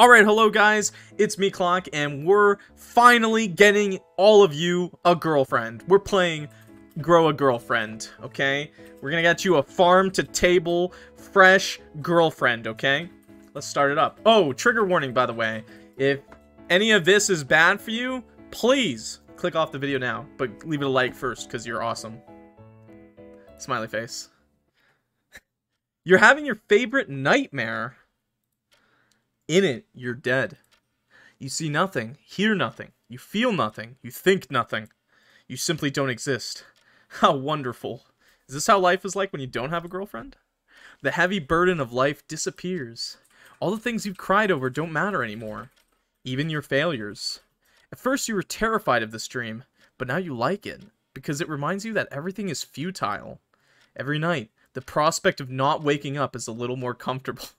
Alright, hello guys, it's me Clock, and we're finally getting all of you a girlfriend. We're playing Grow a Girlfriend, okay? We're gonna get you a farm-to-table, fresh girlfriend, okay? Let's start it up. Oh, trigger warning, by the way. If any of this is bad for you, please click off the video now, but leave it a like first, because you're awesome. Smiley face. You're having your favorite nightmare in it, you're dead. You see nothing, hear nothing, you feel nothing, you think nothing. You simply don't exist. How wonderful. Is this how life is like when you don't have a girlfriend? The heavy burden of life disappears. All the things you've cried over don't matter anymore. Even your failures. At first you were terrified of this dream, but now you like it, because it reminds you that everything is futile. Every night, the prospect of not waking up is a little more comfortable.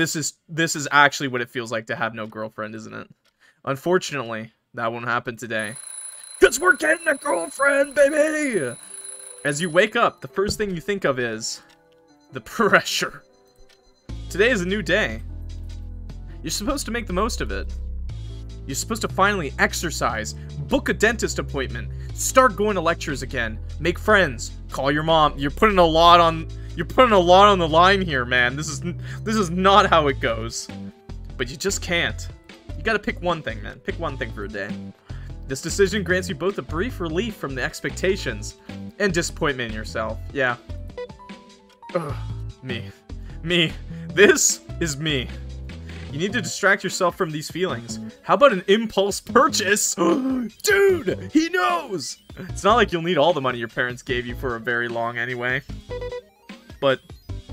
This is this is actually what it feels like to have no girlfriend, isn't it? Unfortunately, that won't happen today. Cause we're getting a girlfriend, baby! As you wake up, the first thing you think of is the pressure. Today is a new day. You're supposed to make the most of it. You're supposed to finally exercise, book a dentist appointment, start going to lectures again, make friends, call your mom. You're putting a lot on you're putting a lot on the line here, man. This is this is not how it goes. But you just can't. You gotta pick one thing, man. Pick one thing for a day. This decision grants you both a brief relief from the expectations and disappointment in yourself. Yeah. Ugh, me. Me. This is me. You need to distract yourself from these feelings. How about an impulse purchase? Dude, he knows! It's not like you'll need all the money your parents gave you for a very long anyway. But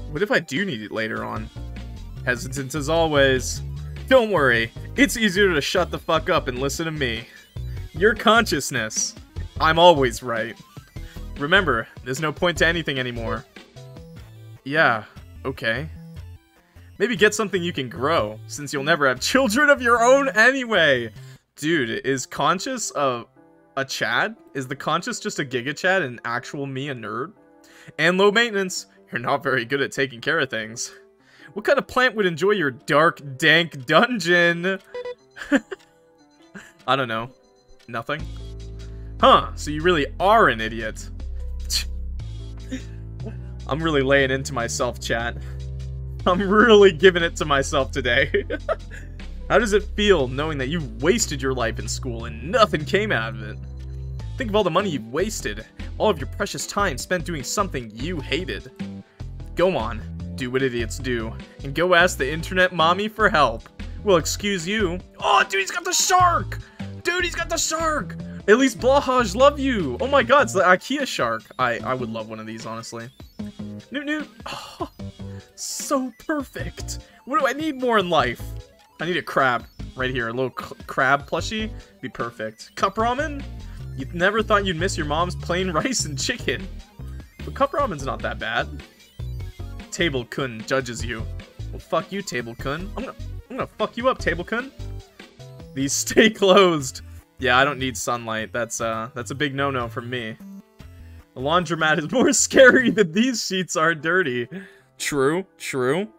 what if I do need it later on? Hesitance as always. Don't worry, it's easier to shut the fuck up and listen to me. Your consciousness. I'm always right. Remember, there's no point to anything anymore. Yeah, okay. Maybe get something you can grow, since you'll never have children of your own anyway! Dude, is conscious a, a Chad? Is the conscious just a Giga Chad and actual me a nerd? And low maintenance, you're not very good at taking care of things. What kind of plant would enjoy your dark, dank dungeon? I don't know. Nothing? Huh, so you really are an idiot. I'm really laying into myself, chat. I'm really giving it to myself today. How does it feel knowing that you wasted your life in school and nothing came out of it? Think of all the money you've wasted, all of your precious time spent doing something you hated. Go on, do what idiots do, and go ask the internet mommy for help. We'll excuse you. Oh, dude, he's got the shark! Dude, he's got the shark! At least Blahaj love you! Oh my god, it's the Ikea shark. I, I would love one of these, honestly. Newt Newt! Oh, so perfect! What do I need more in life? I need a crab. Right here, a little crab plushie. Be perfect. Cup ramen? You never thought you'd miss your mom's plain rice and chicken. But cup ramen's not that bad. Table Kun judges you. Well, fuck you, Table Kun. I'm gonna, I'm gonna fuck you up, Table Kun. These stay closed. Yeah, I don't need sunlight. That's uh, that's a big no-no for me. The laundromat is more scary than these sheets are dirty. True, true.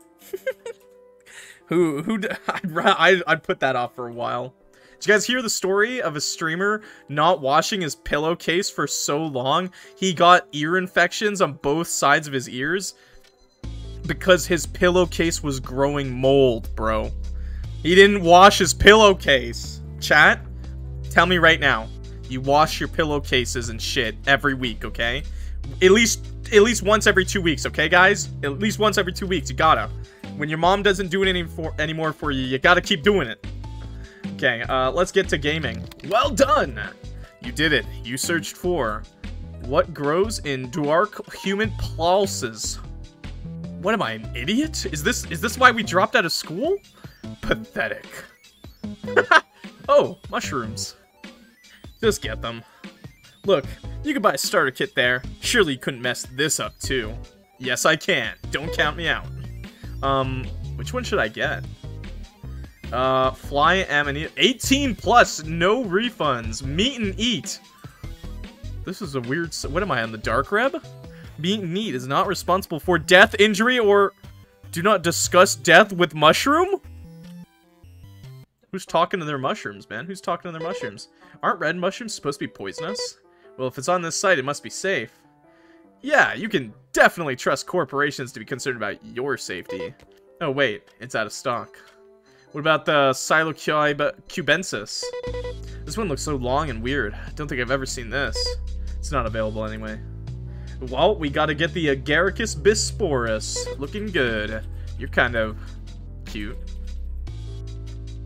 who, who, I'd, I'd put that off for a while. Did you guys hear the story of a streamer not washing his pillowcase for so long? He got ear infections on both sides of his ears because his pillowcase was growing mold, bro. He didn't wash his pillowcase. Chat, tell me right now. You wash your pillowcases and shit every week, okay? At least at least once every two weeks, okay, guys? At least once every two weeks, you gotta. When your mom doesn't do it any for, anymore for you, you gotta keep doing it. Okay, uh, let's get to gaming. Well done! You did it. You searched for what grows in Dwark human pulses. What am I, an idiot? Is this is this why we dropped out of school? Pathetic. oh, mushrooms. Just get them. Look, you can buy a starter kit there. Surely you couldn't mess this up too. Yes, I can. Don't count me out. Um, which one should I get? Uh, fly am and 18 plus, no refunds. Meet and eat. This is a weird. What am I on the dark web? Being neat is not responsible for death, injury, or do not discuss death with mushroom? Who's talking to their mushrooms, man? Who's talking to their mushrooms? Aren't red mushrooms supposed to be poisonous? Well, if it's on this site, it must be safe. Yeah, you can definitely trust corporations to be concerned about your safety. Oh, wait, it's out of stock. What about the Psilocybe cubensis? This one looks so long and weird. I don't think I've ever seen this. It's not available anyway. Well, we gotta get the Agaricus bisporus. Looking good. You're kind of cute.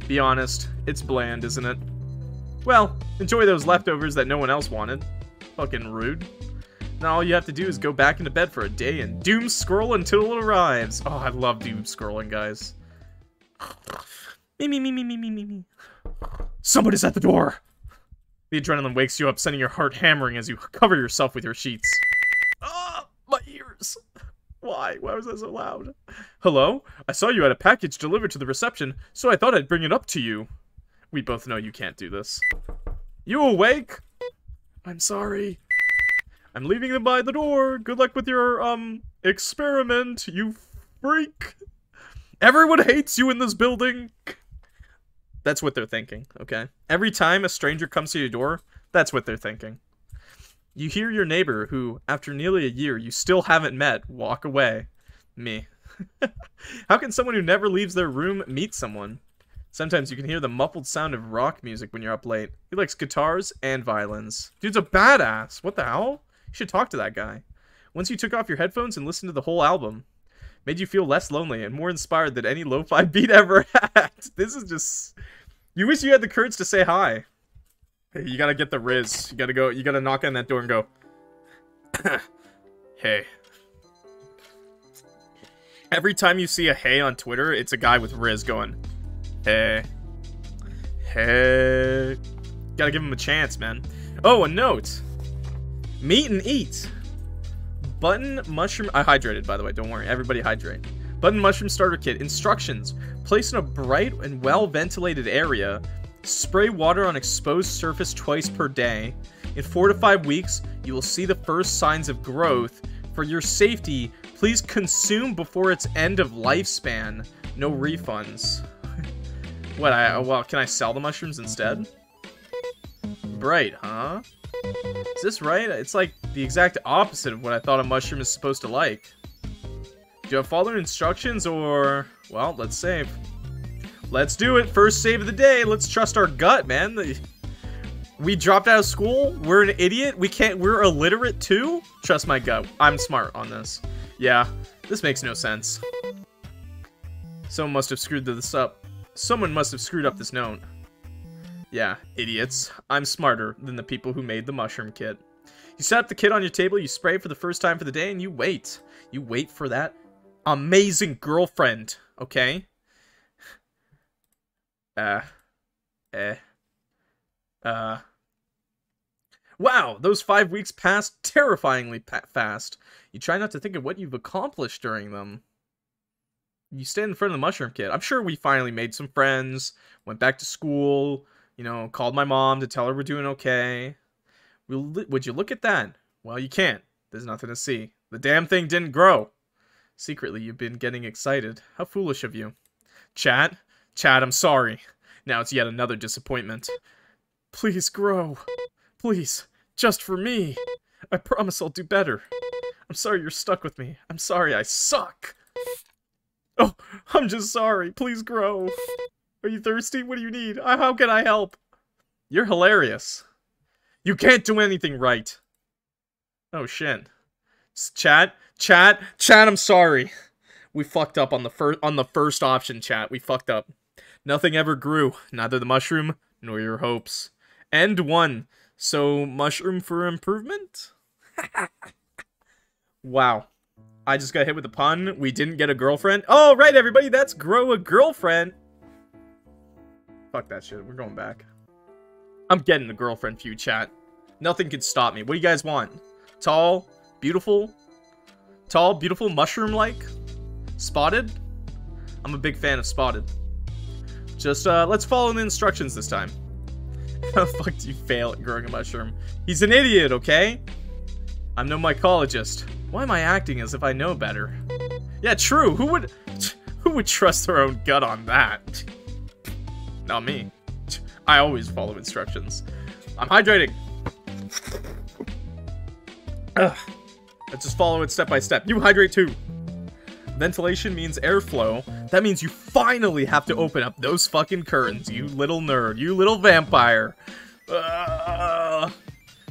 Be honest, it's bland, isn't it? Well, enjoy those leftovers that no one else wanted. Fucking rude. Now all you have to do is go back into bed for a day and doom scroll until it arrives. Oh, I love doom scrolling, guys. Me, me, me, me, me, me, me, me. Somebody's at the door! The adrenaline wakes you up, sending your heart hammering as you cover yourself with your sheets. Why? Why was that so loud? Hello? I saw you had a package delivered to the reception, so I thought I'd bring it up to you. We both know you can't do this. You awake? I'm sorry. I'm leaving them by the door. Good luck with your, um, experiment, you freak. Everyone hates you in this building. That's what they're thinking, okay? Every time a stranger comes to your door, that's what they're thinking. You hear your neighbor, who, after nearly a year you still haven't met, walk away. Me. How can someone who never leaves their room meet someone? Sometimes you can hear the muffled sound of rock music when you're up late. He likes guitars and violins. Dude's a badass. What the hell? You should talk to that guy. Once you took off your headphones and listened to the whole album, made you feel less lonely and more inspired than any lo-fi beat ever had. This is just... You wish you had the courage to say hi. Hey, you gotta get the Riz. You gotta go, you gotta knock on that door and go, hey. Every time you see a hey on Twitter, it's a guy with Riz going, hey. Hey. Gotta give him a chance, man. Oh, a note. Meet and eat. Button mushroom. I hydrated, by the way. Don't worry. Everybody hydrate. Button mushroom starter kit. Instructions. Place in a bright and well ventilated area. Spray water on exposed surface twice per day. In four to five weeks, you will see the first signs of growth. For your safety, please consume before its end of lifespan. No refunds. what, I, well, can I sell the mushrooms instead? Bright, huh? Is this right? It's like the exact opposite of what I thought a mushroom is supposed to like. Do I follow instructions or... Well, let's save. Let's do it. First save of the day. Let's trust our gut, man. We dropped out of school. We're an idiot. We can't... We're illiterate too? Trust my gut. I'm smart on this. Yeah, this makes no sense. Someone must have screwed this up. Someone must have screwed up this note. Yeah, idiots. I'm smarter than the people who made the mushroom kit. You set up the kit on your table, you spray it for the first time for the day, and you wait. You wait for that amazing girlfriend, okay? Uh. Eh. Uh. Wow, those five weeks passed terrifyingly pa fast. You try not to think of what you've accomplished during them. You stand in front of the mushroom kit. I'm sure we finally made some friends, went back to school, you know, called my mom to tell her we're doing okay. Would you look at that? Well, you can't. There's nothing to see. The damn thing didn't grow. Secretly, you've been getting excited. How foolish of you. Chat? Chat, I'm sorry. Now it's yet another disappointment. Please grow. Please. Just for me. I promise I'll do better. I'm sorry you're stuck with me. I'm sorry I suck. Oh, I'm just sorry. Please grow. Are you thirsty? What do you need? How can I help? You're hilarious. You can't do anything right. Oh, shit. Chat, chat, chat, I'm sorry. We fucked up on the first on the first option, chat. We fucked up. Nothing ever grew, neither the mushroom nor your hopes. End one. So, mushroom for improvement? wow. I just got hit with a pun. We didn't get a girlfriend. Oh, right, everybody. That's grow a girlfriend. Fuck that shit. We're going back. I'm getting a girlfriend you, chat. Nothing can stop me. What do you guys want? Tall? Beautiful? Tall, beautiful, mushroom-like? Spotted? I'm a big fan of Spotted. Just, uh, let's follow the instructions this time. How the fuck do you fail at growing a mushroom? He's an idiot, okay? I'm no mycologist. Why am I acting as if I know better? Yeah, true. Who would... Who would trust their own gut on that? not me. I always follow instructions. I'm hydrating. Ugh. Let's just follow it step by step. You hydrate too. Ventilation means airflow. That means you finally have to open up those fucking curtains, you little nerd, you little vampire. Uh,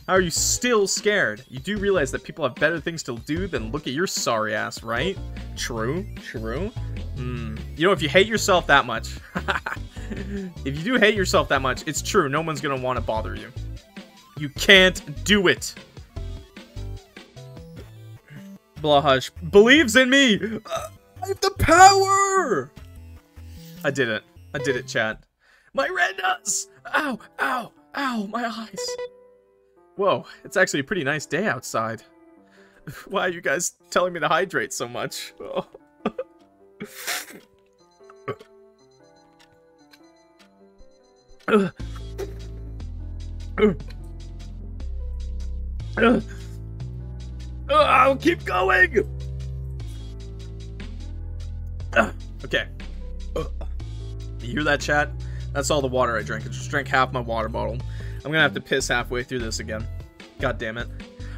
how are you still scared? You do realize that people have better things to do than look at your sorry ass, right? True, true. Hmm. You know, if you hate yourself that much, if you do hate yourself that much, it's true. No one's gonna want to bother you. You can't do it. Blahaj believes in me. Uh, I have the power. I did it. I did it, chat. My retinas. Ow, ow, ow, my eyes. Whoa, it's actually a pretty nice day outside. Why are you guys telling me to hydrate so much? Oh. I'll keep going! Okay. You hear that, chat? That's all the water I drank. I just drank half my water bottle. I'm gonna have to piss halfway through this again. God damn it.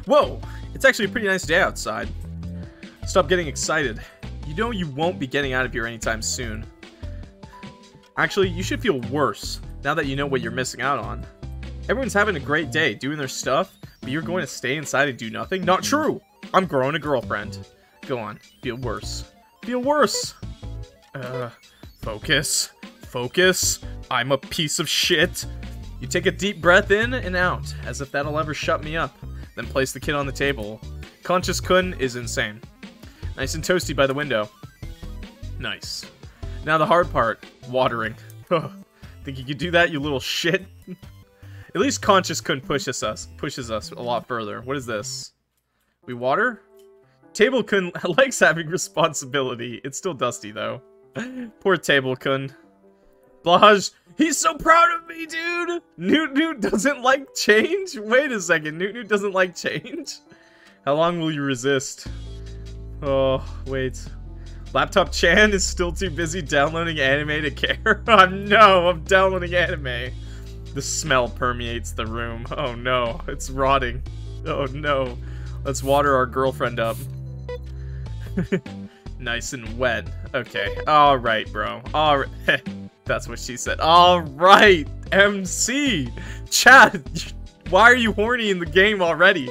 Whoa! It's actually a pretty nice day outside. Stop getting excited. You know you won't be getting out of here anytime soon. Actually, you should feel worse now that you know what you're missing out on. Everyone's having a great day doing their stuff, but you're going to stay inside and do nothing? Not true! I'm growing a girlfriend. Go on, feel worse. Feel worse! Uh, focus. Focus. I'm a piece of shit. You take a deep breath in and out, as if that'll ever shut me up. Then place the kid on the table. Conscious Kun is insane. Nice and toasty by the window. Nice. Now the hard part, watering. Think you could do that, you little shit? At least Conscious Kun pushes us pushes us a lot further. What is this? We water? Table Kun likes having responsibility. It's still dusty though. Poor Table Kun. Blahaj, he's so proud of me, dude! Newt Newt doesn't like change? Wait a second, Newt Newt doesn't like change? How long will you resist? Oh, wait. Laptop Chan is still too busy downloading anime to care? no, I'm downloading anime. The smell permeates the room. Oh no, it's rotting. Oh no. Let's water our girlfriend up. nice and wet. Okay. Alright, bro. Alright. That's what she said. Alright, MC! Chad, why are you horny in the game already?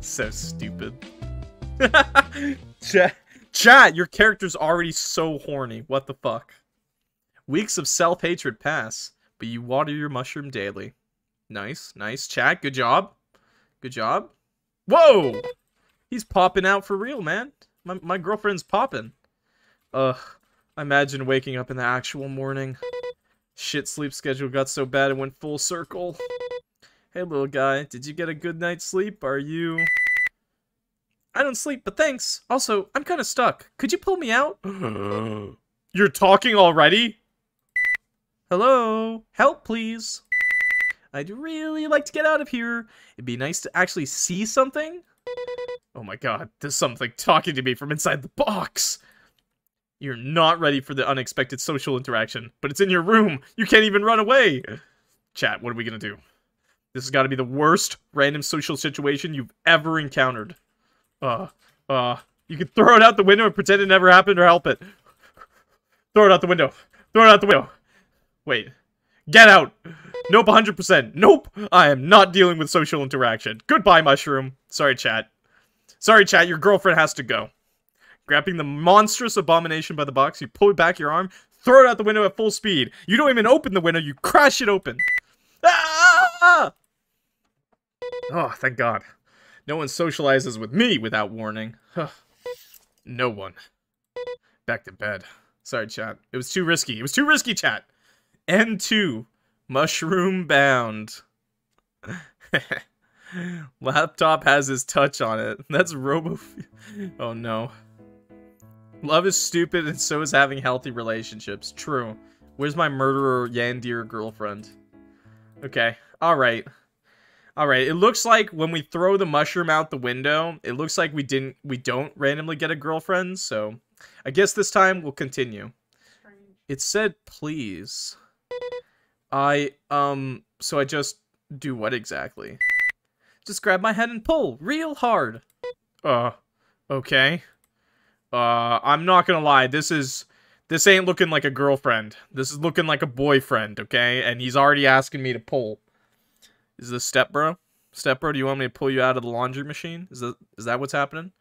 so stupid. chat, chat, your character's already so horny. What the fuck? Weeks of self-hatred pass, but you water your mushroom daily. Nice, nice. Chat, good job. Good job. Whoa! He's popping out for real, man. My, my girlfriend's popping. Ugh. Imagine waking up in the actual morning. Shit sleep schedule got so bad it went full circle. Hey little guy, did you get a good night's sleep? Are you... I don't sleep, but thanks. Also, I'm kind of stuck. Could you pull me out? You're talking already? Hello? Help, please. I'd really like to get out of here. It'd be nice to actually see something. Oh my god, there's something talking to me from inside the box. You're not ready for the unexpected social interaction, but it's in your room. You can't even run away. Chat, what are we gonna do? This has got to be the worst random social situation you've ever encountered. Uh, uh, you can throw it out the window and pretend it never happened or help it. Throw it out the window. Throw it out the window. Wait. Get out! Nope, 100%. Nope! I am not dealing with social interaction. Goodbye, mushroom. Sorry, chat. Sorry, chat, your girlfriend has to go. Grabbing the monstrous abomination by the box, you pull back your arm, throw it out the window at full speed. You don't even open the window, you crash it open. Ah! Oh, thank God. No one socializes with me without warning. Huh. no one. Back to bed. Sorry, chat. It was too risky. It was too risky, chat. N2. Mushroom bound. Laptop has his touch on it. That's Robo... Oh, no. Love is stupid and so is having healthy relationships. True. Where's my murderer Yandere girlfriend? Okay. Alright. Alright, it looks like when we throw the mushroom out the window, it looks like we didn't we don't randomly get a girlfriend, so I guess this time we'll continue. It said please. I, um, so I just do what exactly? Just grab my head and pull real hard. Uh, okay. Uh, I'm not gonna lie, this is, this ain't looking like a girlfriend. This is looking like a boyfriend, okay? And he's already asking me to pull. Is this step bro? Step bro, do you want me to pull you out of the laundry machine? Is that, is that what's happening?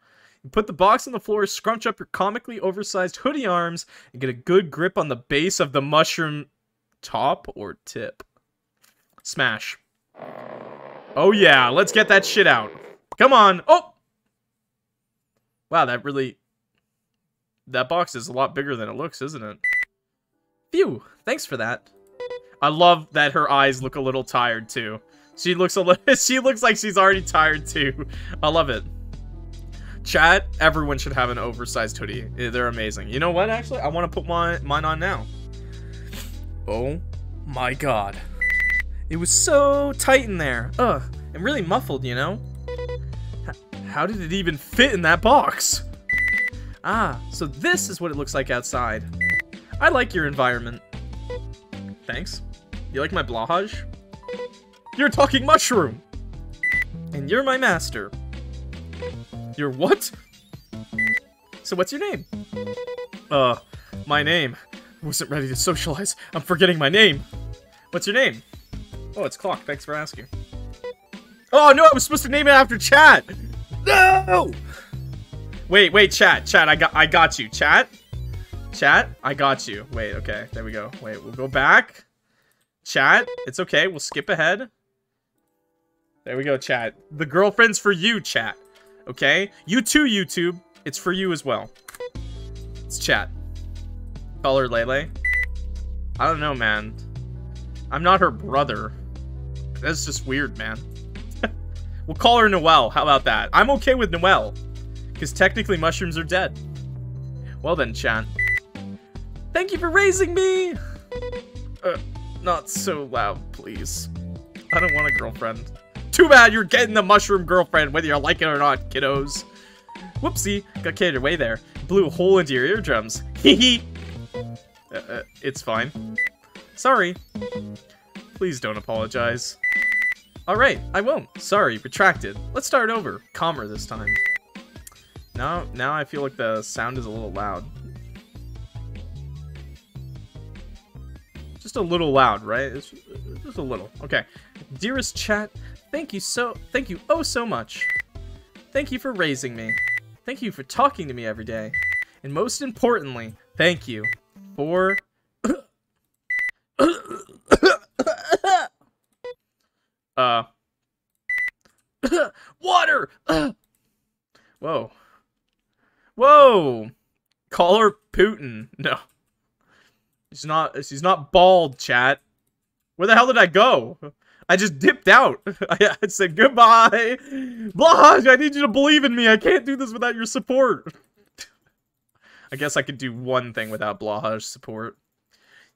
You put the box on the floor, scrunch up your comically oversized hoodie arms, and get a good grip on the base of the mushroom top or tip. Smash. Oh yeah, let's get that shit out. Come on. Oh! Wow, that really... That box is a lot bigger than it looks, isn't it? Phew, thanks for that. I love that her eyes look a little tired, too. She looks a little... she looks like she's already tired, too. I love it. Chat, everyone should have an oversized hoodie. They're amazing. You know what, actually? I want to put my, mine on now. Oh my god. It was so tight in there. Ugh. And really muffled, you know? H how did it even fit in that box? Ah, so this is what it looks like outside. I like your environment. Thanks. You like my Blahaj? You're talking mushroom! And you're my master. Your what? So what's your name? Uh, my name. Wasn't ready to socialize. I'm forgetting my name. What's your name? Oh, it's Clock. Thanks for asking. Oh, no, I was supposed to name it after Chat. No! Wait, wait, Chat. Chat, I got I got you. Chat? Chat? I got you. Wait, okay. There we go. Wait, we'll go back. Chat? It's okay. We'll skip ahead. There we go, Chat. The girlfriend's for you, Chat. Okay? You too, YouTube. It's for you as well. It's chat. Call her Lele. I don't know, man. I'm not her brother. That's just weird, man. we'll call her Noelle. How about that? I'm okay with Noelle. Because technically mushrooms are dead. Well then, chat. Thank you for raising me! Uh, not so loud, please. I don't want a girlfriend. Too bad you're getting the mushroom girlfriend, whether you like it or not, kiddos. Whoopsie, got carried away there. Blew a hole into your eardrums. Hee hee uh, uh, it's fine. Sorry. Please don't apologize. Alright, I won't. Sorry, retracted. Let's start over. Calmer this time. Now, now I feel like the sound is a little loud. Just a little loud, right? It's just a little. Okay. Dearest chat, Thank you so- thank you oh so much. Thank you for raising me. Thank you for talking to me every day. And most importantly, thank you for... uh... Water! Whoa. Whoa! Call her Putin. No. She's not- she's not bald, chat. Where the hell did I go? I just dipped out. I, I said goodbye. Blahaj, I need you to believe in me. I can't do this without your support. I guess I could do one thing without Blahaj's support.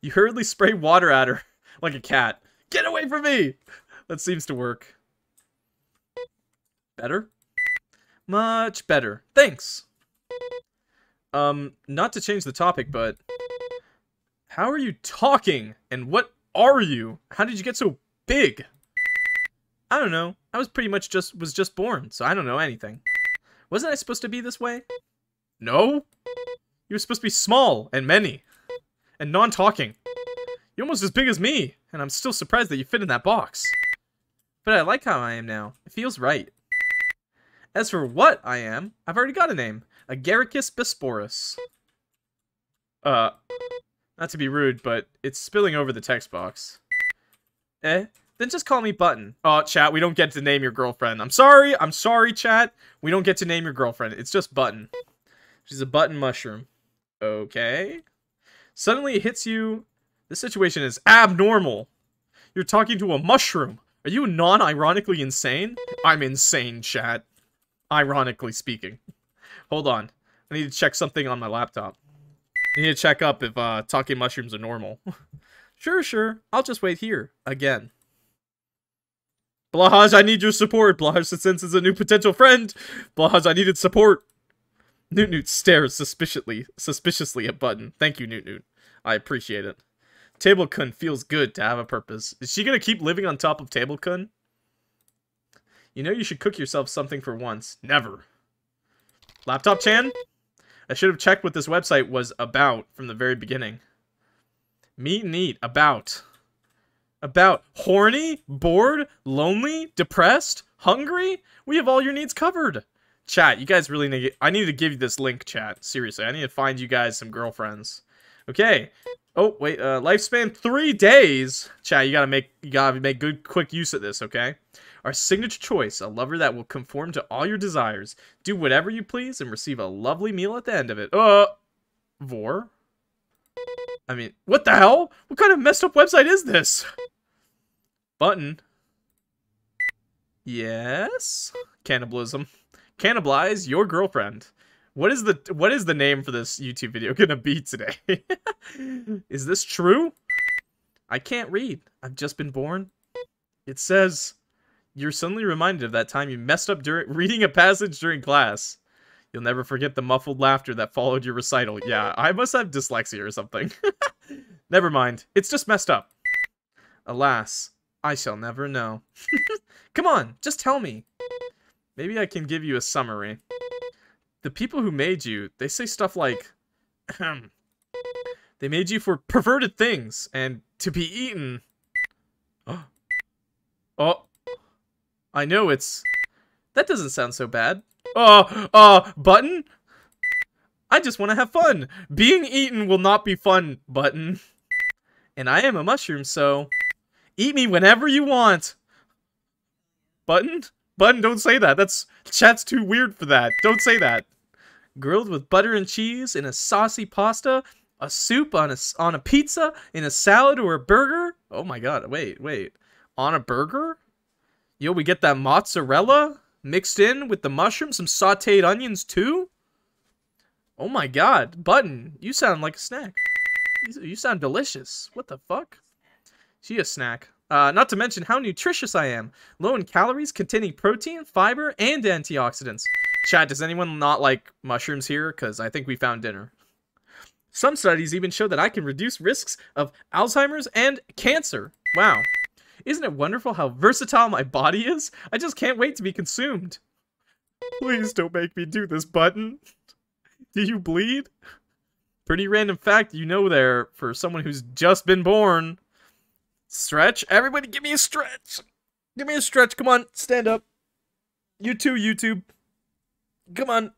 You hurriedly spray water at her like a cat. Get away from me! That seems to work. Better? Much better. Thanks! Um, not to change the topic, but... How are you talking? And what are you? How did you get so big. I don't know. I was pretty much just was just born, so I don't know anything. Wasn't I supposed to be this way? No? You were supposed to be small and many. And non-talking. You're almost as big as me, and I'm still surprised that you fit in that box. But I like how I am now. It feels right. As for what I am, I've already got a name. Agaricus bisporus. Uh, not to be rude, but it's spilling over the text box. Eh? Then just call me Button. Oh, chat, we don't get to name your girlfriend. I'm sorry. I'm sorry, chat. We don't get to name your girlfriend. It's just Button. She's a button mushroom. Okay. Suddenly it hits you. This situation is abnormal. You're talking to a mushroom. Are you non-ironically insane? I'm insane, chat. Ironically speaking. Hold on. I need to check something on my laptop. I need to check up if uh, talking mushrooms are normal. Sure, sure. I'll just wait here. Again. Blahaj, I need your support. Blahaj senses a new potential friend. Blahaj, I needed support. Newt Newt stares suspiciously, suspiciously at Button. Thank you, Newt Newt. I appreciate it. Table Kun feels good to have a purpose. Is she gonna keep living on top of Table Kun? You know you should cook yourself something for once. Never. Laptop Chan? I should have checked what this website was about from the very beginning. Meet and eat. About. About. Horny? Bored? Lonely? Depressed? Hungry? We have all your needs covered. Chat, you guys really need... I need to give you this link, chat. Seriously, I need to find you guys some girlfriends. Okay. Oh, wait. Uh, lifespan three days. Chat, you gotta make... You gotta make good, quick use of this, okay? Our signature choice, a lover that will conform to all your desires. Do whatever you please and receive a lovely meal at the end of it. Uh, Vore? I mean, what the hell? What kind of messed up website is this? Button. Yes? Cannibalism. Cannibalize your girlfriend. What is the what is the name for this YouTube video gonna be today? is this true? I can't read. I've just been born. It says you're suddenly reminded of that time you messed up during reading a passage during class. You'll never forget the muffled laughter that followed your recital. Yeah, I must have dyslexia or something. never mind. It's just messed up. Alas, I shall never know. Come on, just tell me. Maybe I can give you a summary. The people who made you, they say stuff like, they made you for perverted things and to be eaten. oh, I know it's... That doesn't sound so bad. Oh, uh, button? I just want to have fun. Being eaten will not be fun, button. And I am a mushroom, so... Eat me whenever you want. Button? Button, don't say that. That's... Chat's too weird for that. Don't say that. Grilled with butter and cheese in a saucy pasta, a soup on a, on a pizza, in a salad or a burger? Oh my god, wait, wait. On a burger? Yo, we get that mozzarella mixed in with the mushrooms, some sauteed onions too? Oh my god, Button, you sound like a snack. You sound delicious. What the fuck? She a snack. Uh, not to mention how nutritious I am. Low in calories, containing protein, fiber, and antioxidants. Chad, does anyone not like mushrooms here? Because I think we found dinner. Some studies even show that I can reduce risks of Alzheimer's and cancer. Wow. Isn't it wonderful how versatile my body is? I just can't wait to be consumed. Please don't make me do this, Button. Do you bleed? Pretty random fact you know there for someone who's just been born. Stretch? Everybody give me a stretch! Give me a stretch, come on, stand up. You too, YouTube. Come on.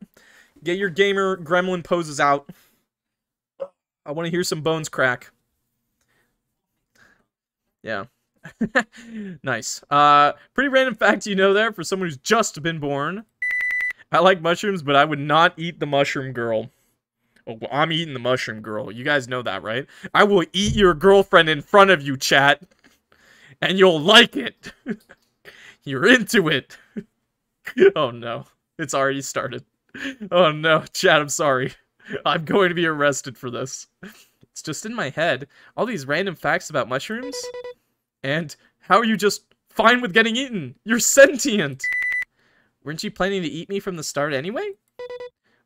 Get your gamer gremlin poses out. I want to hear some bones crack. Yeah. nice. Uh, pretty random fact you know there for someone who's just been born. I like mushrooms, but I would not eat the mushroom girl. Oh, I'm eating the mushroom girl. You guys know that, right? I will eat your girlfriend in front of you, chat. And you'll like it. You're into it. oh no. It's already started. Oh no, chat, I'm sorry. I'm going to be arrested for this. It's just in my head. All these random facts about mushrooms. And how are you just fine with getting eaten? You're sentient! Weren't you planning to eat me from the start anyway?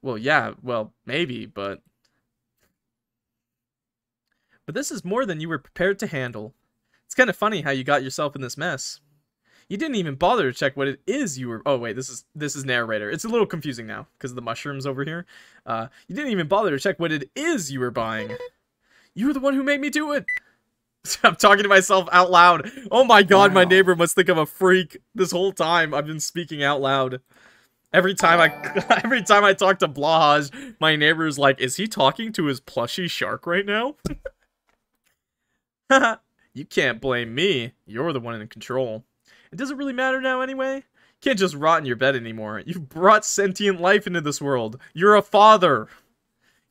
Well, yeah, well, maybe, but... But this is more than you were prepared to handle. It's kind of funny how you got yourself in this mess. You didn't even bother to check what it is you were... Oh, wait, this is this is narrator. It's a little confusing now, because of the mushrooms over here. Uh, you didn't even bother to check what it is you were buying. You were the one who made me do it! I'm talking to myself out loud. Oh my god, wow. my neighbor must think I'm a freak. This whole time I've been speaking out loud. Every time I every time I talk to Blahaj, my neighbor's like, is he talking to his plushy shark right now? you can't blame me. You're the one in control. It doesn't really matter now anyway. You can't just rot in your bed anymore. You've brought sentient life into this world. You're a father.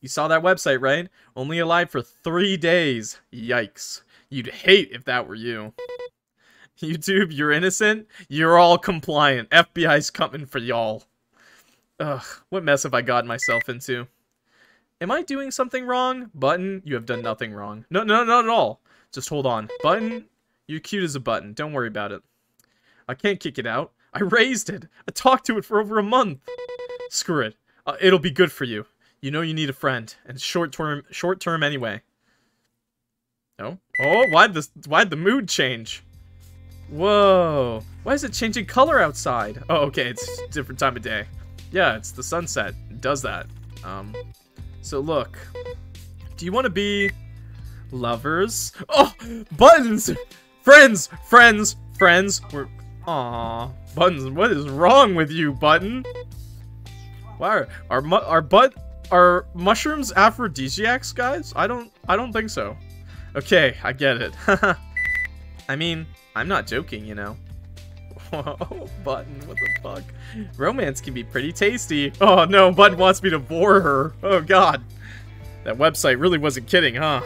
You saw that website, right? Only alive for three days. Yikes. You'd hate if that were you. YouTube, you're innocent. You're all compliant. FBI's coming for y'all. Ugh, what mess have I gotten myself into? Am I doing something wrong? Button, you have done nothing wrong. No, no, not at all. Just hold on. Button, you're cute as a button. Don't worry about it. I can't kick it out. I raised it. I talked to it for over a month. Screw it. Uh, it'll be good for you. You know you need a friend, and short term, short term anyway. No? Oh, why'd the, why'd the mood change? Whoa. Why is it changing color outside? Oh, okay, it's different time of day. Yeah, it's the sunset. It does that. Um, so look. Do you want to be lovers? Oh, buttons! Friends! Friends! Friends! We're... Aw. Buttons, what is wrong with you, Button? Are, are, are butt... Are mushrooms aphrodisiacs, guys? I don't... I don't think so. Okay, I get it. I mean, I'm not joking, you know. Oh, Button, what the fuck? Romance can be pretty tasty. Oh no, Button wants me to bore her. Oh god. That website really wasn't kidding, huh?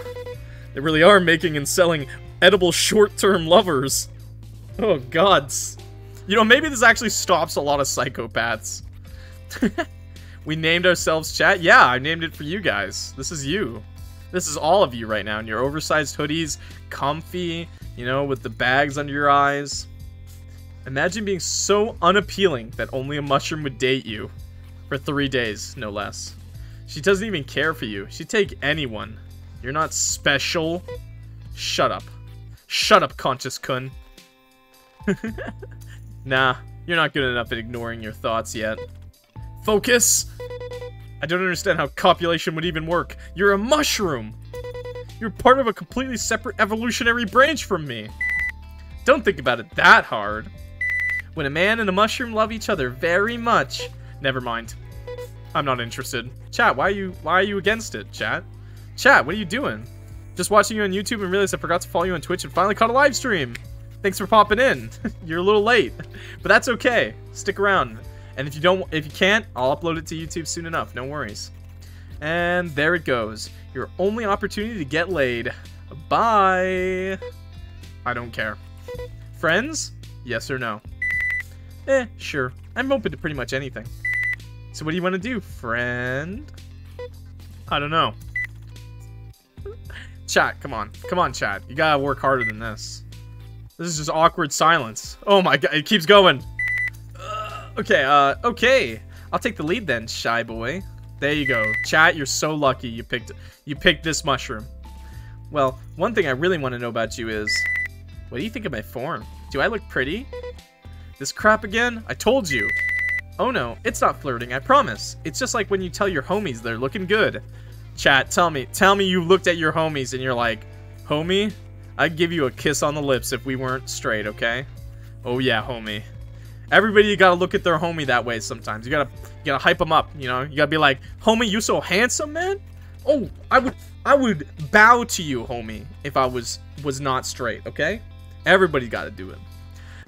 They really are making and selling edible short-term lovers. Oh gods. You know, maybe this actually stops a lot of psychopaths. we named ourselves chat? Yeah, I named it for you guys. This is you. This is all of you right now in your oversized hoodies, comfy, you know, with the bags under your eyes. Imagine being so unappealing that only a mushroom would date you. For three days, no less. She doesn't even care for you. She'd take anyone. You're not special. Shut up. Shut up, Conscious Kun. nah, you're not good enough at ignoring your thoughts yet. Focus! I don't understand how copulation would even work. You're a mushroom! You're part of a completely separate evolutionary branch from me. Don't think about it that hard. When a man and a mushroom love each other very much... Never mind. I'm not interested. Chat, why are you why are you against it, chat? Chat, what are you doing? Just watching you on YouTube and realized I forgot to follow you on Twitch and finally caught a live stream. Thanks for popping in. You're a little late, but that's okay. Stick around. And if you don't, if you can't, I'll upload it to YouTube soon enough. No worries. And there it goes. Your only opportunity to get laid. Bye. I don't care. Friends? Yes or no? Eh, sure. I'm open to pretty much anything. So what do you want to do, friend? I don't know. Chat, come on. Come on, chat. You gotta work harder than this. This is just awkward silence. Oh my god, it keeps going. Uh, okay, uh, okay. I'll take the lead then, shy boy. There you go. Chat, you're so lucky you picked you picked this mushroom. Well, one thing I really want to know about you is, what do you think of my form? Do I look pretty? This crap again? I told you. Oh no, it's not flirting, I promise. It's just like when you tell your homies they're looking good. Chat, tell me, tell me you looked at your homies and you're like, homie, I'd give you a kiss on the lips if we weren't straight, okay? Oh yeah, homie. Everybody you gotta look at their homie that way sometimes. You gotta, you gotta hype them up, you know? You gotta be like, homie, you so handsome, man? Oh, I would, I would bow to you, homie, if I was, was not straight, okay? Everybody gotta do it.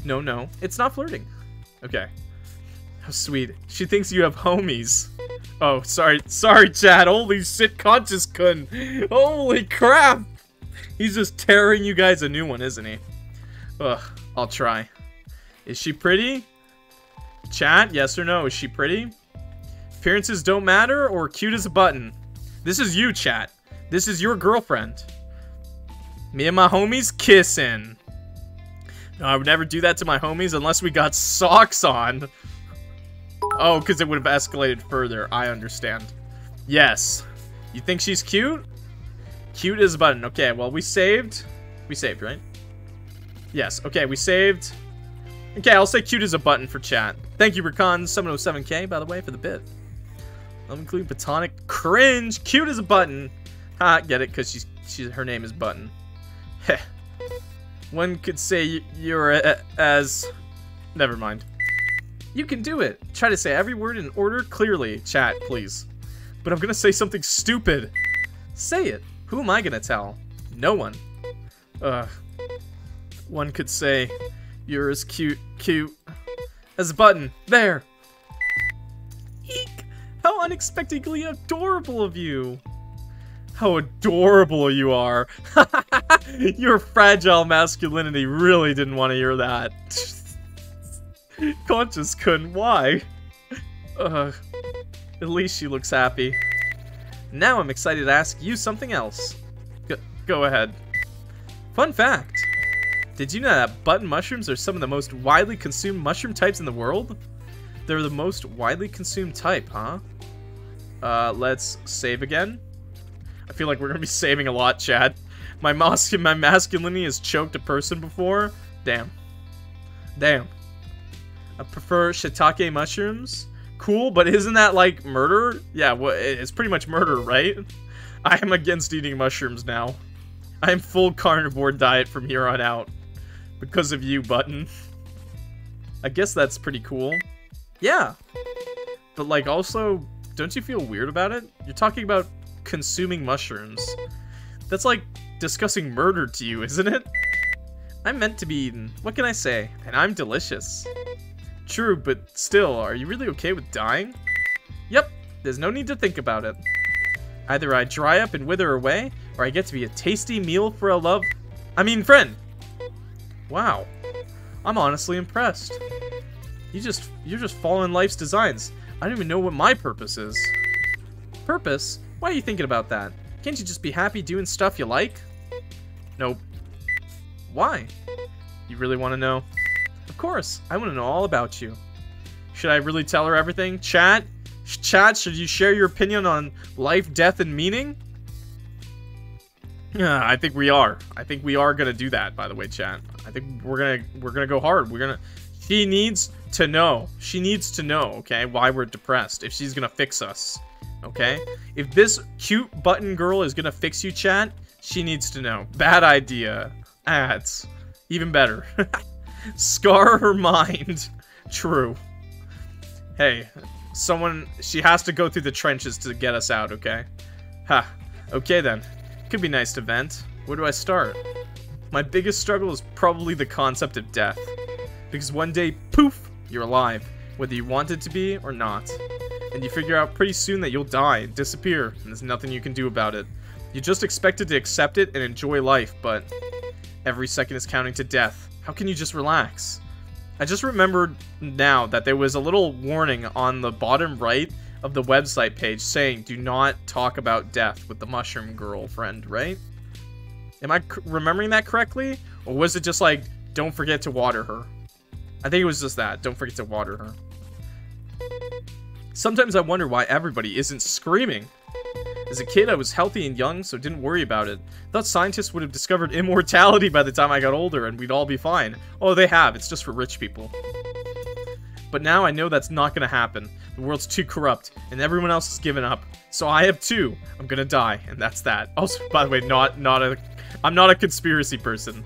No, no, it's not flirting. Okay. How sweet. She thinks you have homies. Oh, sorry, sorry, Chad. Holy shit, conscious kun. Holy crap. He's just tearing you guys a new one, isn't he? Ugh, I'll try. Is she pretty? Chat, yes or no? Is she pretty? Appearances don't matter or cute as a button? This is you, chat. This is your girlfriend. Me and my homies kissing. No, I would never do that to my homies unless we got socks on. Oh, because it would have escalated further. I understand. Yes. You think she's cute? Cute as a button. Okay, well, we saved. We saved, right? Yes. Okay, we saved. Okay, I'll say cute as a button for chat. Thank you, Recon707k, by the way, for the bit. I'll include Platonic. Cringe. Cute as a button. Ha, get it, because she's, she's, her name is Button. Heh. One could say you're as... Never mind. You can do it. Try to say every word in order clearly. Chat, please. But I'm gonna say something stupid. Say it. Who am I gonna tell? No one. Ugh. One could say, you're as cute, cute as a button. There. Eek! How unexpectedly adorable of you. How adorable you are. Your fragile masculinity really didn't want to hear that. Conscious couldn't. Why? At least she looks happy. Now I'm excited to ask you something else. Go, go ahead. Fun fact. Did you know that button mushrooms are some of the most widely consumed mushroom types in the world? They're the most widely consumed type, huh? Uh, let's save again. I feel like we're gonna be saving a lot, Chad. my, mas my masculinity has choked a person before. Damn. Damn. I prefer shiitake mushrooms. Cool, but isn't that like murder? Yeah, well, it's pretty much murder, right? I am against eating mushrooms now. I am full carnivore diet from here on out. Because of you, Button. I guess that's pretty cool. Yeah. But like also, don't you feel weird about it? You're talking about consuming mushrooms. That's like discussing murder to you, isn't it? I'm meant to be eaten. What can I say? And I'm delicious. True, but still, are you really okay with dying? Yep, there's no need to think about it. Either I dry up and wither away, or I get to be a tasty meal for a love... I mean, friend! Wow. I'm honestly impressed. You just, you're just following life's designs. I don't even know what my purpose is. Purpose? Why are you thinking about that? Can't you just be happy doing stuff you like? Nope. Why? You really want to know? Of course, I want to know all about you. Should I really tell her everything? Chat? Chat, should you share your opinion on life, death, and meaning? Yeah, I think we are. I think we are gonna do that, by the way, chat. I think we're gonna we're gonna go hard. We're gonna she needs to know. She needs to know, okay, why we're depressed. If she's gonna fix us. Okay? If this cute button girl is gonna fix you, chat, she needs to know. Bad idea. Ads. Even better. Scar her mind. True. Hey, someone, she has to go through the trenches to get us out, okay? Ha. Okay then. Could be nice to vent. Where do I start? My biggest struggle is probably the concept of death. Because one day, poof, you're alive, whether you want it to be or not. And you figure out pretty soon that you'll die, and disappear, and there's nothing you can do about it. You just expected to accept it and enjoy life, but every second is counting to death. How can you just relax? I just remembered now that there was a little warning on the bottom right of the website page saying do not talk about death with the mushroom girlfriend, right? Am I remembering that correctly? Or was it just like, don't forget to water her? I think it was just that, don't forget to water her. Sometimes I wonder why everybody isn't screaming. As a kid, I was healthy and young, so didn't worry about it. Thought scientists would have discovered immortality by the time I got older, and we'd all be fine. Oh, they have. It's just for rich people. But now I know that's not gonna happen. The world's too corrupt, and everyone else has given up. So I have too. I'm gonna die, and that's that. Also, by the way, not not a, I'm not a conspiracy person.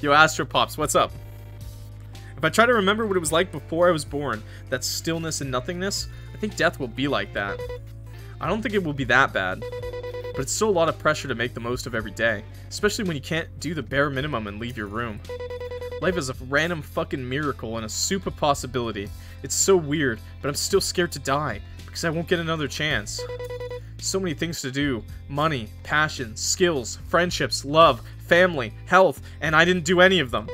Yo, Astro Pops, what's up? If I try to remember what it was like before I was born, that stillness and nothingness, think death will be like that. I don't think it will be that bad, but it's still a lot of pressure to make the most of every day, especially when you can't do the bare minimum and leave your room. Life is a random fucking miracle and a super possibility. It's so weird, but I'm still scared to die, because I won't get another chance. So many things to do. Money, passion, skills, friendships, love, family, health, and I didn't do any of them.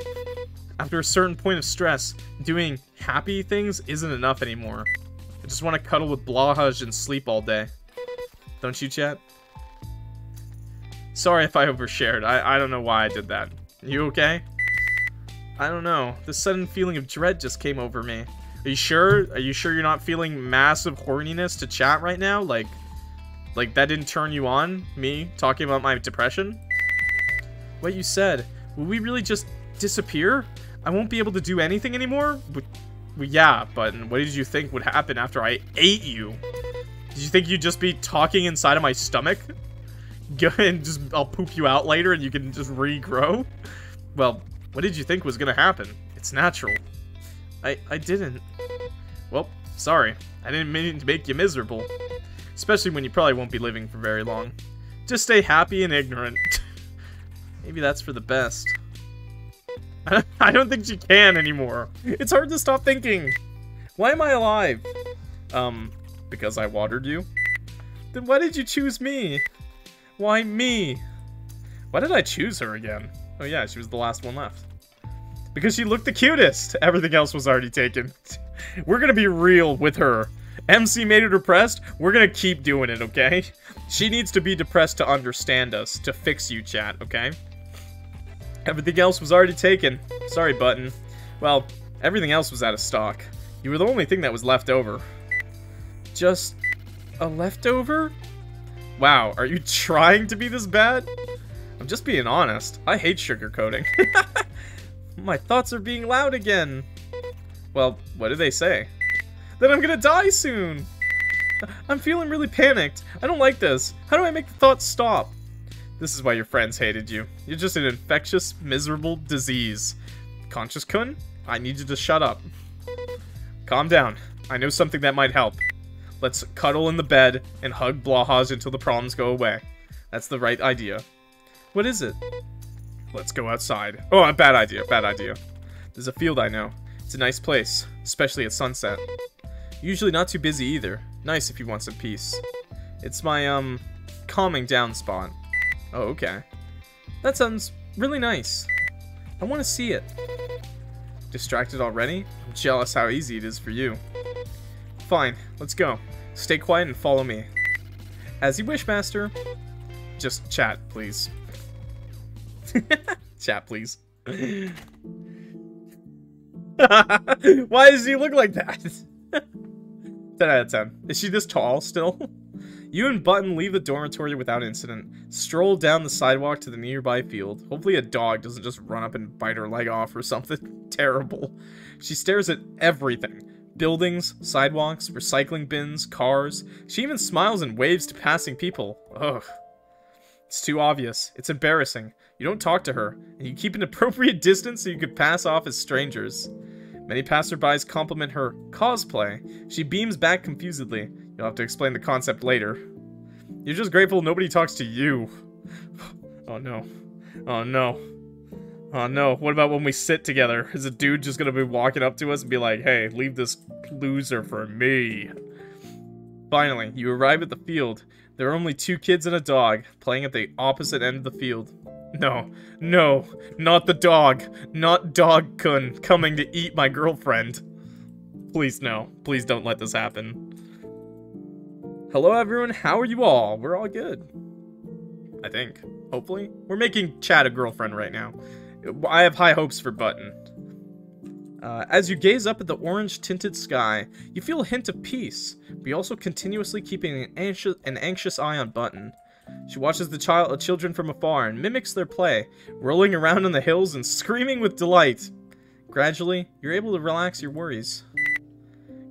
After a certain point of stress, doing happy things isn't enough anymore. Just want to cuddle with Blahaj and sleep all day. Don't you, chat? Sorry if I overshared. I, I don't know why I did that. You okay? I don't know. This sudden feeling of dread just came over me. Are you sure? Are you sure you're not feeling massive horniness to chat right now? Like, like that didn't turn you on? Me talking about my depression? What you said. Will we really just disappear? I won't be able to do anything anymore? Yeah, but what did you think would happen after I ate you? Did you think you'd just be talking inside of my stomach? and just I'll poop you out later and you can just regrow? Well, what did you think was gonna happen? It's natural. I I didn't. Well, sorry. I didn't mean to make you miserable. Especially when you probably won't be living for very long. Just stay happy and ignorant. Maybe that's for the best. I don't think she can anymore. It's hard to stop thinking. Why am I alive? Um, because I watered you? Then why did you choose me? Why me? Why did I choose her again? Oh yeah, she was the last one left. Because she looked the cutest! Everything else was already taken. We're gonna be real with her. MC made her depressed, we're gonna keep doing it, okay? She needs to be depressed to understand us, to fix you, chat, okay? Everything else was already taken. Sorry, Button. Well, everything else was out of stock. You were the only thing that was left over. Just a leftover? Wow, are you trying to be this bad? I'm just being honest. I hate sugarcoating. My thoughts are being loud again. Well, what do they say? That I'm gonna die soon! I'm feeling really panicked. I don't like this. How do I make the thoughts stop? This is why your friends hated you. You're just an infectious, miserable disease. Conscious Kun, I need you to shut up. Calm down. I know something that might help. Let's cuddle in the bed and hug Blahaj until the problems go away. That's the right idea. What is it? Let's go outside. Oh, a bad idea, bad idea. There's a field I know. It's a nice place, especially at sunset. Usually not too busy either. Nice if you want some peace. It's my, um, calming down spot. Oh, okay. That sounds really nice. I want to see it. Distracted already? I'm jealous how easy it is for you. Fine, let's go. Stay quiet and follow me. As you wish, Master. Just chat, please. chat, please. Why does he look like that? 10 out of 10. Is she this tall still? You and Button leave the dormitory without incident. Stroll down the sidewalk to the nearby field. Hopefully a dog doesn't just run up and bite her leg off or something terrible. She stares at everything. Buildings, sidewalks, recycling bins, cars. She even smiles and waves to passing people. Ugh. It's too obvious. It's embarrassing. You don't talk to her, and you keep an appropriate distance so you could pass off as strangers. Many passerbys compliment her cosplay. She beams back confusedly. You'll have to explain the concept later. You're just grateful nobody talks to you. Oh no. Oh no. Oh no. What about when we sit together? Is a dude just gonna be walking up to us and be like, hey, leave this loser for me? Finally, you arrive at the field. There are only two kids and a dog, playing at the opposite end of the field. No, no, not the dog. Not Dog Kun coming to eat my girlfriend. Please no. Please don't let this happen. Hello everyone, how are you all? We're all good. I think. Hopefully. We're making Chad a girlfriend right now. I have high hopes for Button. Uh, as you gaze up at the orange-tinted sky, you feel a hint of peace, but you're also continuously keeping an anxious, an anxious eye on Button. She watches the child, children from afar and mimics their play, rolling around on the hills and screaming with delight. Gradually, you're able to relax your worries.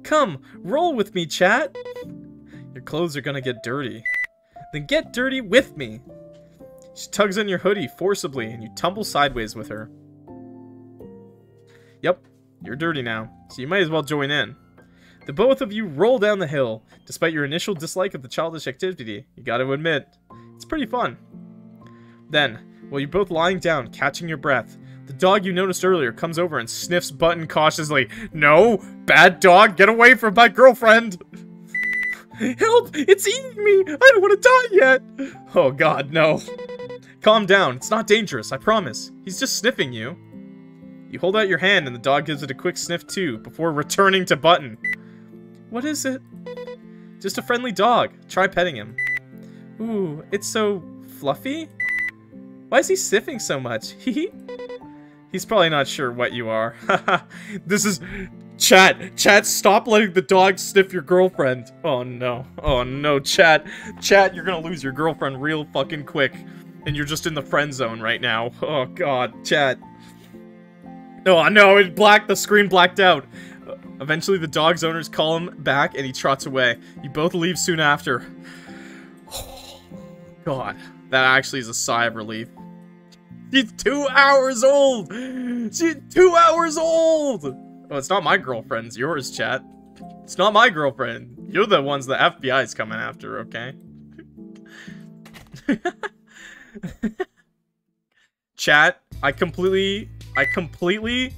Come, roll with me, chat! Clothes are gonna get dirty. Then get dirty with me! She tugs on your hoodie forcibly and you tumble sideways with her. Yep, you're dirty now, so you might as well join in. The both of you roll down the hill. Despite your initial dislike of the childish activity, you gotta admit, it's pretty fun. Then, while you're both lying down, catching your breath, the dog you noticed earlier comes over and sniffs Button cautiously. No! Bad dog, get away from my girlfriend! Help! It's eating me! I don't want to die yet! Oh god, no. Calm down, it's not dangerous, I promise. He's just sniffing you. You hold out your hand and the dog gives it a quick sniff too, before returning to Button. What is it? Just a friendly dog. Try petting him. Ooh, it's so fluffy? Why is he sniffing so much? He's probably not sure what you are. this is... Chat, chat, stop letting the dog sniff your girlfriend. Oh no, oh no, chat. Chat, you're gonna lose your girlfriend real fucking quick. And you're just in the friend zone right now. Oh god, chat. No, oh, no, it blacked, the screen blacked out. Eventually, the dog's owners call him back, and he trots away. You both leave soon after. Oh, God, that actually is a sigh of relief. She's two hours old! She's two hours old! Oh, it's not my girlfriend, it's yours, chat. It's not my girlfriend. You're the ones the FBI is coming after, okay? chat, I completely, I completely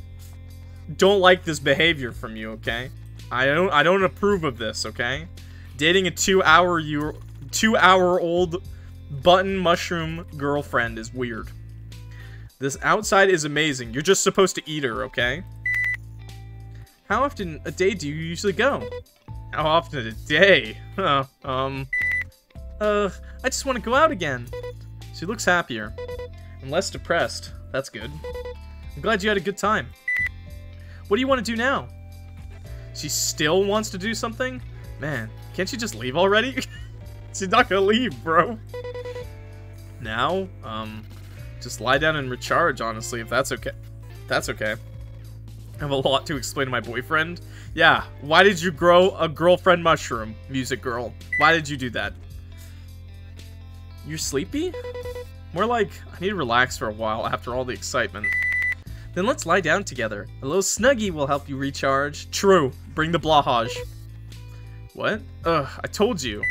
don't like this behavior from you, okay? I don't I don't approve of this, okay? Dating a 2-hour you 2-hour old button mushroom girlfriend is weird. This outside is amazing. You're just supposed to eat her, okay? How often a day do you usually go? How often a day? Huh, um... Uh, I just want to go out again. She looks happier. And less depressed. That's good. I'm glad you had a good time. What do you want to do now? She still wants to do something? Man, can't you just leave already? She's not gonna leave, bro. Now, um, just lie down and recharge, honestly, if that's okay. That's okay. I have a lot to explain to my boyfriend. Yeah, why did you grow a girlfriend mushroom, music girl? Why did you do that? You're sleepy? More like, I need to relax for a while after all the excitement. Then let's lie down together. A little snuggie will help you recharge. True. Bring the Blahaj. What? Ugh, I told you.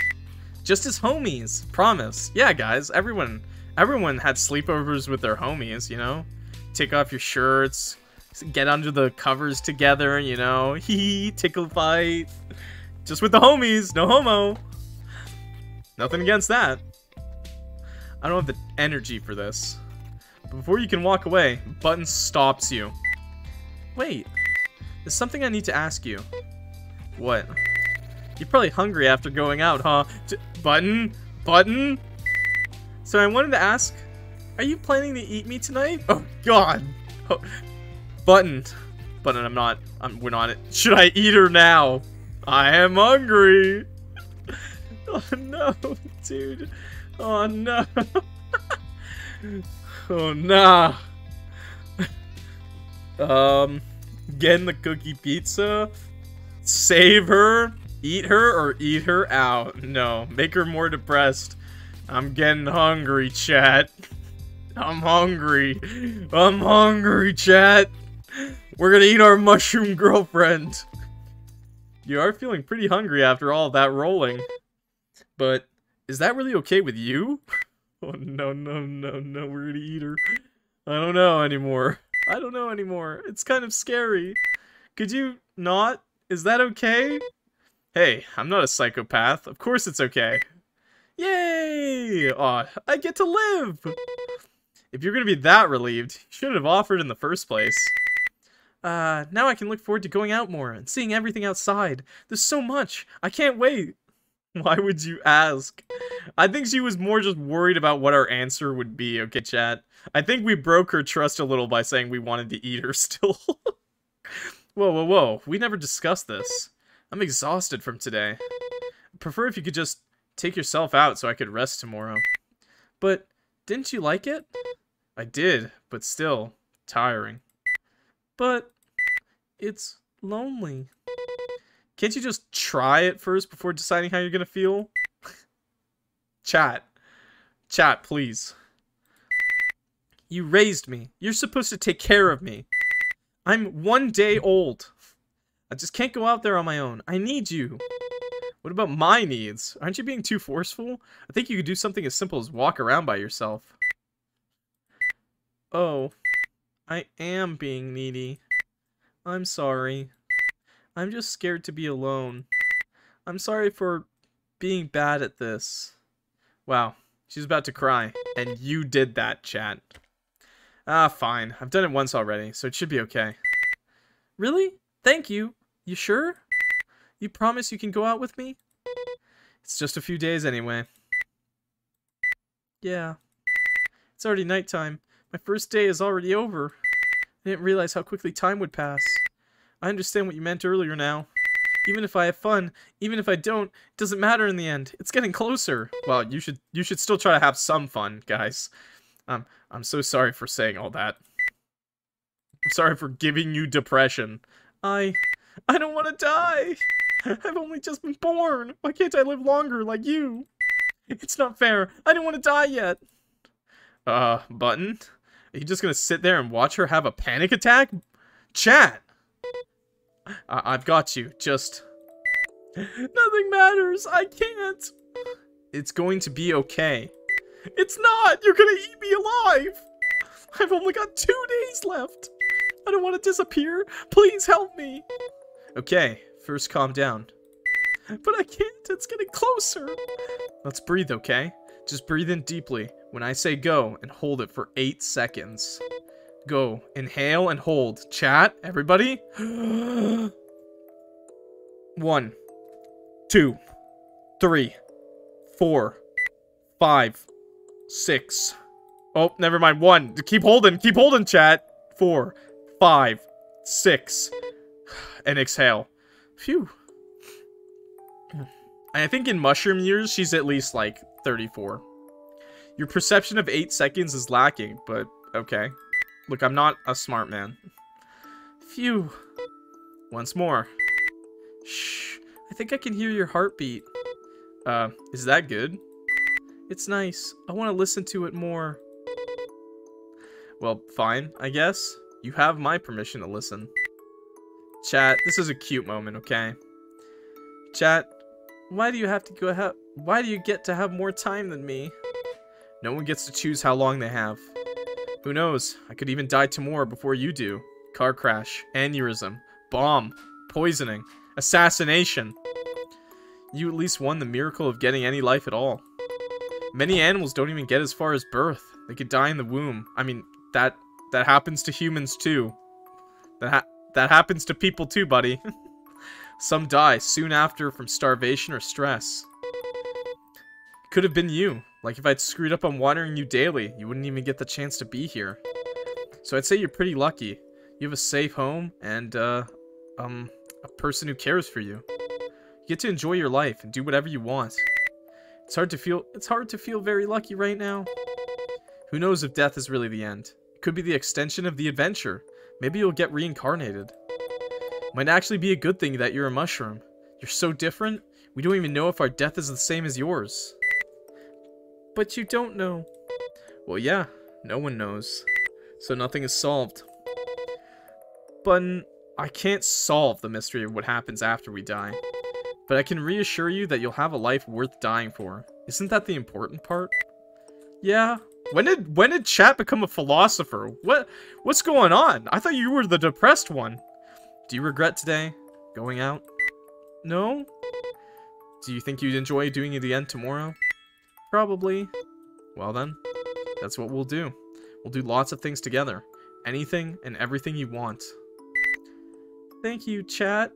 Just as homies. Promise. Yeah, guys, everyone everyone had sleepovers with their homies, you know? Take off your shirts, get under the covers together, you know? Hee tickle fight. Just with the homies, no homo. Nothing against that. I don't have the energy for this. Before you can walk away, Button stops you. Wait, there's something I need to ask you. What? You're probably hungry after going out, huh? Button? Button? So I wanted to ask, are you planning to eat me tonight? Oh, God. Button. Button, I'm not. I'm, we're not. It should I eat her now? I am hungry. Oh, no, dude. Oh, no. Oh, nah. um, getting the cookie pizza? Save her? Eat her or eat her out? No, make her more depressed. I'm getting hungry, chat. I'm hungry. I'm hungry, chat. We're gonna eat our mushroom girlfriend. You are feeling pretty hungry after all that rolling. But, is that really okay with you? Oh, no, no, no, no, we're gonna eat her. I don't know anymore. I don't know anymore. It's kind of scary. Could you not? Is that okay? Hey, I'm not a psychopath. Of course it's okay. Yay! Aw, I get to live! If you're gonna be that relieved, you shouldn't have offered in the first place. Uh, now I can look forward to going out more and seeing everything outside. There's so much. I can't wait. Why would you ask? I think she was more just worried about what our answer would be, okay, chat? I think we broke her trust a little by saying we wanted to eat her still. whoa, whoa, whoa. We never discussed this. I'm exhausted from today. I'd prefer if you could just take yourself out so I could rest tomorrow. But, didn't you like it? I did, but still, tiring. But, it's lonely. Can't you just try it first before deciding how you're gonna feel? Chat. Chat, please. You raised me. You're supposed to take care of me. I'm one day old. I just can't go out there on my own. I need you. What about my needs? Aren't you being too forceful? I think you could do something as simple as walk around by yourself. Oh, I am being needy. I'm sorry. I'm just scared to be alone. I'm sorry for being bad at this. Wow, she's about to cry. And you did that, chat. Ah, fine. I've done it once already, so it should be okay. Really? Thank you. You sure? You promise you can go out with me? It's just a few days anyway. Yeah. It's already nighttime. My first day is already over. I didn't realize how quickly time would pass. I understand what you meant earlier now. Even if I have fun, even if I don't, it doesn't matter in the end. It's getting closer. Well, you should you should still try to have some fun, guys. Um, I'm so sorry for saying all that. I'm sorry for giving you depression. I I don't want to die. I've only just been born. Why can't I live longer like you? It's not fair. I don't want to die yet. Uh, Button? Are you just gonna sit there and watch her have a panic attack? Chat! I have got you. Just... Nothing matters. I can't. It's going to be okay. It's not! You're gonna eat me alive! I've only got two days left. I don't want to disappear. Please help me. Okay, first calm down. But I can't. It's getting closer. Let's breathe, okay? Just breathe in deeply when I say go and hold it for eight seconds. Go. Inhale and hold. Chat, everybody. One, two, three, four, five, six. Oh, never mind. One. Keep holding. Keep holding, chat. Four, five, six. And exhale. Phew. I think in mushroom years, she's at least like 34. Your perception of 8 seconds is lacking, but okay. Look, I'm not a smart man. Phew. Once more. Shh. I think I can hear your heartbeat. Uh, is that good? It's nice. I want to listen to it more. Well, fine, I guess. You have my permission to listen. Chat, this is a cute moment, okay? Chat, why do you have to go have- Why do you get to have more time than me? No one gets to choose how long they have. Who knows? I could even die tomorrow before you do. Car crash, aneurysm, bomb, poisoning, assassination. You at least won the miracle of getting any life at all. Many animals don't even get as far as birth. They could die in the womb. I mean, that that happens to humans too. That ha that happens to people too, buddy. Some die soon after from starvation or stress. Could have been you. Like if I'd screwed up on watering you daily, you wouldn't even get the chance to be here. So I'd say you're pretty lucky. You have a safe home and uh um a person who cares for you. You get to enjoy your life and do whatever you want. It's hard to feel it's hard to feel very lucky right now. Who knows if death is really the end? It could be the extension of the adventure. Maybe you'll get reincarnated. Might actually be a good thing that you're a mushroom. You're so different, we don't even know if our death is the same as yours. But you don't know. Well, yeah, no one knows. So nothing is solved. But I can't solve the mystery of what happens after we die. But I can reassure you that you'll have a life worth dying for. Isn't that the important part? Yeah. When did when did chat become a philosopher? What what's going on? I thought you were the depressed one. Do you regret today? Going out? No? Do you think you'd enjoy doing it again tomorrow? Probably. Well then, that's what we'll do. We'll do lots of things together. Anything and everything you want. Thank you, chat.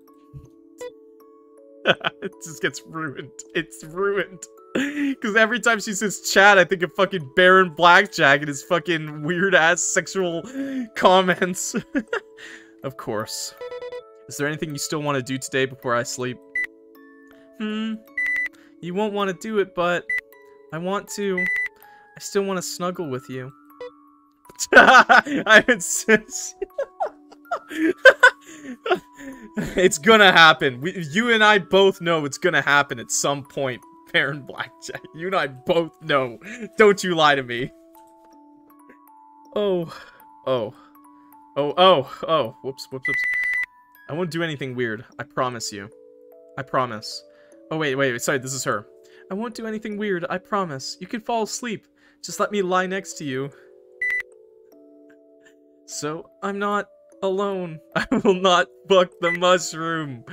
it just gets ruined. It's ruined. Because every time she says chat, I think of fucking Baron Blackjack and his fucking weird-ass sexual comments. of course. Is there anything you still want to do today before I sleep? Hmm. You won't want to do it, but I want to. I still want to snuggle with you. I insist. it's gonna happen. We, you and I both know it's gonna happen at some point, Baron Blackjack. You and I both know. Don't you lie to me. Oh. Oh. Oh, oh, oh. Whoops, whoops, whoops. I won't do anything weird. I promise you. I promise. Oh, wait, wait, wait. Sorry, this is her. I won't do anything weird. I promise. You can fall asleep. Just let me lie next to you. So, I'm not alone. I will not fuck the mushroom.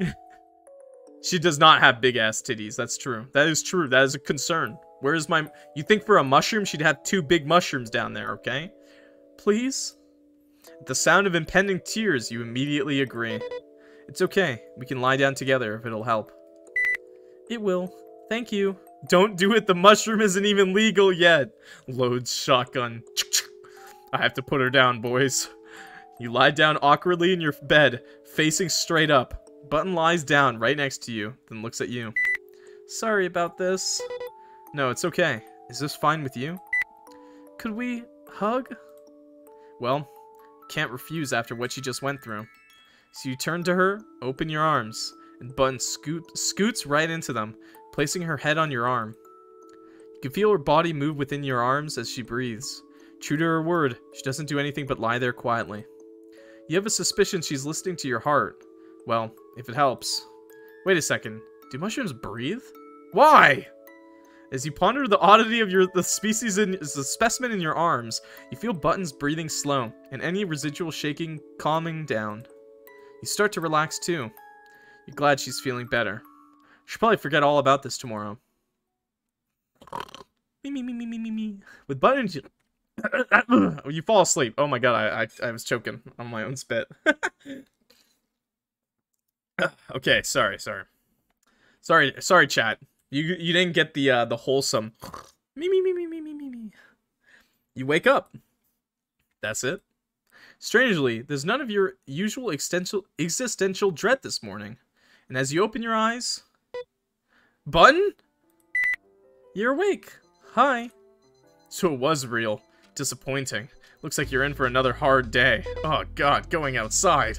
she does not have big ass titties. That's true. That is true. That is a concern. Where is my... You think for a mushroom, she'd have two big mushrooms down there, okay? Please? At the sound of impending tears, you immediately agree. It's okay. We can lie down together if it'll help. It will. Thank you. Don't do it. The mushroom isn't even legal yet. Loads shotgun. I have to put her down, boys. You lie down awkwardly in your bed, facing straight up. Button lies down right next to you, then looks at you. Sorry about this. No, it's okay. Is this fine with you? Could we hug? Well, can't refuse after what she just went through. So you turn to her, open your arms, and Button scoot, scoots right into them, placing her head on your arm. You can feel her body move within your arms as she breathes. True to her word, she doesn't do anything but lie there quietly. You have a suspicion she's listening to your heart. Well, if it helps. Wait a second. Do mushrooms breathe? Why? As you ponder the oddity of your the species in the specimen in your arms, you feel Buttons breathing slow, and any residual shaking calming down. You start to relax too. You're glad she's feeling better. Should probably forget all about this tomorrow. Me, me, me, me, me, me, me. With buttons, you... you fall asleep. Oh my god, I, I, I was choking on my own spit. okay, sorry, sorry. Sorry, sorry, chat. You you didn't get the uh, the wholesome. Me me me me me me me me. You wake up. That's it. Strangely, there's none of your usual existential existential dread this morning, and as you open your eyes, Button, you're awake. Hi. So it was real. Disappointing. Looks like you're in for another hard day. Oh god, going outside.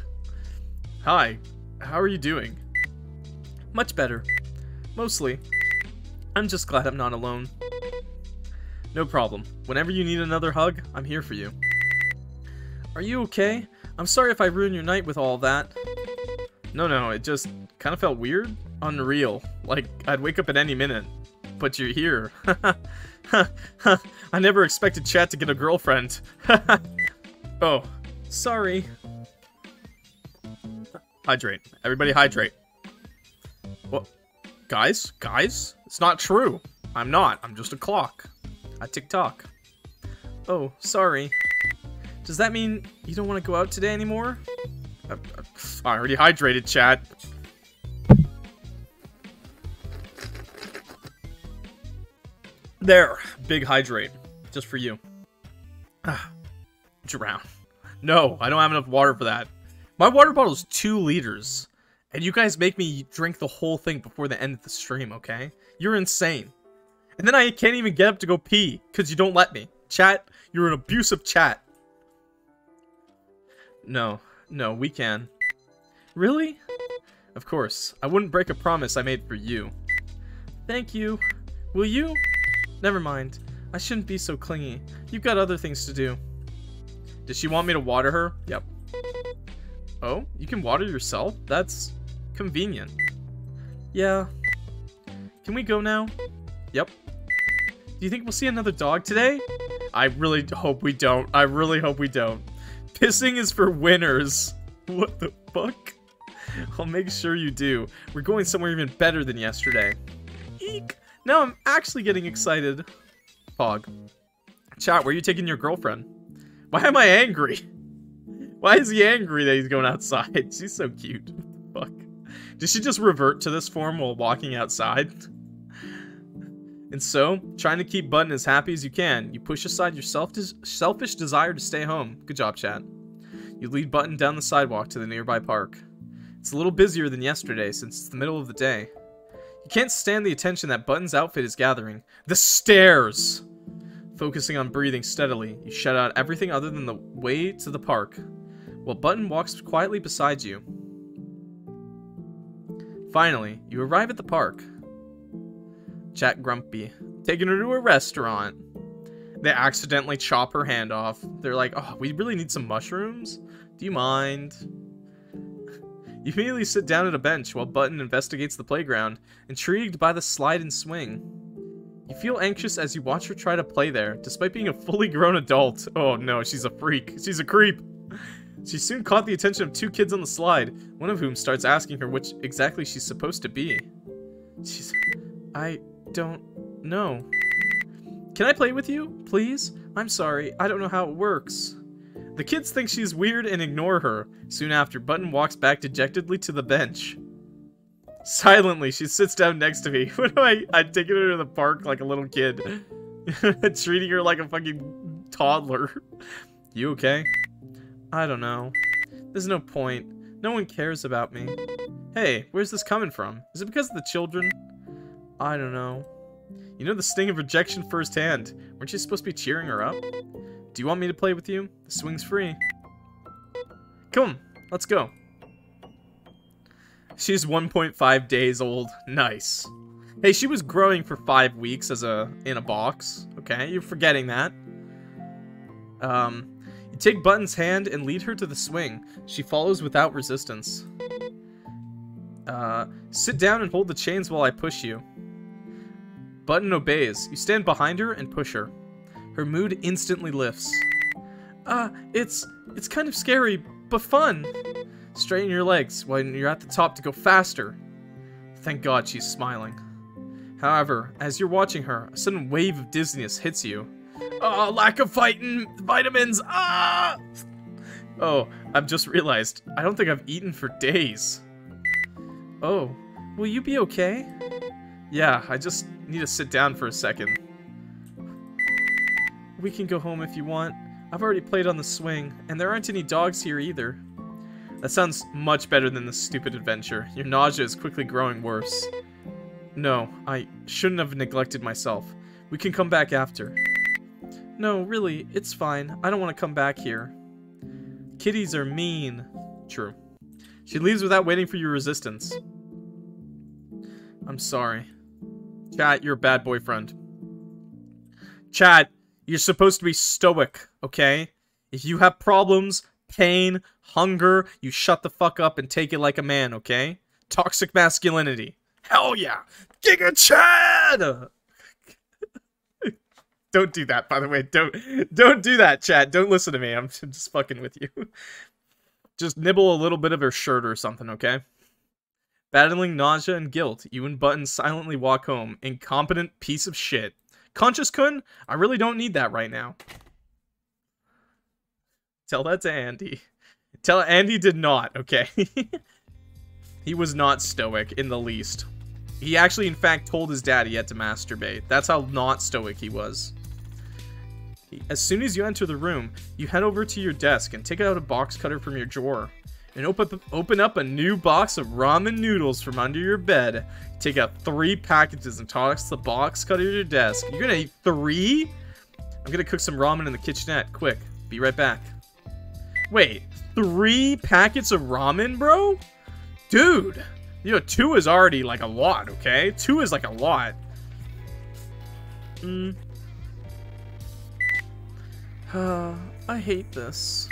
Hi. How are you doing? Much better. Mostly. I'm just glad I'm not alone. No problem. Whenever you need another hug, I'm here for you. Are you okay? I'm sorry if I ruined your night with all that. No, no, it just kind of felt weird. Unreal. Like, I'd wake up at any minute. But you're here. I never expected Chat to get a girlfriend. oh, sorry. Hydrate. Everybody hydrate. What? Guys? Guys? It's not true. I'm not. I'm just a clock. I tick tock. Oh, sorry. Does that mean you don't want to go out today anymore? I, I already hydrated, chat. There, big hydrate. Just for you. Ah, drown. No, I don't have enough water for that. My water bottle is two liters. And you guys make me drink the whole thing before the end of the stream, okay? You're insane. And then I can't even get up to go pee, because you don't let me. Chat, you're an abusive chat. No, no, we can. Really? Of course. I wouldn't break a promise I made for you. Thank you. Will you? Never mind. I shouldn't be so clingy. You've got other things to do. Does she want me to water her? Yep. Oh, you can water yourself? That's convenient. Yeah. Can we go now? Yep. Do you think we'll see another dog today? I really hope we don't. I really hope we don't. Pissing is for winners. What the fuck? I'll make sure you do. We're going somewhere even better than yesterday. Eek! Now I'm actually getting excited. Pog. Chat, where are you taking your girlfriend? Why am I angry? Why is he angry that he's going outside? She's so cute. fuck? Did she just revert to this form while walking outside? And so, trying to keep Button as happy as you can, you push aside your self selfish desire to stay home. Good job, chat. You lead Button down the sidewalk to the nearby park. It's a little busier than yesterday since it's the middle of the day. Can't stand the attention that Button's outfit is gathering. The stairs! Focusing on breathing steadily, you shut out everything other than the way to the park, while Button walks quietly beside you. Finally, you arrive at the park. Chat Grumpy. Taking her to a restaurant. They accidentally chop her hand off. They're like, oh, we really need some mushrooms? Do you mind? You immediately sit down at a bench while Button investigates the playground, intrigued by the slide and swing. You feel anxious as you watch her try to play there, despite being a fully grown adult. Oh no, she's a freak. She's a creep. She soon caught the attention of two kids on the slide, one of whom starts asking her which exactly she's supposed to be. She's... I don't know. Can I play with you, please? I'm sorry, I don't know how it works. The kids think she's weird and ignore her. Soon after, Button walks back dejectedly to the bench. Silently, she sits down next to me. What do I- I'm taking her to the park like a little kid. Treating her like a fucking toddler. You okay? I don't know. There's no point. No one cares about me. Hey, where's this coming from? Is it because of the children? I don't know. You know the sting of rejection firsthand. Weren't you supposed to be cheering her up? Do you want me to play with you? The swing's free. Come let's go. She's 1.5 days old. Nice. Hey, she was growing for five weeks as a in a box. Okay, you're forgetting that. Um, you take Button's hand and lead her to the swing. She follows without resistance. Uh, sit down and hold the chains while I push you. Button obeys. You stand behind her and push her. Her mood instantly lifts. Ah, uh, it's it's kind of scary, but fun. Straighten your legs when you're at the top to go faster. Thank God she's smiling. However, as you're watching her, a sudden wave of dizziness hits you. Oh, lack of fighting vitamins. Ah! Oh, I've just realized. I don't think I've eaten for days. Oh, will you be okay? Yeah, I just need to sit down for a second. We can go home if you want. I've already played on the swing, and there aren't any dogs here either. That sounds much better than this stupid adventure. Your nausea is quickly growing worse. No, I shouldn't have neglected myself. We can come back after. No, really, it's fine. I don't want to come back here. Kitties are mean. True. She leaves without waiting for your resistance. I'm sorry. Chat, you're a bad boyfriend. Chat, you're supposed to be stoic, okay? If you have problems, pain, hunger, you shut the fuck up and take it like a man, okay? Toxic masculinity. Hell yeah! Giga Chad! don't do that, by the way. Don't don't do that, Chad. Don't listen to me. I'm just fucking with you. Just nibble a little bit of her shirt or something, okay? Battling nausea and guilt, you and Button silently walk home. Incompetent piece of shit. Conscious Kun, I really don't need that right now. Tell that to Andy. Tell Andy did not, okay? he was not stoic in the least. He actually, in fact, told his dad he had to masturbate. That's how not stoic he was. As soon as you enter the room, you head over to your desk and take out a box cutter from your drawer. And open, open up a new box of ramen noodles from under your bed. Take out three packages and toss the box cutter to your desk. You're gonna eat three? I'm gonna cook some ramen in the kitchenette. Quick. Be right back. Wait, three packets of ramen, bro? Dude, you know, two is already like a lot, okay? Two is like a lot. Hmm. Uh, I hate this.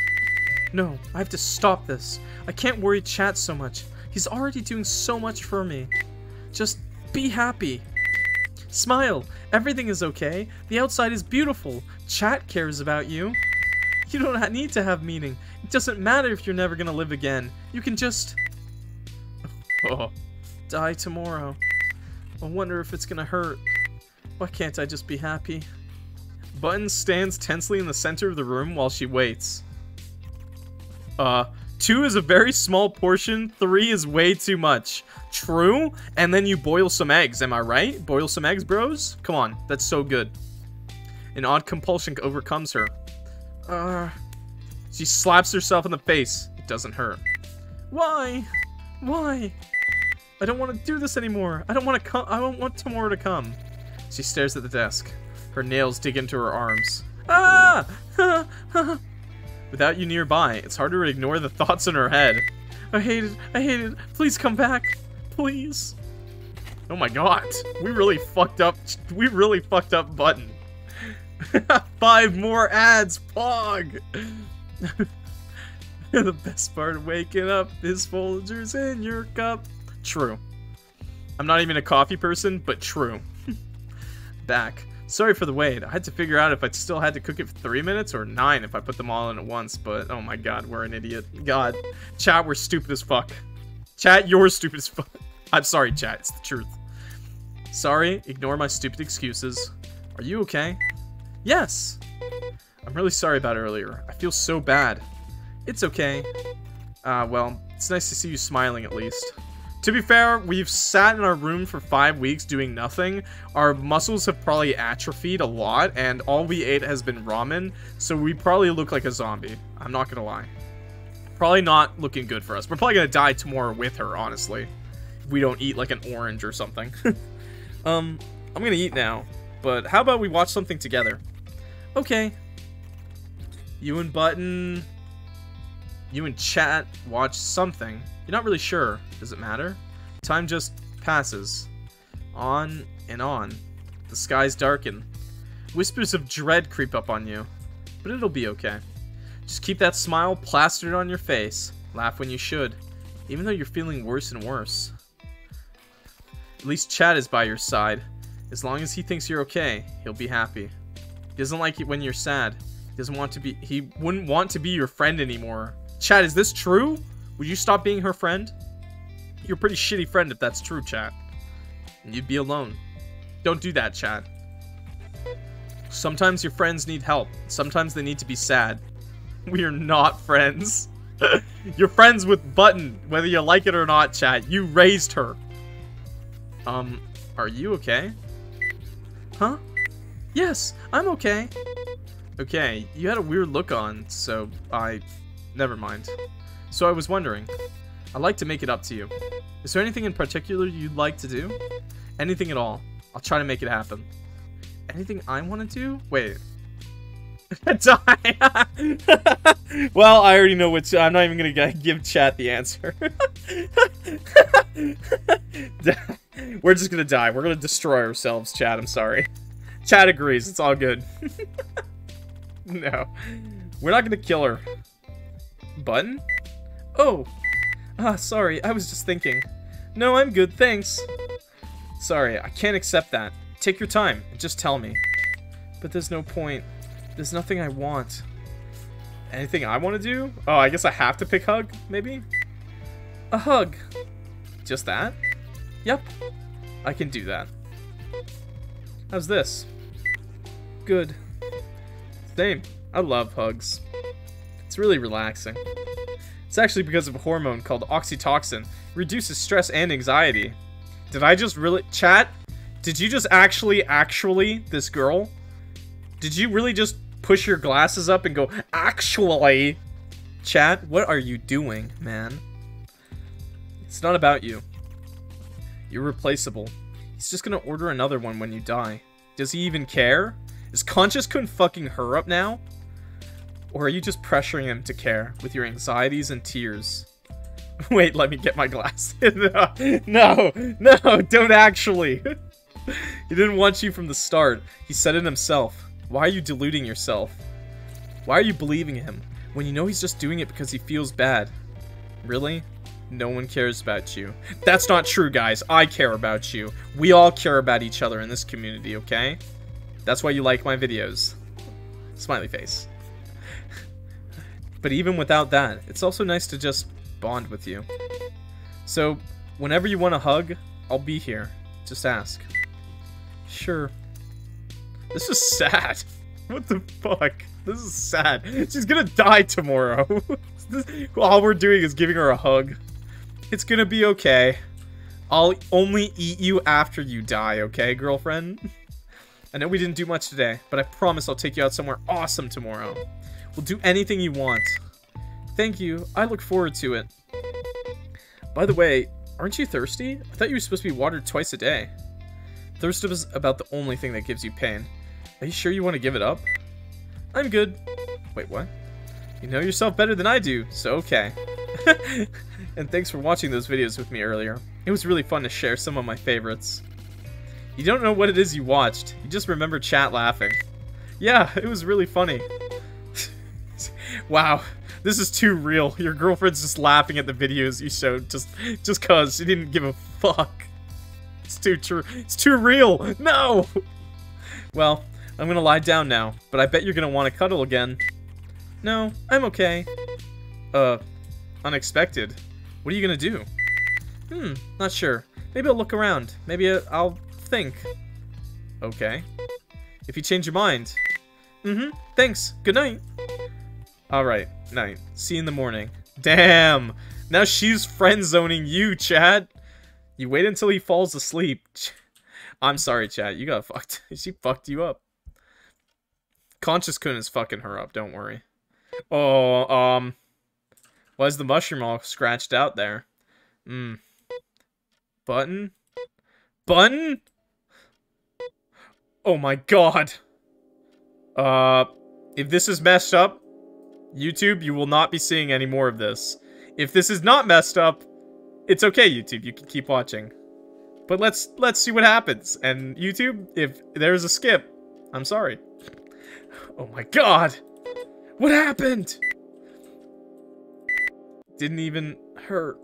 No, I have to stop this. I can't worry Chat so much. He's already doing so much for me. Just be happy. Smile. Everything is okay. The outside is beautiful. Chat cares about you. You don't need to have meaning. It doesn't matter if you're never gonna live again. You can just... Oh, die tomorrow. I wonder if it's gonna hurt. Why can't I just be happy? Button stands tensely in the center of the room while she waits. Uh, two is a very small portion, three is way too much. True, and then you boil some eggs, am I right? Boil some eggs, bros? Come on, that's so good. An odd compulsion overcomes her. Uh, she slaps herself in the face. It doesn't hurt. Why? Why? I don't want to do this anymore. I don't want to come. I don't want tomorrow to come. She stares at the desk. Her nails dig into her arms. Ah! Without you nearby, it's harder to ignore the thoughts in her head. I hate it. I hate it. Please come back. Please. Oh my god. We really fucked up. We really fucked up Button. Five more ads, Pog! the best part of waking up is Folgers in your cup. True. I'm not even a coffee person, but true. Back. Sorry for the wait. I had to figure out if I still had to cook it for three minutes or nine if I put them all in at once, but oh my god, we're an idiot. God. Chat, we're stupid as fuck. Chat, you're stupid as fuck. I'm sorry, chat. It's the truth. Sorry, ignore my stupid excuses. Are you okay? Yes! I'm really sorry about earlier. I feel so bad. It's okay. Uh, well, it's nice to see you smiling at least. To be fair, we've sat in our room for five weeks doing nothing. Our muscles have probably atrophied a lot, and all we ate has been ramen, so we probably look like a zombie. I'm not gonna lie. Probably not looking good for us. We're probably gonna die tomorrow with her, honestly. If we don't eat like an orange or something. um, I'm gonna eat now. But how about we watch something together? Okay. You and Button... You and Chat watch something. You're not really sure. Does it matter? Time just passes. On and on. The skies darken. Whispers of dread creep up on you. But it'll be okay. Just keep that smile plastered on your face. Laugh when you should. Even though you're feeling worse and worse. At least Chad is by your side. As long as he thinks you're okay, he'll be happy. He doesn't like it when you're sad. He doesn't want to be- he wouldn't want to be your friend anymore. Chad, is this true? Would you stop being her friend? You're a pretty shitty friend if that's true, chat. And you'd be alone. Don't do that, chat. Sometimes your friends need help. Sometimes they need to be sad. We are not friends. You're friends with Button, whether you like it or not, chat. You raised her. Um, are you okay? Huh? Yes, I'm okay. Okay, you had a weird look on, so I... Never mind. So I was wondering, I'd like to make it up to you. Is there anything in particular you'd like to do? Anything at all. I'll try to make it happen. Anything I want to do? Wait. Die! well, I already know which- I'm not even gonna give chat the answer. We're just gonna die. We're gonna destroy ourselves, chat. I'm sorry. Chat agrees. It's all good. no. We're not gonna kill her. Button? Oh. Ah, sorry. I was just thinking. No, I'm good, thanks. Sorry, I can't accept that. Take your time and just tell me. But there's no point. There's nothing I want. Anything I want to do? Oh, I guess I have to pick hug, maybe? A hug. Just that? Yep. I can do that. How's this? Good. Same. I love hugs. It's really relaxing. It's actually because of a hormone called oxytocin. Reduces stress and anxiety. Did I just really- Chat? Did you just actually, actually, this girl? Did you really just push your glasses up and go, actually? Chat, what are you doing, man? It's not about you. You're replaceable. He's just gonna order another one when you die. Does he even care? Is Conscious Kun fucking her up now? Or are you just pressuring him to care with your anxieties and tears? Wait, let me get my glass. no, no, no, don't actually. he didn't want you from the start. He said it himself. Why are you deluding yourself? Why are you believing him when you know he's just doing it because he feels bad? Really? No one cares about you. That's not true, guys. I care about you. We all care about each other in this community, okay? That's why you like my videos. Smiley face. But even without that, it's also nice to just bond with you. So, whenever you want a hug, I'll be here. Just ask. Sure. This is sad. What the fuck? This is sad. She's gonna die tomorrow. All we're doing is giving her a hug. It's gonna be okay. I'll only eat you after you die, okay, girlfriend? I know we didn't do much today, but I promise I'll take you out somewhere awesome tomorrow. We'll do anything you want. Thank you. I look forward to it. By the way, aren't you thirsty? I thought you were supposed to be watered twice a day. Thirst is about the only thing that gives you pain. Are you sure you want to give it up? I'm good. Wait, what? You know yourself better than I do, so okay. and thanks for watching those videos with me earlier. It was really fun to share some of my favorites. You don't know what it is you watched. You just remember chat laughing. Yeah, it was really funny. Wow, this is too real. Your girlfriend's just laughing at the videos you showed just just cause she didn't give a fuck. It's too true. It's too real. No! Well, I'm gonna lie down now, but I bet you're gonna want to cuddle again. No, I'm okay. Uh, unexpected. What are you gonna do? Hmm, not sure. Maybe I'll look around. Maybe I'll think. Okay. If you change your mind. Mm-hmm, thanks. Good night. Alright, night. See you in the morning. Damn! Now she's friend-zoning you, Chad. You wait until he falls asleep. I'm sorry, Chad. You got fucked. she fucked you up. Conscious Kun is fucking her up, don't worry. Oh, um... Why is the mushroom all scratched out there? Hmm. Button? Button? Oh my god. Uh, if this is messed up, YouTube, you will not be seeing any more of this. If this is not messed up, it's okay, YouTube. You can keep watching. But let's let's see what happens. And YouTube, if there's a skip, I'm sorry. Oh my god! What happened? Didn't even hurt.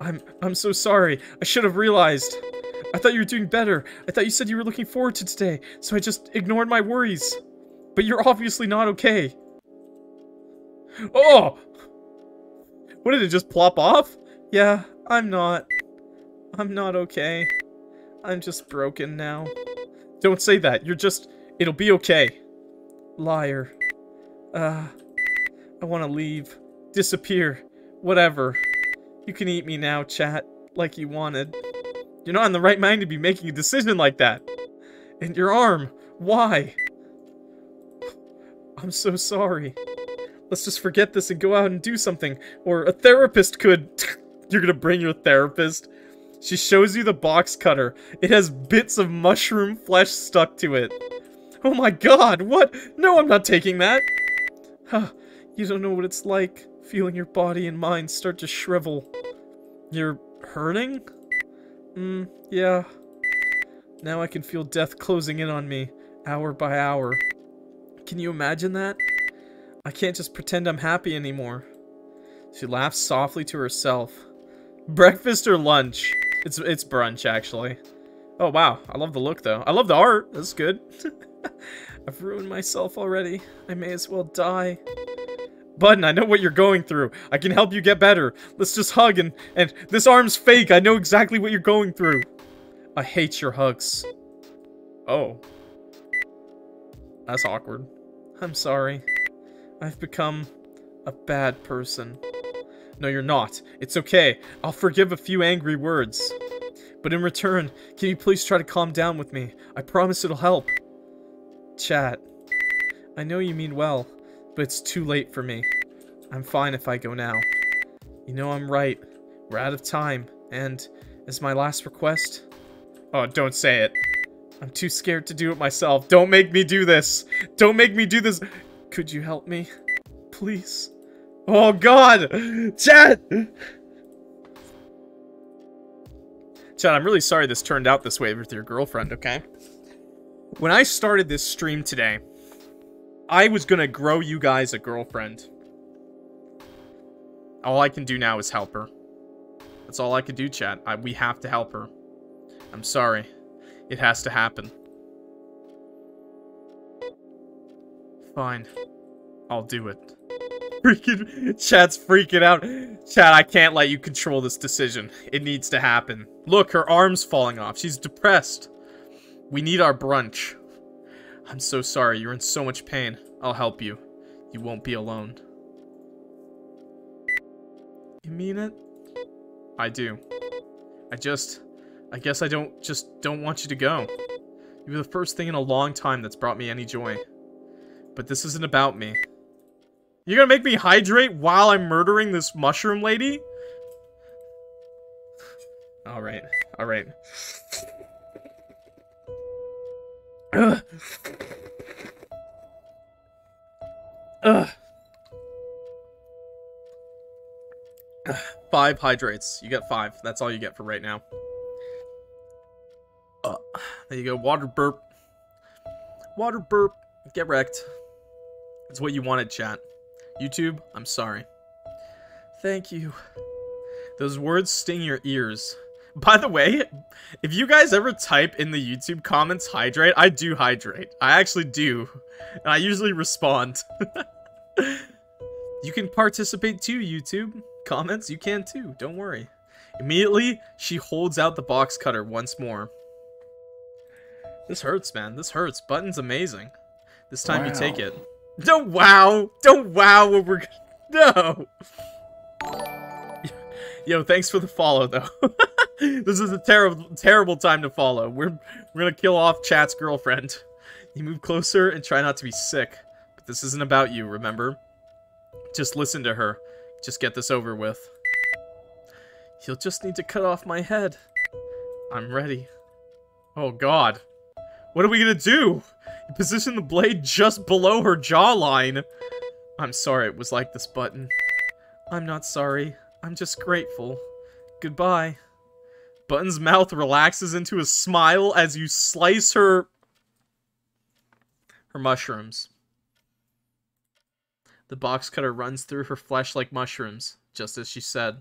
I'm I'm so sorry. I should have realized. I thought you were doing better. I thought you said you were looking forward to today, so I just ignored my worries. But you're obviously not okay. Oh! What did it just plop off? Yeah, I'm not. I'm not okay. I'm just broken now. Don't say that. You're just... It'll be okay. Liar. Uh... I want to leave. Disappear. Whatever. You can eat me now, chat. Like you wanted. You're not in the right mind to be making a decision like that. And your arm. Why? I'm so sorry. Let's just forget this and go out and do something. Or a therapist could... You're gonna bring your therapist? She shows you the box cutter. It has bits of mushroom flesh stuck to it. Oh my god, what? No, I'm not taking that. Huh, you don't know what it's like, feeling your body and mind start to shrivel. You're hurting? Hmm, yeah. Now I can feel death closing in on me, hour by hour. Can you imagine that? I can't just pretend I'm happy anymore. She laughs softly to herself. Breakfast or lunch? It's it's brunch, actually. Oh, wow. I love the look, though. I love the art. That's good. I've ruined myself already. I may as well die. Button, I know what you're going through. I can help you get better. Let's just hug and- and this arm's fake. I know exactly what you're going through. I hate your hugs. Oh. That's awkward. I'm sorry. I've become a bad person. No, you're not. It's okay. I'll forgive a few angry words. But in return, can you please try to calm down with me? I promise it'll help. Chat. I know you mean well, but it's too late for me. I'm fine if I go now. You know I'm right. We're out of time, and as my last request... Oh, don't say it. I'm too scared to do it myself. Don't make me do this. Don't make me do this. Could you help me? Please. Oh, God. Chat. Chad, I'm really sorry this turned out this way with your girlfriend, okay? When I started this stream today, I was gonna grow you guys a girlfriend. All I can do now is help her. That's all I can do, Chad. I, we have to help her. I'm sorry. It has to happen. Fine. I'll do it. Freaking, Chad's freaking out. Chad, I can't let you control this decision. It needs to happen. Look, her arm's falling off. She's depressed. We need our brunch. I'm so sorry. You're in so much pain. I'll help you. You won't be alone. You mean it? I do. I just... I guess I don't... just don't want you to go. You were the first thing in a long time that's brought me any joy. But this isn't about me. You're gonna make me hydrate while I'm murdering this mushroom lady? Alright, alright. Ugh. Ugh. Five hydrates. You get five. That's all you get for right now. Uh, there you go. Water burp. Water burp. Get wrecked. That's what you wanted, chat. YouTube, I'm sorry. Thank you. Those words sting your ears. By the way, if you guys ever type in the YouTube comments hydrate, I do hydrate. I actually do. And I usually respond. you can participate too, YouTube. Comments, you can too. Don't worry. Immediately, she holds out the box cutter once more. This hurts, man. This hurts. Button's amazing. This time wow. you take it. Don't wow! Don't wow what we're No! Yo, thanks for the follow, though. this is a terrible, terrible time to follow. We're, we're gonna kill off Chat's girlfriend. You move closer and try not to be sick. But this isn't about you, remember? Just listen to her. Just get this over with. You'll just need to cut off my head. I'm ready. Oh god. What are we gonna do? Position the blade just below her jawline. I'm sorry it was like this button. I'm not sorry. I'm just grateful. Goodbye. Button's mouth relaxes into a smile as you slice her... her mushrooms. The box cutter runs through her flesh like mushrooms, just as she said.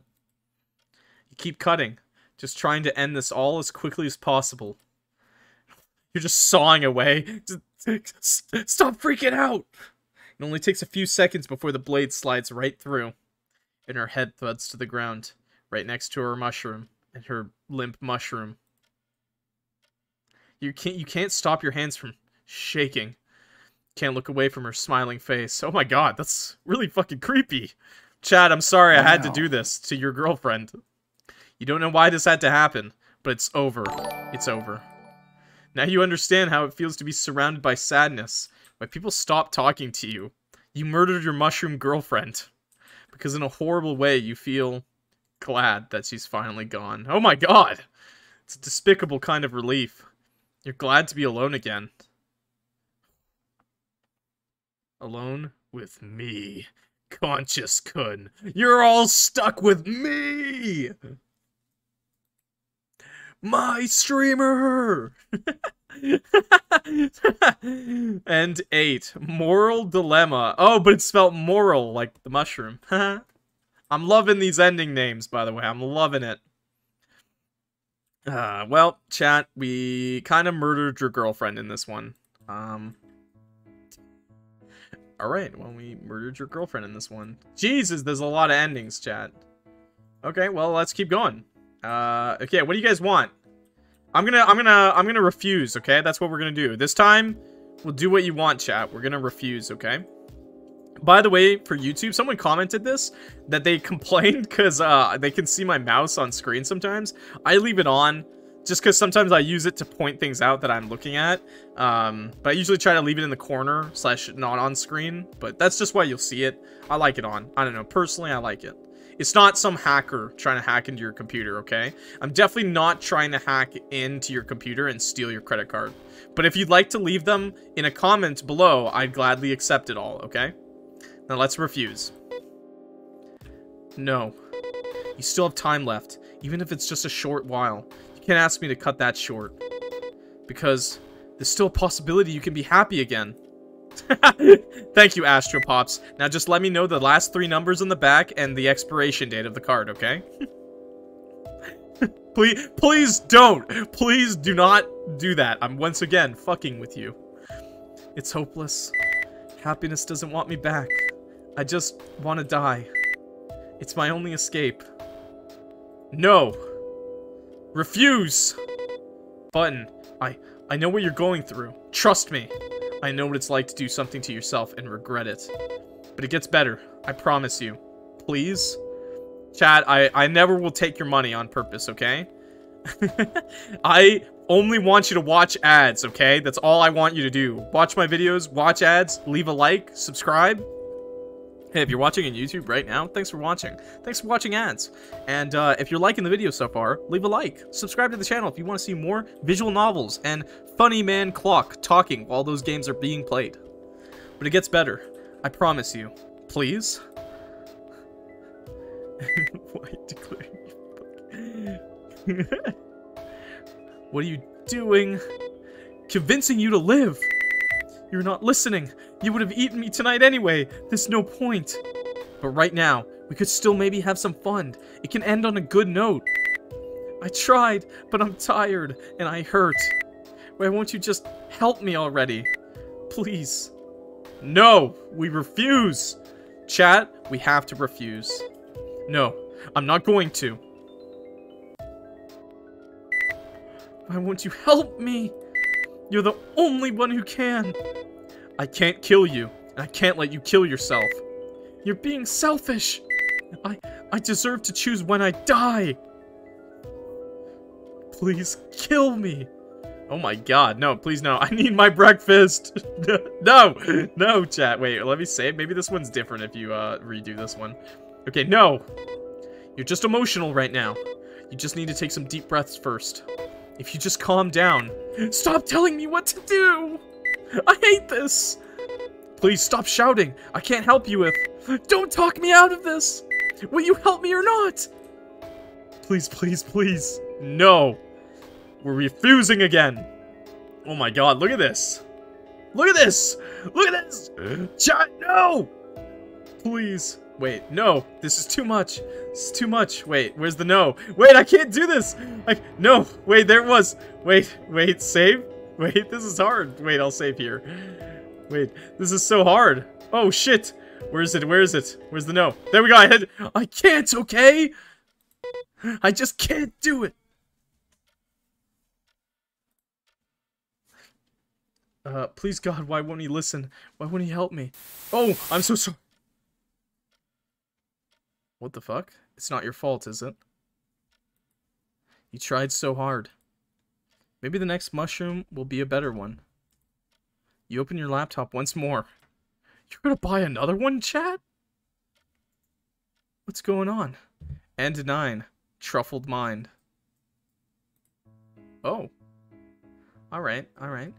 You keep cutting, just trying to end this all as quickly as possible. You're just sawing away. Stop freaking out! It only takes a few seconds before the blade slides right through, and her head thuds to the ground, right next to her mushroom, and her limp mushroom. You can't you can't stop your hands from shaking. Can't look away from her smiling face. Oh my god, that's really fucking creepy. Chad, I'm sorry. I had to do this to your girlfriend. You don't know why this had to happen, but it's over. It's over. Now you understand how it feels to be surrounded by sadness, why people stop talking to you. You murdered your mushroom girlfriend. Because in a horrible way, you feel glad that she's finally gone. Oh my god! It's a despicable kind of relief. You're glad to be alone again. alone with me. Conscious Kun. You're all stuck with me! My streamer! and eight. Moral dilemma. Oh, but it's spelled morel, like the mushroom. I'm loving these ending names, by the way. I'm loving it. Uh, well, chat, we kind of murdered your girlfriend in this one. Um, Alright, well, we murdered your girlfriend in this one. Jesus, there's a lot of endings, chat. Okay, well, let's keep going. Uh, okay, what do you guys want? I'm gonna, I'm gonna, I'm gonna refuse, okay? That's what we're gonna do. This time, we'll do what you want, chat. We're gonna refuse, okay? By the way, for YouTube, someone commented this, that they complained because uh, they can see my mouse on screen sometimes. I leave it on just because sometimes I use it to point things out that I'm looking at. Um, but I usually try to leave it in the corner slash not on screen, but that's just why you'll see it. I like it on. I don't know. Personally, I like it. It's not some hacker trying to hack into your computer, okay? I'm definitely not trying to hack into your computer and steal your credit card. But if you'd like to leave them in a comment below, I'd gladly accept it all, okay? Now let's refuse. No. You still have time left, even if it's just a short while. You can't ask me to cut that short. Because there's still a possibility you can be happy again. Thank you, Astropops. Now just let me know the last three numbers on the back and the expiration date of the card, okay? please, please don't. Please do not do that. I'm once again fucking with you. It's hopeless. Happiness doesn't want me back. I just want to die. It's my only escape. No. Refuse. Button. I I know what you're going through. Trust me. I know what it's like to do something to yourself and regret it. But it gets better. I promise you. Please? Chad, I, I never will take your money on purpose, okay? I only want you to watch ads, okay? That's all I want you to do. Watch my videos, watch ads, leave a like, subscribe. Hey, if you're watching on YouTube right now, thanks for watching. Thanks for watching ads. And uh, if you're liking the video so far, leave a like. Subscribe to the channel if you want to see more visual novels and funny man clock talking while those games are being played. But it gets better. I promise you. Please? Why declare What are you doing? Convincing you to live! You're not listening. You would have eaten me tonight anyway. There's no point. But right now, we could still maybe have some fun. It can end on a good note. I tried, but I'm tired, and I hurt. Why won't you just help me already? Please. No, we refuse. Chat, we have to refuse. No, I'm not going to. Why won't you help me? You're the only one who can. I can't kill you, I can't let you kill yourself. You're being selfish. I I deserve to choose when I die. Please kill me. Oh my god, no, please no. I need my breakfast. no, no, chat. Wait, let me save. Maybe this one's different if you uh, redo this one. Okay, no. You're just emotional right now. You just need to take some deep breaths first. If you just calm down. Stop telling me what to do! I hate this! Please stop shouting. I can't help you if... Don't talk me out of this! Will you help me or not? Please, please, please. No. We're refusing again. Oh my god, look at this. Look at this! Look at this! Chat, no! Please. Wait, no. This is too much. This is too much. Wait, where's the no? Wait, I can't do this! Like, no! Wait, there it was! Wait, wait, save? Wait, this is hard. Wait, I'll save here. Wait, this is so hard. Oh, shit! Where is it? Where is it? Where's the no? There we go, I had- I can't, okay? I just can't do it! Uh, please God, why won't he listen? Why won't he help me? Oh, I'm so sorry. What the fuck? It's not your fault, is it? You tried so hard. Maybe the next mushroom will be a better one. You open your laptop once more. You're gonna buy another one, chat? What's going on? End 9. Truffled mind. Oh. Alright, alright.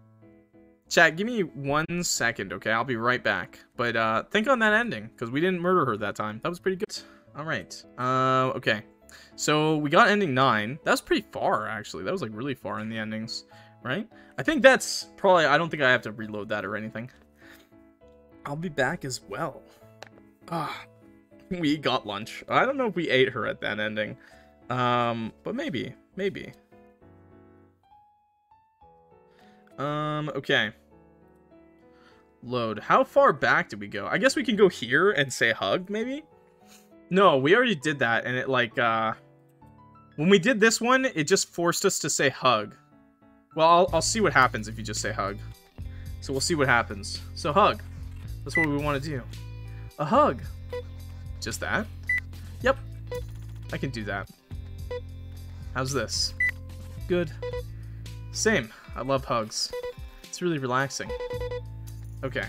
Chat, give me one second, okay? I'll be right back. But uh, think on that ending, because we didn't murder her that time. That was pretty good. All right. Uh, okay. So we got ending 9. That was pretty far, actually. That was, like, really far in the endings, right? I think that's probably... I don't think I have to reload that or anything. I'll be back as well. Ah, we got lunch. I don't know if we ate her at that ending. Um, but maybe. Maybe. Um, okay. Load. How far back did we go? I guess we can go here and say hug, maybe? No, we already did that, and it, like, uh... When we did this one, it just forced us to say hug. Well, I'll, I'll see what happens if you just say hug. So we'll see what happens. So hug. That's what we want to do. A hug. Just that? Yep. I can do that. How's this? Good. Same. I love hugs. It's really relaxing. Okay.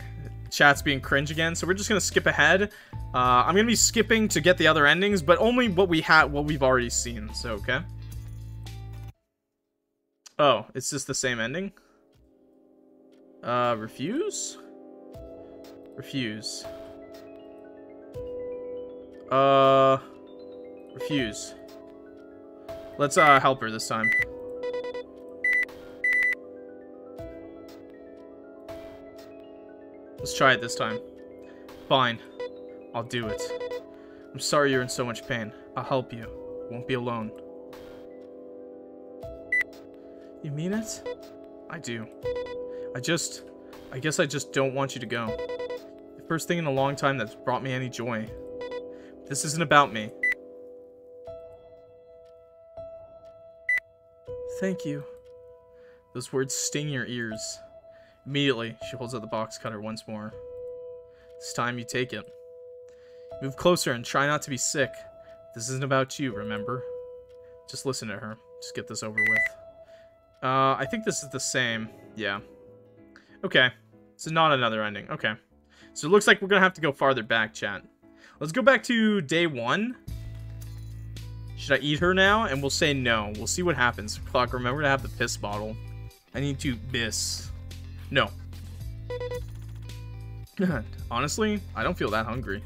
Chat's being cringe again, so we're just gonna skip ahead. Uh, I'm gonna be skipping to get the other endings, but only what we had, what we've already seen. So okay. Oh, it's just the same ending. Uh, refuse. Refuse. Uh, refuse. Let's uh help her this time. Let's try it this time. Fine. I'll do it. I'm sorry you're in so much pain. I'll help you. Won't be alone. You mean it? I do. I just... I guess I just don't want you to go. The first thing in a long time that's brought me any joy. This isn't about me. Thank you. Those words sting your ears. Immediately, she holds out the box cutter once more. This time you take it. Move closer and try not to be sick. This isn't about you, remember? Just listen to her. Just get this over with. Uh, I think this is the same. Yeah. Okay. So not another ending. Okay. So it looks like we're gonna have to go farther back, chat. Let's go back to day one. Should I eat her now? And we'll say no. We'll see what happens. Clock, remember to have the piss bottle. I need to piss. No. Honestly, I don't feel that hungry.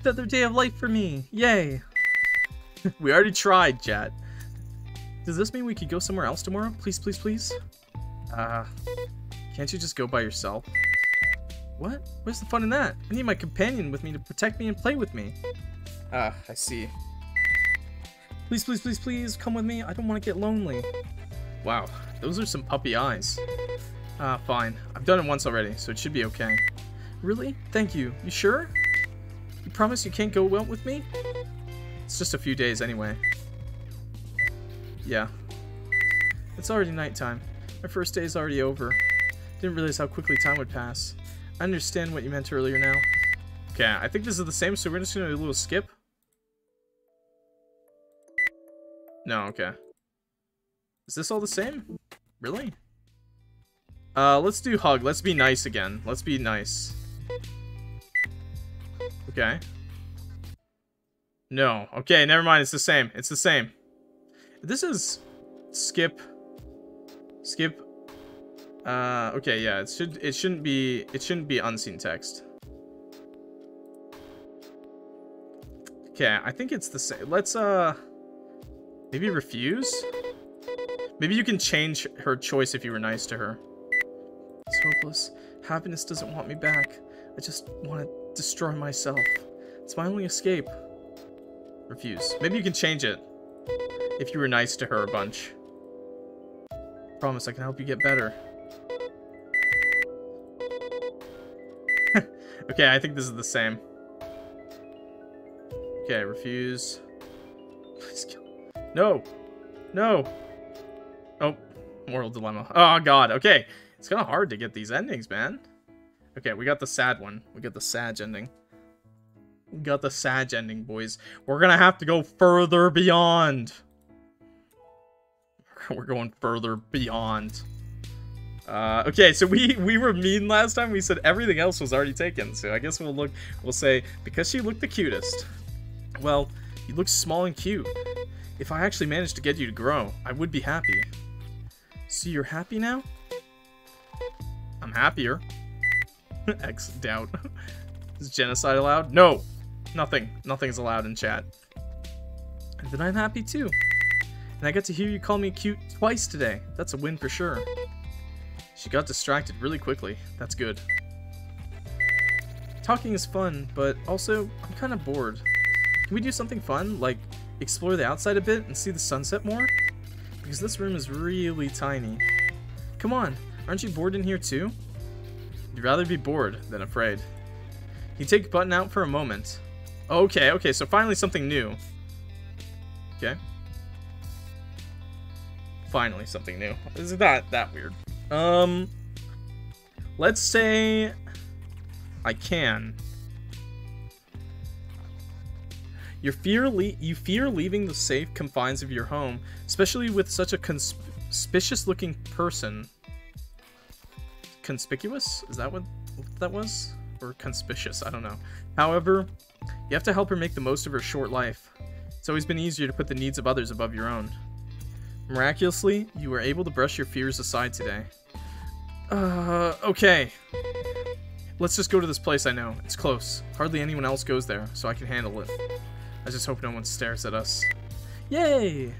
Another day of life for me. Yay. we already tried, chat. Does this mean we could go somewhere else tomorrow? Please, please, please? Uh, can't you just go by yourself? What? Where's the fun in that? I need my companion with me to protect me and play with me. Ah, I see. Please, please, please, please, come with me. I don't want to get lonely. Wow, those are some puppy eyes. Ah, fine. I've done it once already, so it should be okay. Really? Thank you. You sure? You promise you can't go out with me? It's just a few days anyway. Yeah. It's already nighttime. My first day is already over. Didn't realize how quickly time would pass. I understand what you meant earlier now. Okay, I think this is the same, so we're just gonna do a little skip. No, okay. Is this all the same? Really? Uh, let's do hug. Let's be nice again. Let's be nice. Okay. No. Okay, never mind. It's the same. It's the same. This is skip. Skip. Uh, okay, yeah. It should. It shouldn't be. It shouldn't be unseen text. Okay, I think it's the same. Let's uh, maybe refuse. Maybe you can change her choice if you were nice to her. It's hopeless. Happiness doesn't want me back. I just want to destroy myself. It's my only escape. Refuse. Maybe you can change it. If you were nice to her a bunch. Promise I can help you get better. okay, I think this is the same. Okay, refuse. Please kill. No! No! Oh, moral dilemma. Oh god, okay. It's kind of hard to get these endings, man. Okay, we got the sad one. We got the sad ending. We got the sad ending, boys. We're gonna have to go further beyond. We're going further beyond. Uh, okay, so we we were mean last time. We said everything else was already taken. So I guess we'll look. We'll say because she looked the cutest. Well, you look small and cute. If I actually managed to get you to grow, I would be happy. So you're happy now? Happier. X doubt. Is genocide allowed? No! Nothing. Nothing's allowed in chat. And then I'm happy too. And I got to hear you call me cute twice today. That's a win for sure. She got distracted really quickly. That's good. Talking is fun, but also, I'm kind of bored. Can we do something fun, like explore the outside a bit and see the sunset more? Because this room is really tiny. Come on, aren't you bored in here too? You'd rather be bored than afraid. You take Button out for a moment. Okay, okay, so finally something new. Okay. Finally something new. Is that that weird? Um, let's say I can. You fear you fear leaving the safe confines of your home, especially with such a conspicuous-looking person. Conspicuous? Is that what, that was? Or conspicuous? I don't know. However, you have to help her make the most of her short life. It's always been easier to put the needs of others above your own. Miraculously, you were able to brush your fears aside today. Uh, okay. Let's just go to this place I know. It's close. Hardly anyone else goes there, so I can handle it. I just hope no one stares at us. Yay!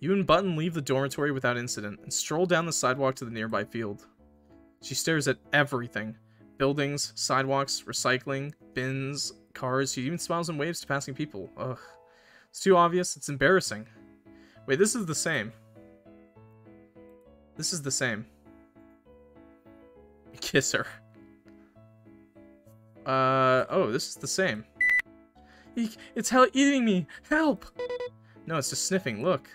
You and Button leave the dormitory without incident and stroll down the sidewalk to the nearby field. She stares at everything. Buildings, sidewalks, recycling, bins, cars. She even smiles and waves to passing people. Ugh. It's too obvious. It's embarrassing. Wait, this is the same. This is the same. Kiss her. Uh, oh, this is the same. Eek, it's hell eating me! Help! No, it's just sniffing, look.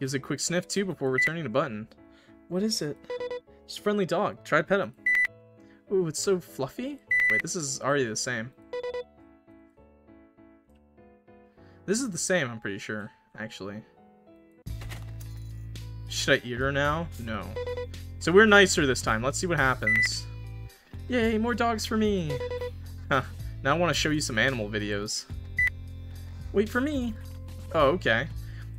Gives a quick sniff too before returning to button. What is it? It's a friendly dog. Try pet him. Ooh, it's so fluffy. Wait, this is already the same. This is the same, I'm pretty sure, actually. Should I eat her now? No. So we're nicer this time. Let's see what happens. Yay, more dogs for me! Huh. Now I want to show you some animal videos. Wait for me! Oh, okay.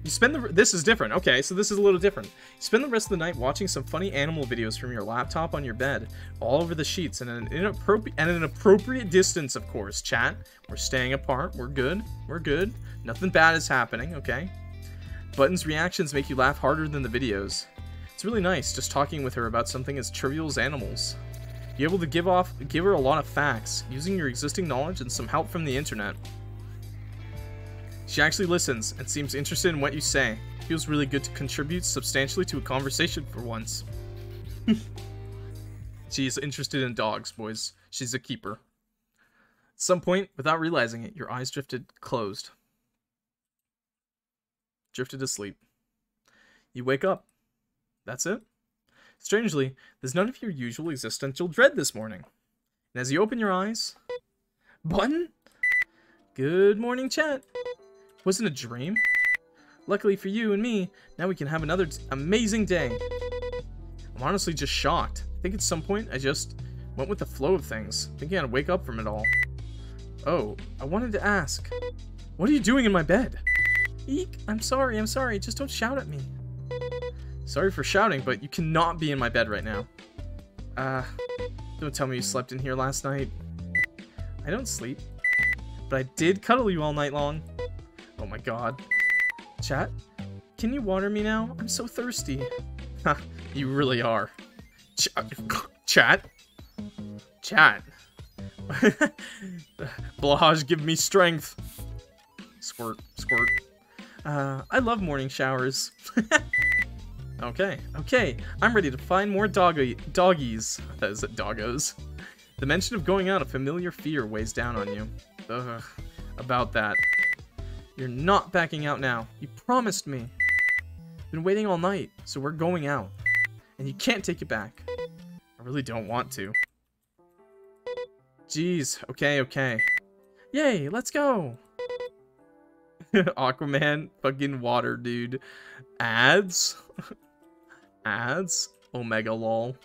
You spend the- this is different. Okay, so this is a little different. You spend the rest of the night watching some funny animal videos from your laptop on your bed, all over the sheets, and an inappropriate- and an appropriate distance, of course. Chat, we're staying apart, we're good, we're good. Nothing bad is happening, okay? Button's reactions make you laugh harder than the videos. It's really nice just talking with her about something as trivial as animals. You're able to give off give her a lot of facts, using your existing knowledge and some help from the internet. She actually listens and seems interested in what you say. Feels really good to contribute substantially to a conversation for once. She's interested in dogs, boys. She's a keeper. At some point, without realizing it, your eyes drifted closed. Drifted asleep. You wake up. That's it. Strangely, there's none of your usual existential dread this morning. And as you open your eyes... Button? Good morning, chat. Wasn't a dream? Luckily for you and me, now we can have another amazing day. I'm honestly just shocked. I think at some point I just went with the flow of things, thinking I'd wake up from it all. Oh, I wanted to ask. What are you doing in my bed? Eek, I'm sorry, I'm sorry, just don't shout at me. Sorry for shouting, but you cannot be in my bed right now. Uh, don't tell me you slept in here last night. I don't sleep, but I did cuddle you all night long. Oh my god. Chat, can you water me now? I'm so thirsty. Ha, you really are. Ch chat? Chat. Blahaj, give me strength. Squirt, squirt. Uh, I love morning showers. okay, okay. I'm ready to find more doggy doggies. That is doggos. The mention of going out, a familiar fear weighs down on you. Ugh, about that. You're not backing out now. You promised me. Been waiting all night, so we're going out. And you can't take it back. I really don't want to. Jeez, okay, okay. Yay, let's go! Aquaman, fucking water, dude. Ads? Ads? Omega lol.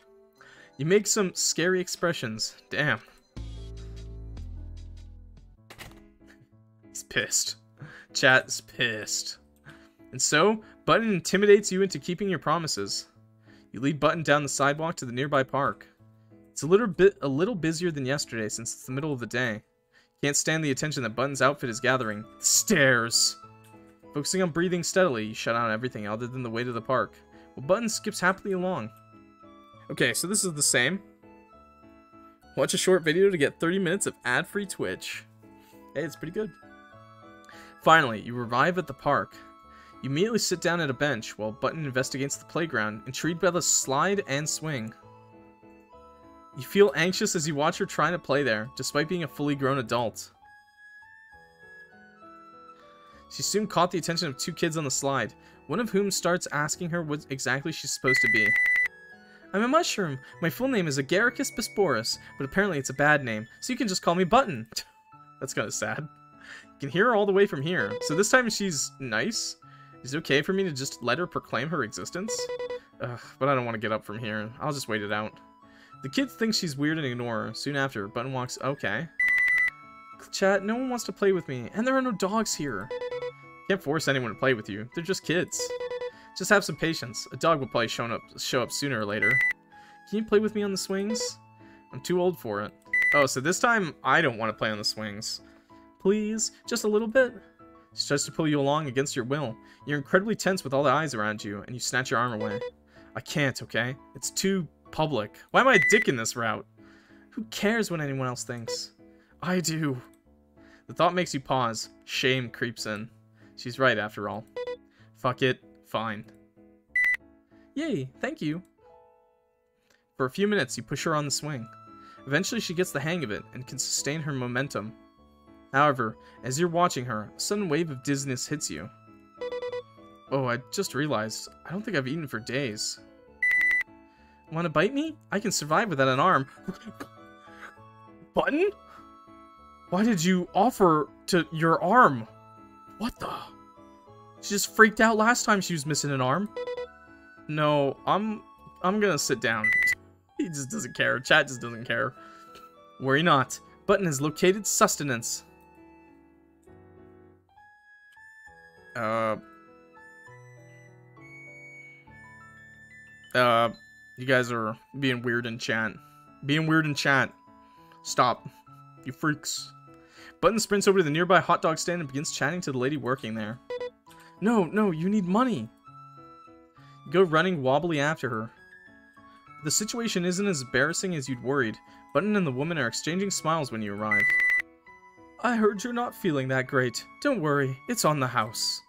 You make some scary expressions. Damn. He's pissed. Chat's pissed. And so, Button intimidates you into keeping your promises. You lead Button down the sidewalk to the nearby park. It's a little bit a little busier than yesterday since it's the middle of the day. Can't stand the attention that Button's outfit is gathering. The stairs. Focusing on breathing steadily, you shut out everything other than the way to the park. Well, Button skips happily along. Okay, so this is the same. Watch a short video to get 30 minutes of ad-free Twitch. Hey, it's pretty good. Finally, you arrive at the park. You immediately sit down at a bench while Button investigates the playground, intrigued by the slide and swing. You feel anxious as you watch her trying to play there, despite being a fully grown adult. She soon caught the attention of two kids on the slide, one of whom starts asking her what exactly she's supposed to be. I'm a mushroom. My full name is Agaricus bisporus, but apparently it's a bad name, so you can just call me Button. That's kind of sad. Can hear her all the way from here, so this time she's nice. Is it okay for me to just let her proclaim her existence? Ugh, but I don't want to get up from here. I'll just wait it out. The kids think she's weird and ignore her. Soon after, Button walks, okay. Chat, no one wants to play with me, and there are no dogs here. Can't force anyone to play with you. They're just kids. Just have some patience. A dog will probably show up, show up sooner or later. Can you play with me on the swings? I'm too old for it. Oh, so this time I don't want to play on the swings. Please, just a little bit. She tries to pull you along against your will. You're incredibly tense with all the eyes around you, and you snatch your arm away. I can't, okay? It's too public. Why am I a dick in this route? Who cares what anyone else thinks? I do. The thought makes you pause. Shame creeps in. She's right, after all. Fuck it. Fine. Yay, thank you. For a few minutes, you push her on the swing. Eventually, she gets the hang of it and can sustain her momentum. However, as you're watching her, a sudden wave of dizziness hits you. Oh, I just realized, I don't think I've eaten for days. Want to bite me? I can survive without an arm. Button? Why did you offer to your arm? What the? She just freaked out last time she was missing an arm. No, I'm I'm gonna sit down. he just doesn't care. Chat just doesn't care. Worry not. Button has located sustenance. Uh. Uh. You guys are being weird in chat. Being weird in chat. Stop. You freaks. Button sprints over to the nearby hot dog stand and begins chatting to the lady working there. No, no, you need money. You go running wobbly after her. The situation isn't as embarrassing as you'd worried. Button and the woman are exchanging smiles when you arrive. I heard you're not feeling that great. Don't worry, it's on the house.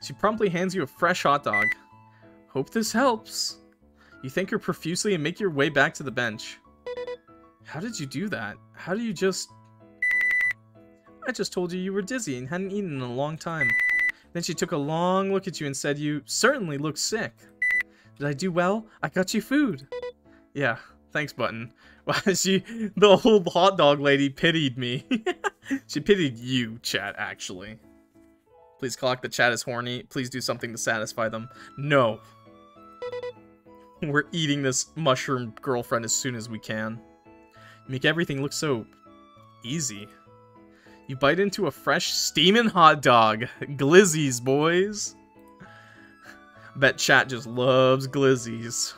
She promptly hands you a fresh hot dog. Hope this helps. You thank her profusely and make your way back to the bench. How did you do that? How do you just... I just told you you were dizzy and hadn't eaten in a long time. Then she took a long look at you and said you certainly look sick. Did I do well? I got you food. Yeah, thanks, Button. Well, she, the old hot dog lady pitied me. she pitied you, chat, actually. Please clock the chat is horny. Please do something to satisfy them. No. We're eating this mushroom girlfriend as soon as we can. You make everything look so easy. You bite into a fresh steaming hot dog. Glizzies, boys. Bet chat just loves glizzies.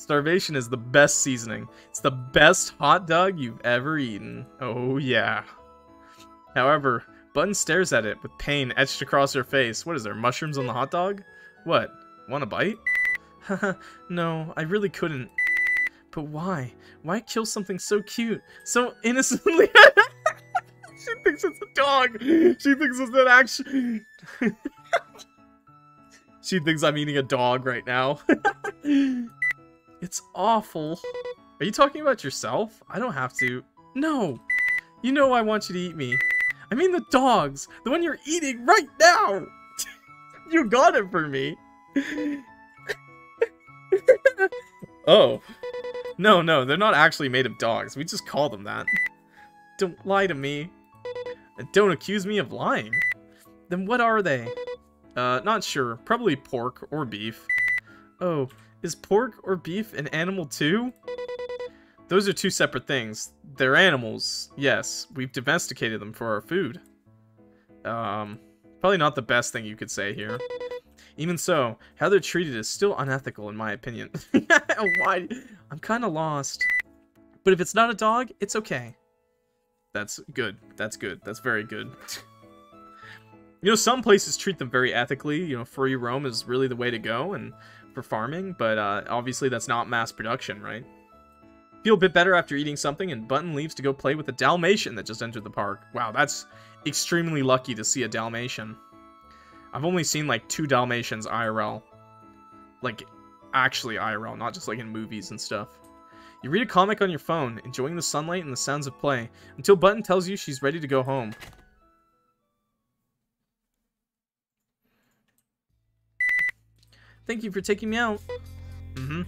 Starvation is the best seasoning. It's the best hot dog you've ever eaten. Oh yeah. However, Button stares at it with pain etched across her face. What is there, mushrooms on the hot dog? What, want a bite? Haha, no, I really couldn't. But why? Why kill something so cute? So innocently? She thinks it's a dog. She thinks it's an action. she thinks I'm eating a dog right now. It's awful. Are you talking about yourself? I don't have to. No. You know I want you to eat me. I mean the dogs. The one you're eating right now. you got it for me. oh. No, no, they're not actually made of dogs. We just call them that. Don't lie to me. Don't accuse me of lying. Then what are they? Uh, not sure. Probably pork or beef. Oh, is pork or beef an animal too? Those are two separate things. They're animals, yes. We've domesticated them for our food. Um, Probably not the best thing you could say here. Even so, how they're treated is still unethical in my opinion. Why? I'm kind of lost. But if it's not a dog, it's okay. That's good. That's good. That's very good. you know, some places treat them very ethically. You know, free roam is really the way to go and for farming, but uh, obviously that's not mass production, right? Feel a bit better after eating something, and Button leaves to go play with a Dalmatian that just entered the park. Wow, that's extremely lucky to see a Dalmatian. I've only seen like two Dalmatians IRL. Like, actually IRL, not just like in movies and stuff. You read a comic on your phone, enjoying the sunlight and the sounds of play, until Button tells you she's ready to go home. Thank you for taking me out. Mm-hmm.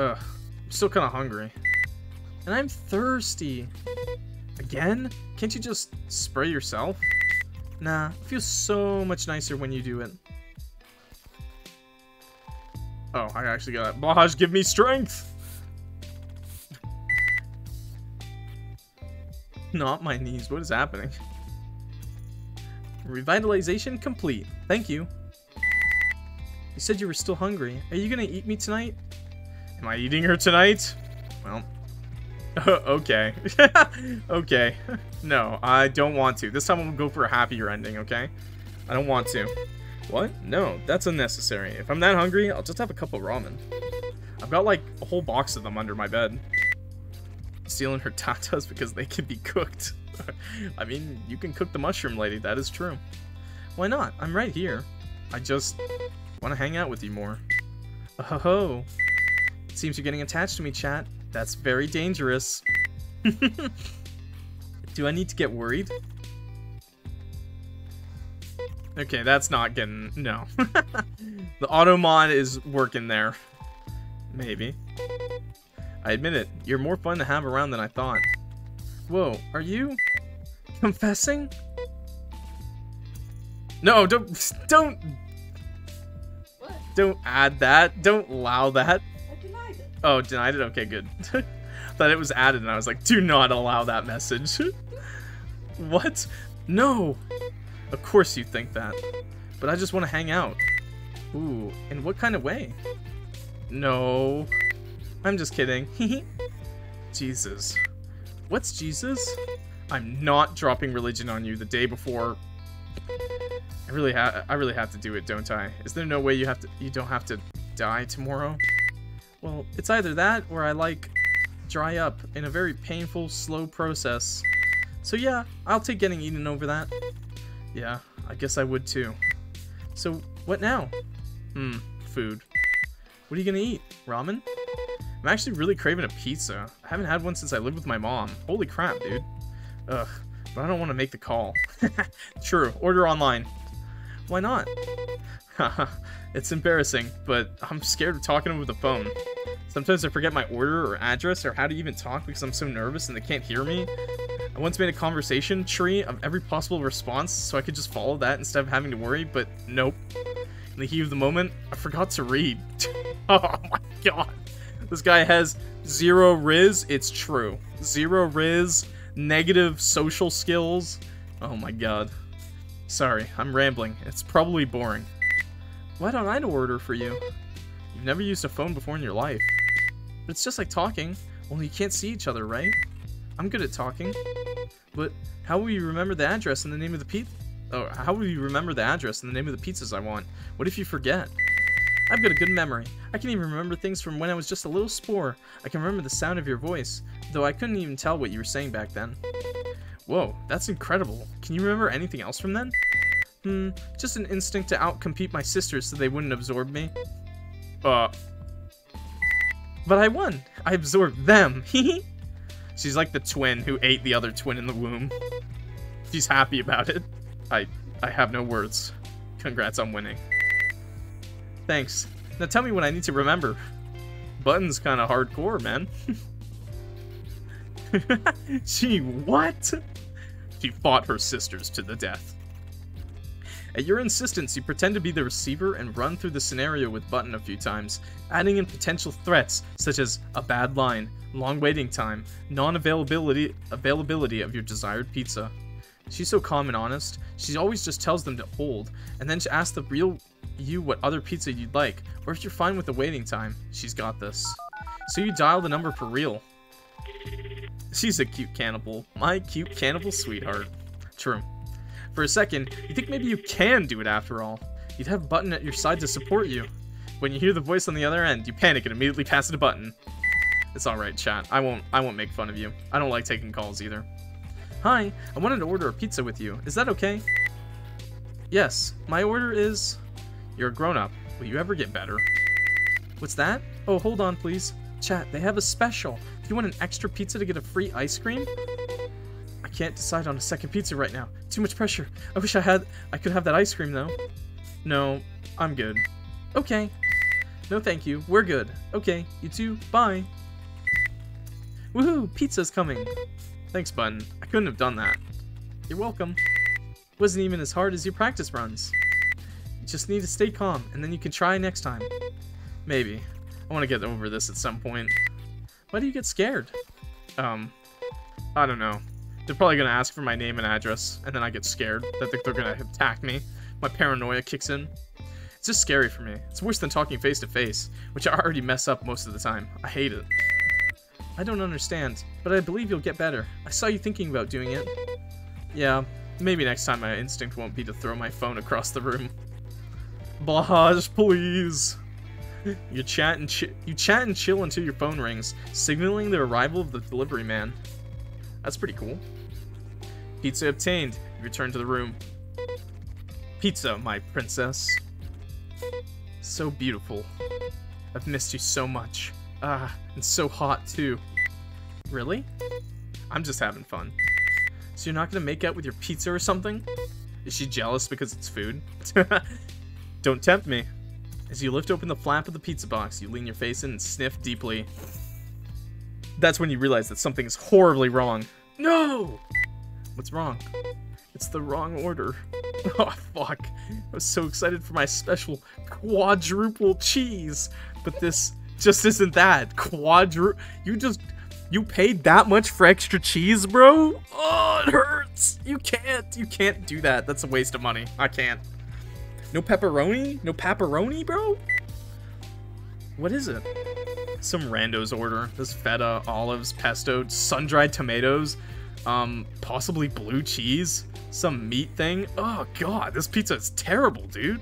Ugh, I'm still kind of hungry. And I'm thirsty. Again? Can't you just spray yourself? Nah, it feels so much nicer when you do it. Oh, I actually got it. Blahaj, give me strength! Not my knees. What is happening? Revitalization complete. Thank you. You said you were still hungry. Are you gonna eat me tonight? Am I eating her tonight? Well, okay. okay. No, I don't want to. This time I'm gonna go for a happier ending, okay? I don't want to. What? No, that's unnecessary. If I'm that hungry, I'll just have a cup of ramen. I've got like a whole box of them under my bed stealing her tatas because they can be cooked. I mean, you can cook the mushroom lady, that is true. Why not? I'm right here. I just want to hang out with you more. Oh, ho. It seems you're getting attached to me, chat. That's very dangerous. Do I need to get worried? Okay, that's not getting... No. the Automon is working there. Maybe. I admit it, you're more fun to have around than I thought. Whoa, are you... confessing? No, don't... don't... Don't add that. Don't allow that. I denied it. Oh, denied it? Okay, good. Thought it was added and I was like, do not allow that message. what? No! Of course you think that. But I just want to hang out. Ooh, in what kind of way? No. I'm just kidding. Jesus. What's Jesus? I'm not dropping religion on you the day before. I really have I really have to do it, don't I? Is there no way you have to you don't have to die tomorrow? Well, it's either that or I like dry up in a very painful, slow process. So yeah, I'll take getting eaten over that. Yeah, I guess I would too. So, what now? Hmm, food. What are you gonna eat? Ramen? I'm actually really craving a pizza. I haven't had one since I lived with my mom. Holy crap, dude. Ugh, but I don't want to make the call. True, order online. Why not? it's embarrassing, but I'm scared of talking over the phone. Sometimes I forget my order or address or how to even talk because I'm so nervous and they can't hear me. I once made a conversation tree of every possible response so I could just follow that instead of having to worry, but nope. In the heat of the moment, I forgot to read. oh my god. This guy has zero riz. It's true. Zero riz, negative social skills. Oh my god. Sorry, I'm rambling. It's probably boring. Why don't I order for you? You've never used a phone before in your life. But it's just like talking, only you can't see each other, right? I'm good at talking. But how will you remember the address and the name of the pizza? Oh, how will you remember the address and the name of the pizzas I want? What if you forget? I've got a good memory. I can even remember things from when I was just a little spore. I can remember the sound of your voice, though I couldn't even tell what you were saying back then. Whoa, that's incredible. Can you remember anything else from then? Hmm, just an instinct to outcompete my sisters so they wouldn't absorb me. Uh. But I won. I absorbed them. Hehe! She's like the twin who ate the other twin in the womb. She's happy about it. I I have no words. Congrats on winning. Thanks. Now tell me what I need to remember. Button's kind of hardcore, man. she what? She fought her sisters to the death. At your insistence, you pretend to be the receiver and run through the scenario with Button a few times, adding in potential threats such as a bad line, long waiting time, non-availability availability of your desired pizza. She's so calm and honest. She always just tells them to hold, and then she asks the real you what other pizza you'd like, or if you're fine with the waiting time. She's got this. So you dial the number for real. She's a cute cannibal. My cute cannibal sweetheart. True. For a second, you think maybe you can do it after all. You'd have a button at your side to support you. When you hear the voice on the other end, you panic and immediately pass it a button. It's alright, chat. I won't I won't make fun of you. I don't like taking calls either. Hi, I wanted to order a pizza with you. Is that okay? Yes, my order is... You're a grown-up. Will you ever get better? What's that? Oh, hold on, please. Chat, they have a special. If you want an extra pizza to get a free ice cream? I can't decide on a second pizza right now. Too much pressure. I wish I had... I could have that ice cream, though. No, I'm good. Okay. No thank you. We're good. Okay, you too. Bye. Woohoo! Pizza's coming! Thanks, Button. I couldn't have done that. You're welcome. Wasn't even as hard as your practice runs. You just need to stay calm, and then you can try next time. Maybe. I want to get over this at some point. Why do you get scared? Um, I don't know. They're probably going to ask for my name and address, and then I get scared that they're going to attack me. My paranoia kicks in. It's just scary for me. It's worse than talking face to face, which I already mess up most of the time. I hate it. I don't understand, but I believe you'll get better. I saw you thinking about doing it. Yeah, maybe next time my instinct won't be to throw my phone across the room. Blahaj, please. You chat and you chat and chill until your phone rings, signaling the arrival of the delivery man. That's pretty cool. Pizza obtained. You return to the room. Pizza, my princess. So beautiful. I've missed you so much. Ah, and so hot too. Really? I'm just having fun. So you're not gonna make out with your pizza or something? Is she jealous because it's food? Don't tempt me. As you lift open the flap of the pizza box, you lean your face in and sniff deeply. That's when you realize that something is horribly wrong. No! What's wrong? It's the wrong order. Oh, fuck. I was so excited for my special quadruple cheese, but this just isn't that. Quadru- You just- You paid that much for extra cheese, bro? Oh, it hurts. You can't. You can't do that. That's a waste of money. I can't. No pepperoni? No pepperoni, bro? What is it? Some rando's order. This feta, olives, pesto, sun-dried tomatoes, um, possibly blue cheese, some meat thing. Oh god, this pizza is terrible, dude.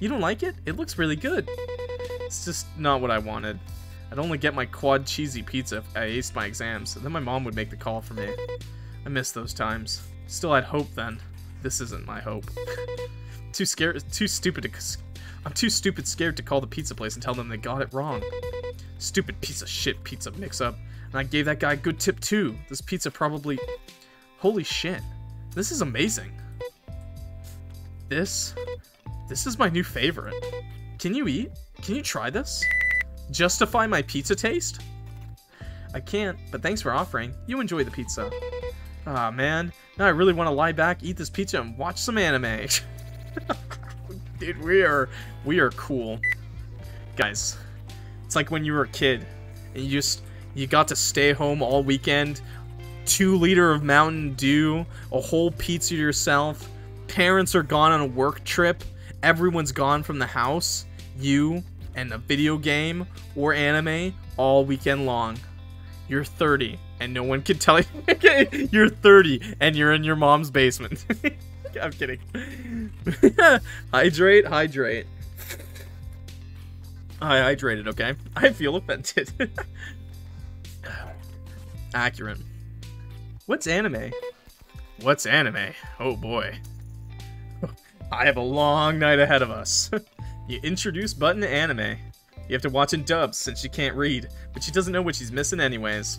You don't like it? It looks really good. It's just not what I wanted. I'd only get my quad cheesy pizza if I aced my exams, and then my mom would make the call for me. I miss those times. Still, I'd hope then. This isn't my hope. too scared, too stupid to. I'm too stupid scared to call the pizza place and tell them they got it wrong. Stupid piece of shit pizza mix-up. And I gave that guy a good tip too. This pizza probably... Holy shit. This is amazing. This... This is my new favorite. Can you eat? Can you try this? Justify my pizza taste? I can't, but thanks for offering. You enjoy the pizza. Ah, man. Now I really want to lie back, eat this pizza, and watch some anime. Dude, we are... We are cool. Guys, it's like when you were a kid, and you just... You got to stay home all weekend, two liter of Mountain Dew, a whole pizza to yourself, parents are gone on a work trip, everyone's gone from the house, you and a video game or anime all weekend long. You're 30 and no one can tell you you're 30 and you're in your mom's basement. I'm kidding. hydrate, hydrate. I hydrated, okay? I feel offended. Accurate. What's anime? What's anime? Oh boy. I have a long night ahead of us. you introduce Button to anime. You have to watch in dubs since she can't read, but she doesn't know what she's missing anyways.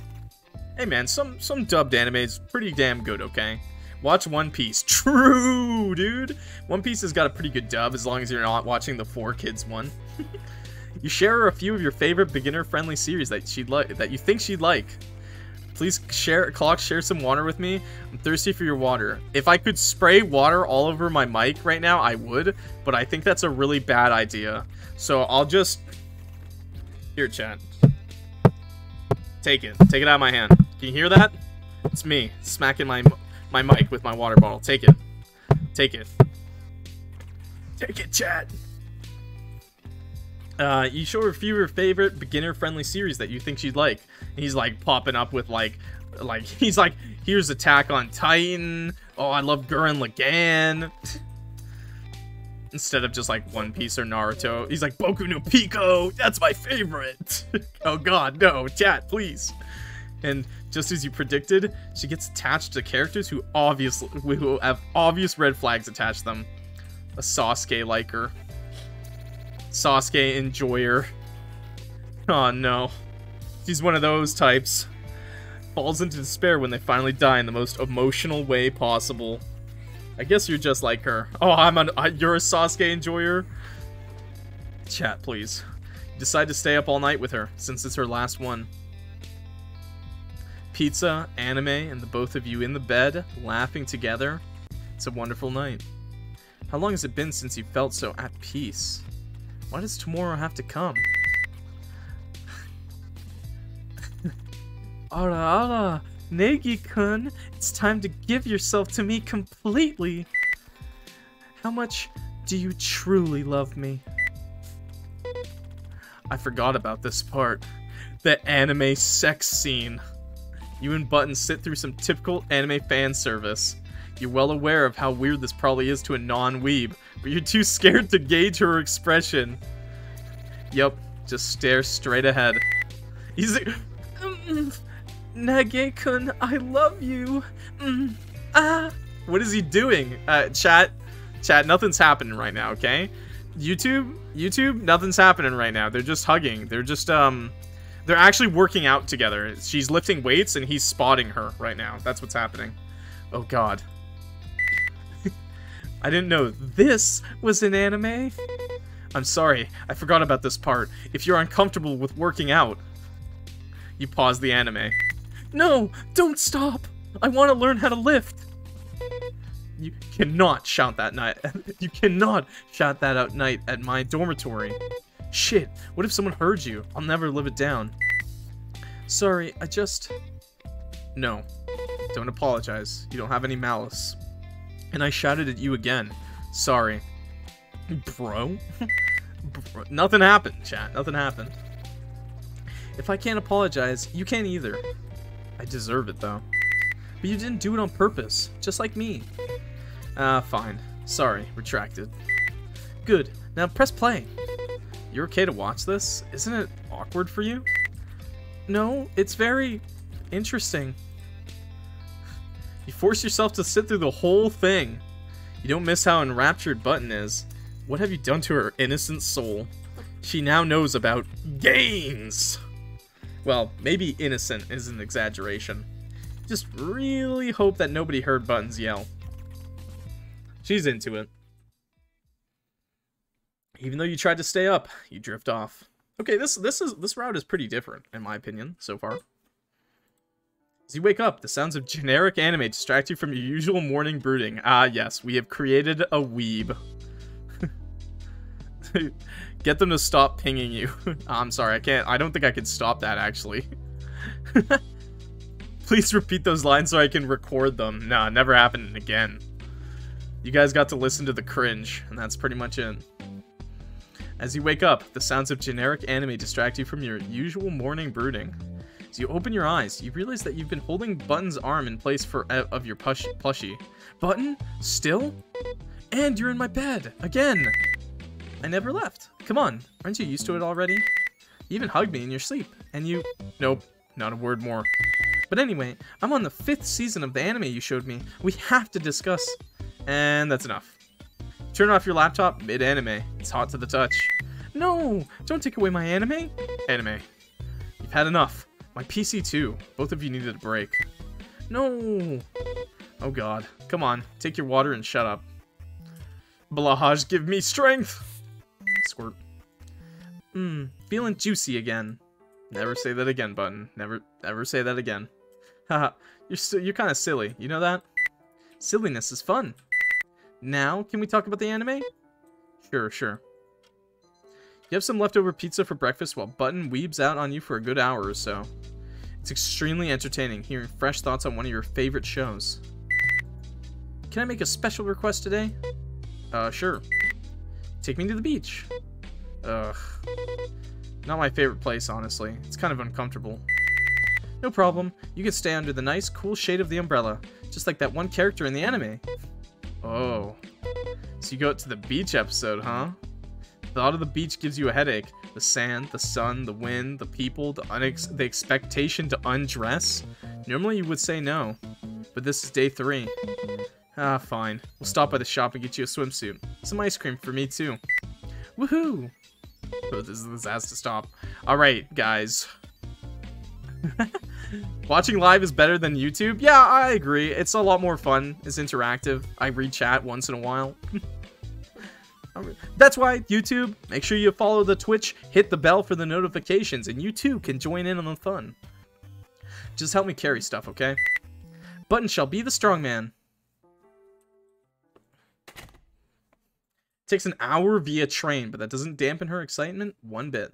Hey man, some some dubbed anime is pretty damn good, okay? Watch One Piece. True, dude. One Piece has got a pretty good dub as long as you're not watching the 4Kids one. you share her a few of your favorite beginner-friendly series that she'd like that you think she'd like. Please share clock share some water with me. I'm thirsty for your water. If I could spray water all over my mic right now, I would, but I think that's a really bad idea. So I'll just here, chat. Take it. Take it out of my hand. Can you hear that? It's me smacking my my mic with my water bottle. Take it. Take it. Take it, chat. Uh, you show her a few of your favorite beginner-friendly series that you think she'd like. And he's like popping up with like, like he's like, here's Attack on Titan. Oh, I love Gurren Lagann. Instead of just like One Piece or Naruto, he's like Boku no Pico. That's my favorite. oh God, no, chat, please. And just as you predicted, she gets attached to characters who obviously who have obvious red flags attached to them. A Sasuke liker. Sasuke enjoyer. Oh no. She's one of those types. Falls into despair when they finally die in the most emotional way possible. I guess you're just like her. Oh, I'm an you're a Sasuke enjoyer. Chat, please. Decide to stay up all night with her since it's her last one. Pizza, anime, and the both of you in the bed, laughing together. It's a wonderful night. How long has it been since you felt so at peace? Why does tomorrow have to come? ara ara, Negi-kun, it's time to give yourself to me completely. How much do you truly love me? I forgot about this part. The anime sex scene. You and Button sit through some typical anime fan service. You're well aware of how weird this probably is to a non-weeb, but you're too scared to gauge her expression. Yep, just stare straight ahead. He's like, mm, Nage-kun, I love you. Mm, ah. What is he doing? Uh, chat, chat, nothing's happening right now, okay? YouTube, YouTube, nothing's happening right now. They're just hugging. They're just, um, they're actually working out together. She's lifting weights and he's spotting her right now. That's what's happening. Oh god. I didn't know this was an anime. I'm sorry, I forgot about this part. If you're uncomfortable with working out, you pause the anime. No, don't stop! I want to learn how to lift! You cannot shout that night. you cannot shout that out night at my dormitory. Shit, what if someone heard you? I'll never live it down. Sorry, I just... No. Don't apologize. You don't have any malice. And I shouted at you again. Sorry. Bro? Bro? Nothing happened, chat. Nothing happened. If I can't apologize, you can't either. I deserve it, though. But you didn't do it on purpose, just like me. Ah, uh, fine. Sorry, retracted. Good. Now press play. You're okay to watch this? Isn't it awkward for you? No, it's very interesting. You force yourself to sit through the whole thing. You don't miss how enraptured Button is. What have you done to her innocent soul? She now knows about gains! Well, maybe innocent is an exaggeration. Just really hope that nobody heard Buttons yell. She's into it. Even though you tried to stay up, you drift off. Okay, this this is this route is pretty different, in my opinion, so far. As you wake up, the sounds of generic anime distract you from your usual morning brooding. Ah, yes, we have created a weeb. Get them to stop pinging you. I'm sorry, I can't. I don't think I can stop that, actually. Please repeat those lines so I can record them. Nah, never happened again. You guys got to listen to the cringe, and that's pretty much it. As you wake up, the sounds of generic anime distract you from your usual morning brooding. As you open your eyes, you realize that you've been holding Button's arm in place for uh, of your plush plushie. Button? Still? And you're in my bed, again! I never left. Come on, aren't you used to it already? You even hugged me in your sleep, and you... Nope, not a word more. But anyway, I'm on the fifth season of the anime you showed me. We have to discuss. And that's enough. Turn off your laptop mid-anime. It's hot to the touch. No! Don't take away my anime! Anime. You've had enough. My PC too. Both of you needed a break. No! Oh god. Come on, take your water and shut up. Blahaj, give me strength! Squirt. Mmm, feeling juicy again. Never say that again, Button. Never, ever say that again. Haha, you're you're kind of silly. You know that? Silliness is fun. Now, can we talk about the anime? Sure, sure. You have some leftover pizza for breakfast while Button weebs out on you for a good hour or so. It's extremely entertaining hearing fresh thoughts on one of your favorite shows. can I make a special request today? Uh, sure. Take me to the beach. Ugh. Not my favorite place, honestly. It's kind of uncomfortable. No problem. You can stay under the nice, cool shade of the umbrella, just like that one character in the anime. Oh. So you go to the beach episode, huh? The thought of the beach gives you a headache. The sand, the sun, the wind, the people, the, unex the expectation to undress. Normally you would say no, but this is day three. Ah, fine. We'll stop by the shop and get you a swimsuit. Some ice cream for me, too. Woohoo! Oh, this, this has to stop. Alright, guys. Watching live is better than YouTube? Yeah, I agree. It's a lot more fun. It's interactive. I read chat once in a while. That's why, YouTube, make sure you follow the Twitch, hit the bell for the notifications, and you too can join in on the fun. Just help me carry stuff, okay? Button shall be the strongman. Takes an hour via train, but that doesn't dampen her excitement one bit.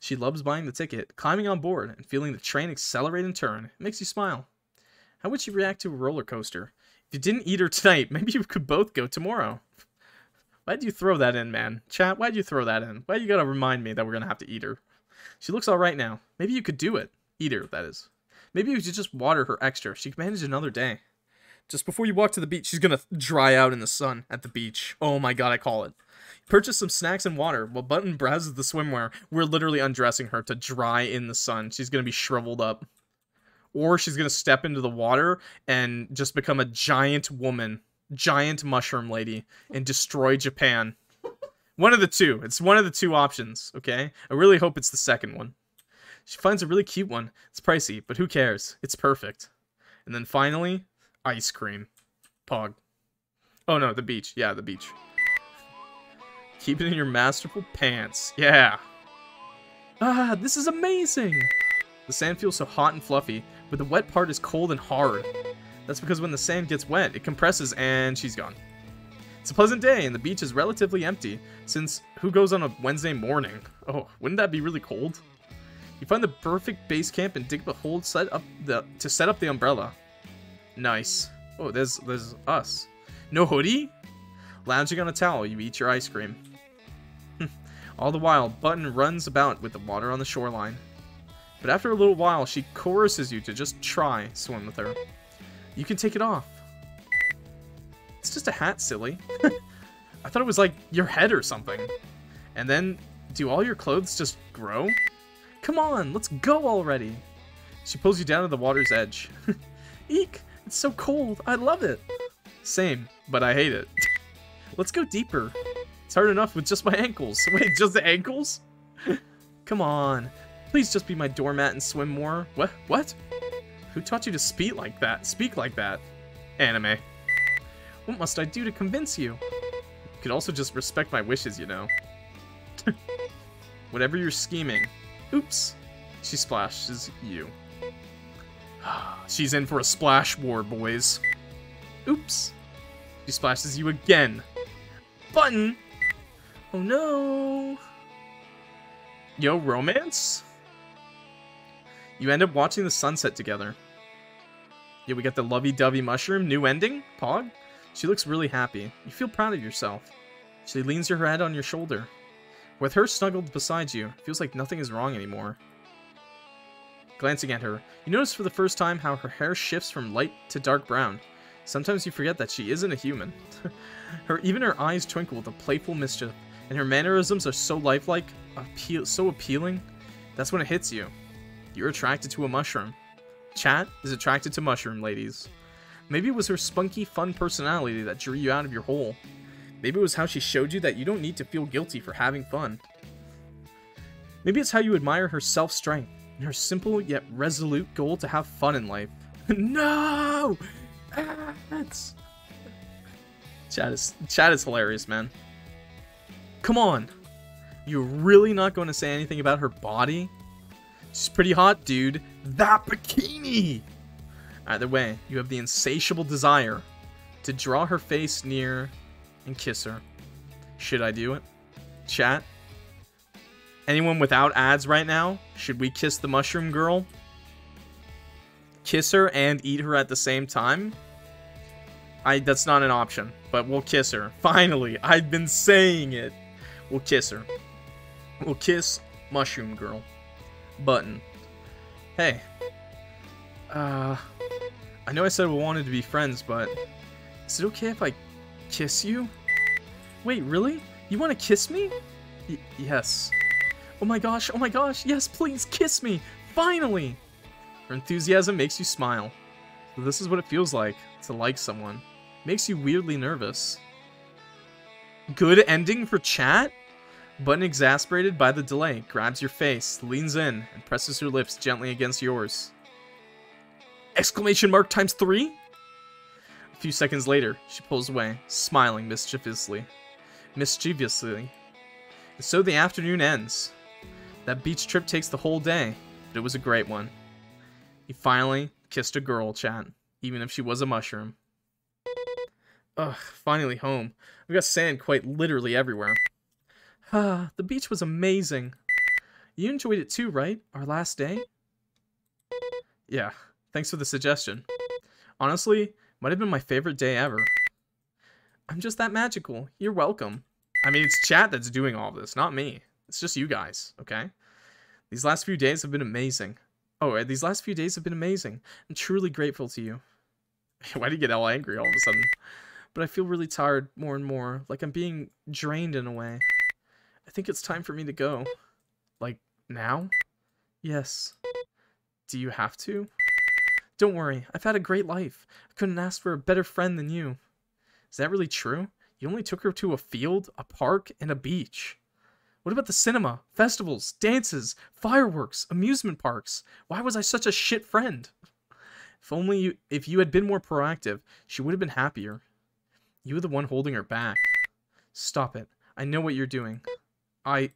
She loves buying the ticket, climbing on board, and feeling the train accelerate and turn. It makes you smile. How would she react to a roller coaster? If you didn't eat her tonight, maybe you could both go tomorrow. Why'd you throw that in, man? Chat, why'd you throw that in? Why you gotta remind me that we're gonna have to eat her? She looks alright now. Maybe you could do it. Eat her, that is. Maybe you could just water her extra. She can manage another day. Just before you walk to the beach, she's gonna dry out in the sun at the beach. Oh my god, I call it. Purchase some snacks and water while Button browses the swimwear. We're literally undressing her to dry in the sun. She's gonna be shriveled up. Or she's gonna step into the water and just become a giant woman, giant mushroom lady, and destroy Japan. One of the two. It's one of the two options, okay? I really hope it's the second one. She finds a really cute one. It's pricey, but who cares? It's perfect. And then finally, ice cream. Pog. Oh no, the beach. Yeah, the beach. Keep it in your masterful pants. Yeah. Ah, this is amazing! The sand feels so hot and fluffy, but the wet part is cold and hard. That's because when the sand gets wet, it compresses and she's gone. It's a pleasant day and the beach is relatively empty, since who goes on a Wednesday morning? Oh, wouldn't that be really cold? You find the perfect base camp and dig the hole set up the to set up the umbrella. Nice. Oh, there's there's us. No hoodie? Lounging on a towel, you eat your ice cream. All the while, Button runs about with the water on the shoreline. But after a little while, she coerces you to just try swim with her. You can take it off. It's just a hat, silly. I thought it was like your head or something. And then, do all your clothes just grow? Come on, let's go already. She pulls you down to the water's edge. Eek, it's so cold. I love it. Same, but I hate it. let's go deeper. It's hard enough with just my ankles. Wait, just the ankles? Come on. Please just be my doormat and swim more. What? What? Who taught you to speak like that? Speak like that? Anime. What must I do to convince you? You could also just respect my wishes, you know. Whatever you're scheming. Oops. She splashes you. She's in for a splash war, boys. Oops. She splashes you again. Button! Oh no! Yo, romance? You end up watching the sunset together. Yeah, we got the lovey-dovey mushroom, new ending, Pog. She looks really happy. You feel proud of yourself. She leans her head on your shoulder. With her snuggled beside you, feels like nothing is wrong anymore. Glancing at her, you notice for the first time how her hair shifts from light to dark brown. Sometimes you forget that she isn't a human. her Even her eyes twinkle with a playful mischief, and her mannerisms are so lifelike, appeal, so appealing. That's when it hits you. You're attracted to a mushroom. Chat is attracted to mushroom ladies. Maybe it was her spunky, fun personality that drew you out of your hole. Maybe it was how she showed you that you don't need to feel guilty for having fun. Maybe it's how you admire her self-strength and her simple yet resolute goal to have fun in life. no! That's... Chat is, chat is hilarious, man. Come on. You're really not going to say anything about her body? She's pretty hot, dude. That bikini! Either way, you have the insatiable desire to draw her face near and kiss her. Should I do it? Chat? Anyone without ads right now? Should we kiss the mushroom girl? Kiss her and eat her at the same time? I that's not an option, but we'll kiss her. Finally, I've been saying it. We'll kiss her. We'll kiss Mushroom Girl. Button. Hey. Uh I know I said we wanted to be friends, but is it okay if I kiss you? Wait, really? You want to kiss me? Y yes. Oh my gosh, oh my gosh, yes, please kiss me! Finally! Her enthusiasm makes you smile. So this is what it feels like to like someone. Makes you weirdly nervous. Good ending for chat? Button exasperated by the delay, grabs your face, leans in, and presses her lips gently against yours. Exclamation mark times three? A few seconds later, she pulls away, smiling mischievously. Mischievously. And so the afternoon ends. That beach trip takes the whole day, but it was a great one. He finally kissed a girl, chat, even if she was a mushroom. Ugh, finally home. We've got sand quite literally everywhere. Ah, the beach was amazing. You enjoyed it too, right? Our last day? Yeah, thanks for the suggestion. Honestly, might have been my favorite day ever. I'm just that magical. You're welcome. I mean, it's chat that's doing all this, not me. It's just you guys, okay? These last few days have been amazing. Oh, these last few days have been amazing. I'm truly grateful to you. Why do you get all angry all of a sudden? But I feel really tired more and more, like I'm being drained in a way. I think it's time for me to go. Like, now? Yes. Do you have to? Don't worry, I've had a great life. I couldn't ask for a better friend than you. Is that really true? You only took her to a field, a park, and a beach. What about the cinema, festivals, dances, fireworks, amusement parks? Why was I such a shit friend? If only you, if you had been more proactive, she would have been happier. You were the one holding her back. Stop it. I know what you're doing. I...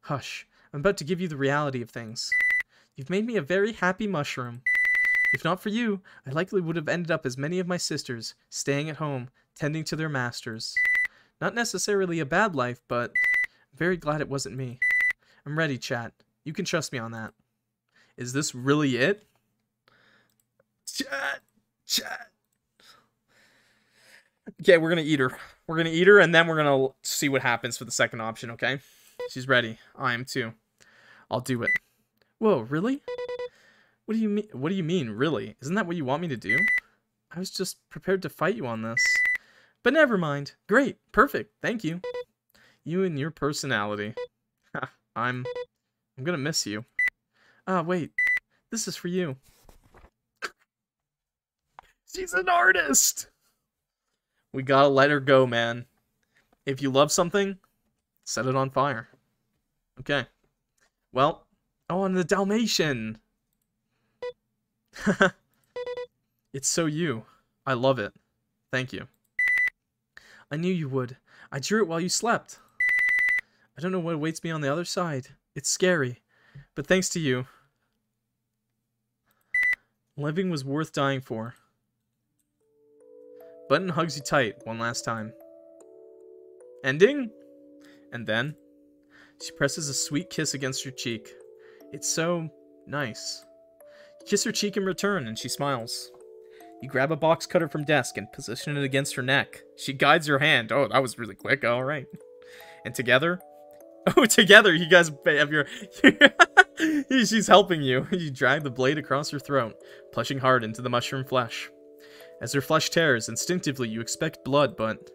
Hush. I'm about to give you the reality of things. You've made me a very happy mushroom. If not for you, I likely would have ended up as many of my sisters, staying at home, tending to their masters. Not necessarily a bad life, but very glad it wasn't me. I'm ready, chat. You can trust me on that. Is this really it? Chat! Chat! Okay, we're gonna eat her. We're gonna eat her, and then we're gonna see what happens for the second option, okay? She's ready. I am too. I'll do it. Whoa, really? What do you mean? What do you mean, really? Isn't that what you want me to do? I was just prepared to fight you on this. But never mind. Great. Perfect. Thank you. You and your personality. I'm... I'm gonna miss you. Ah, wait. This is for you. She's an artist! We gotta let her go, man. If you love something, set it on fire. Okay. Well, oh, and the Dalmatian! it's so you. I love it. Thank you. I knew you would. I drew it while you slept. I don't know what awaits me on the other side. It's scary. But thanks to you. Living was worth dying for. Button hugs you tight one last time. Ending? And then, she presses a sweet kiss against your cheek. It's so nice. You kiss her cheek in return, and she smiles. You grab a box cutter from desk and position it against her neck. She guides your hand. Oh, that was really quick. All right. And together, Oh, together you guys have your... She's helping you. You drag the blade across her throat, pushing hard into the mushroom flesh. As her flesh tears, instinctively you expect blood, but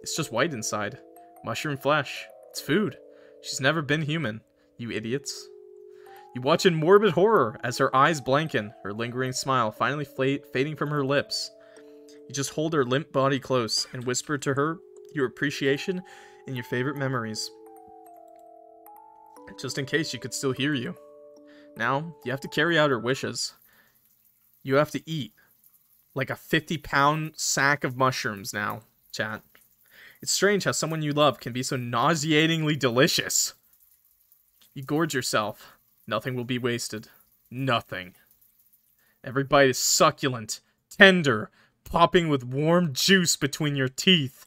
it's just white inside. Mushroom flesh. It's food. She's never been human, you idiots. You watch in morbid horror as her eyes blanken, her lingering smile finally fading from her lips. You just hold her limp body close and whisper to her your appreciation and your favorite memories just in case she could still hear you. Now, you have to carry out her wishes. You have to eat like a 50 pound sack of mushrooms now, chat. It's strange how someone you love can be so nauseatingly delicious. You gorge yourself. Nothing will be wasted. Nothing. Every bite is succulent, tender, popping with warm juice between your teeth.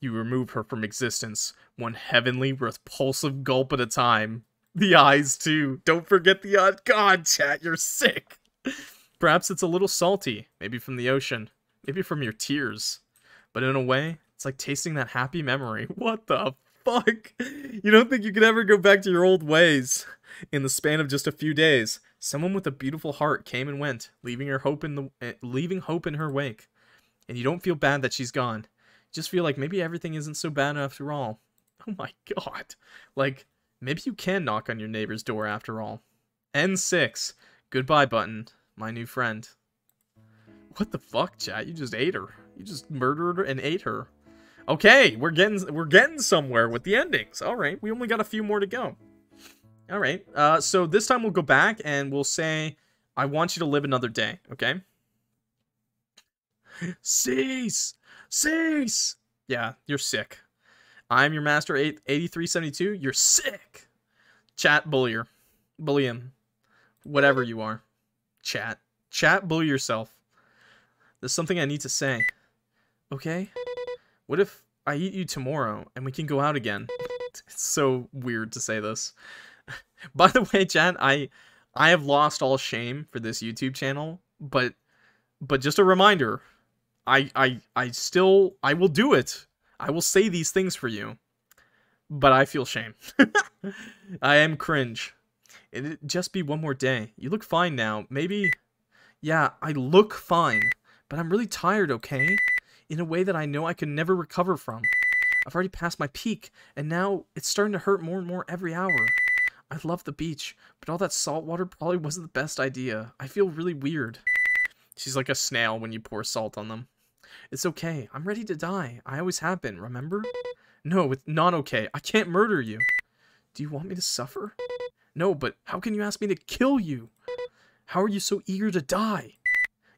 You remove her from existence, one heavenly, repulsive gulp at a time. The eyes, too. Don't forget the eyes. God, chat, you're sick. Perhaps it's a little salty, maybe from the ocean. Maybe from your tears. But in a way, it's like tasting that happy memory. What the fuck? You don't think you could ever go back to your old ways? In the span of just a few days, someone with a beautiful heart came and went, leaving her hope in the eh, leaving hope in her wake. And you don't feel bad that she's gone. You just feel like maybe everything isn't so bad after all. Oh my god. Like maybe you can knock on your neighbor's door after all. N6. Goodbye button, my new friend. What the fuck, chat? You just ate her. You just murdered her and ate her. Okay, we're getting we're getting somewhere with the endings. All right, we only got a few more to go. All right, uh, so this time we'll go back and we'll say, "I want you to live another day." Okay. Cease, cease. Yeah, you're sick. I'm your master. Eight eighty three seventy two. You're sick. Chat bullier, bully him, whatever you are. Chat, chat, bully yourself. There's something I need to say. Okay? What if I eat you tomorrow and we can go out again? It's so weird to say this. By the way, chat, I I have lost all shame for this YouTube channel, but but just a reminder, I I I still I will do it. I will say these things for you. But I feel shame. I am cringe. It'd just be one more day. You look fine now. Maybe yeah, I look fine, but I'm really tired, okay? In a way that I know I can never recover from. I've already passed my peak, and now it's starting to hurt more and more every hour. I love the beach, but all that salt water probably wasn't the best idea. I feel really weird. She's like a snail when you pour salt on them. It's okay. I'm ready to die. I always have been, remember? No, it's not okay. I can't murder you. Do you want me to suffer? No, but how can you ask me to kill you? How are you so eager to die?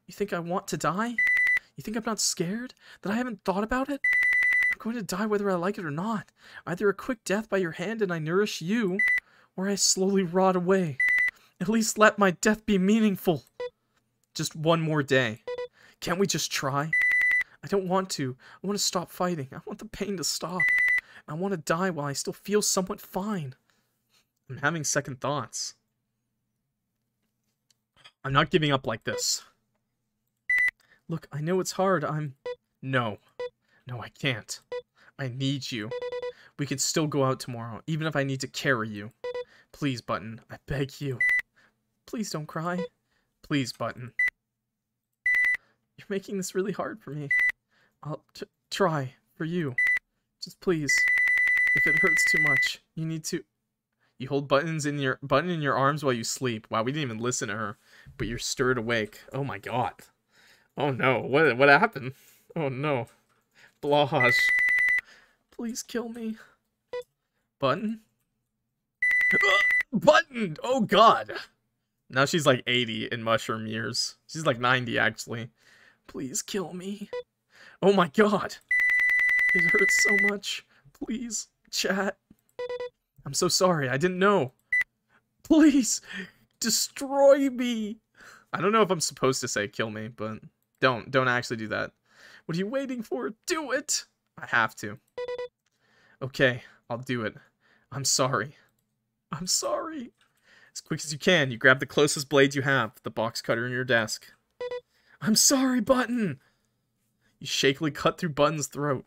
You think I want to die? You think I'm not scared? That I haven't thought about it? I'm going to die whether I like it or not. Either a quick death by your hand and I nourish you, or I slowly rot away. At least let my death be meaningful. Just one more day. Can't we just try? I don't want to. I want to stop fighting. I want the pain to stop. I want to die while I still feel somewhat fine. I'm having second thoughts. I'm not giving up like this. Look, I know it's hard. I'm... No. No, I can't. I need you. We can still go out tomorrow, even if I need to carry you. Please, Button. I beg you. Please don't cry. Please, Button. You're making this really hard for me. I'll try. For you. Just please. If it hurts too much, you need to... You hold buttons in your button in your arms while you sleep. Wow, we didn't even listen to her. But you're stirred awake. Oh my god. Oh no. What what happened? Oh no. Blahaj. Please kill me. Button? Button! Oh god. Now she's like 80 in mushroom years. She's like 90 actually. Please kill me. Oh my god. It hurts so much. Please, chat. I'm so sorry. I didn't know. Please, destroy me. I don't know if I'm supposed to say kill me, but don't. Don't actually do that. What are you waiting for? Do it. I have to. Okay, I'll do it. I'm sorry. I'm sorry. As quick as you can, you grab the closest blade you have, the box cutter in your desk. I'm sorry, Button! You shakily cut through Button's throat.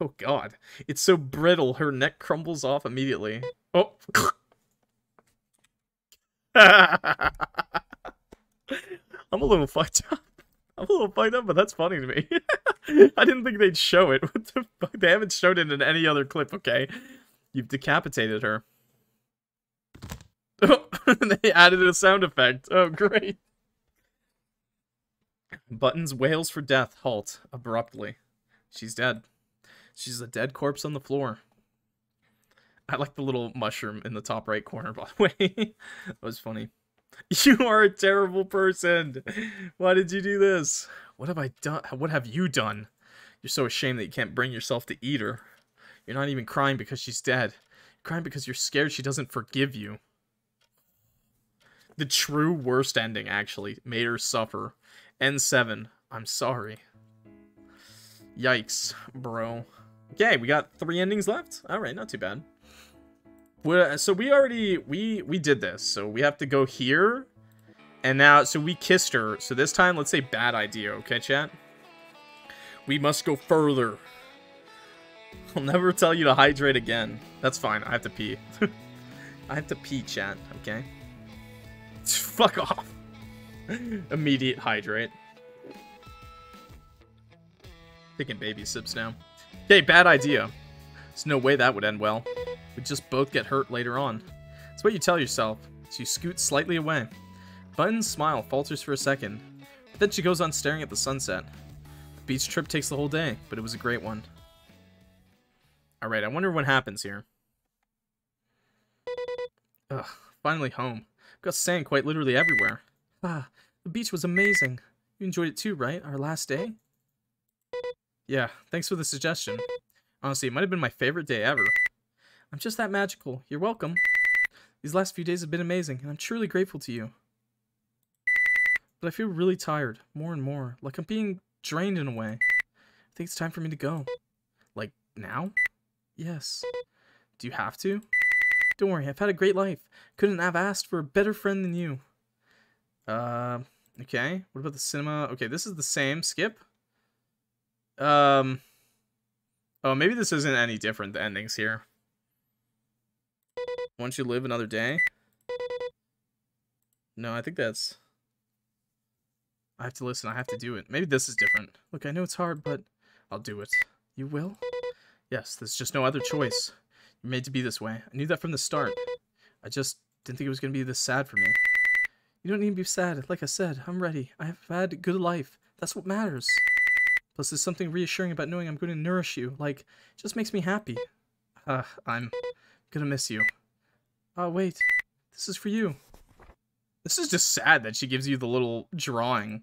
Oh god. It's so brittle, her neck crumbles off immediately. Oh. I'm a little fucked up. I'm a little fucked up, but that's funny to me. I didn't think they'd show it. What the fuck? They haven't showed it in any other clip, okay? You've decapitated her. Oh, they added a sound effect. Oh, great. Buttons wails for death halt abruptly. She's dead. She's a dead corpse on the floor. I like the little mushroom in the top right corner, by the way. that was funny. You are a terrible person. Why did you do this? What have I done? What have you done? You're so ashamed that you can't bring yourself to eat her. You're not even crying because she's dead. You're crying because you're scared she doesn't forgive you. The true worst ending, actually, made her suffer. N7, I'm sorry. Yikes, bro. Okay, we got three endings left. All right, not too bad. So we already, we, we did this. So we have to go here. And now, so we kissed her. So this time, let's say bad idea, okay, chat? We must go further. I'll never tell you to hydrate again. That's fine. I have to pee. I have to pee, chat. Okay. Fuck off. Immediate hydrate. Taking baby sips now. Okay, bad idea. There's no way that would end well. We'd just both get hurt later on. It's what you tell yourself. So you scoot slightly away. Button's smile falters for a second, but then she goes on staring at the sunset. The beach trip takes the whole day, but it was a great one. Alright, I wonder what happens here. Ugh, finally home. I've got sand quite literally everywhere. Ah, the beach was amazing. You enjoyed it too, right? Our last day? Yeah, thanks for the suggestion. Honestly, it might have been my favorite day ever. I'm just that magical. You're welcome. These last few days have been amazing, and I'm truly grateful to you. But I feel really tired, more and more, like I'm being drained in a way. I think it's time for me to go. Like, now? Yes. Do you have to? Don't worry, I've had a great life. Couldn't have asked for a better friend than you. Uh, okay. What about the cinema? Okay, this is the same. Skip. Um. Oh, maybe this isn't any different, the endings here. Once you live another day? No, I think that's... I have to listen, I have to do it. Maybe this is different. Look, I know it's hard, but I'll do it. You will? Yes, there's just no other choice. You're made to be this way. I knew that from the start. I just didn't think it was going to be this sad for me. You don't need to be sad. Like I said, I'm ready. I have had a good life. That's what matters. Plus, there's something reassuring about knowing I'm going to nourish you. Like, it just makes me happy. Uh, I'm gonna miss you. Oh, wait. This is for you. This is just sad that she gives you the little drawing.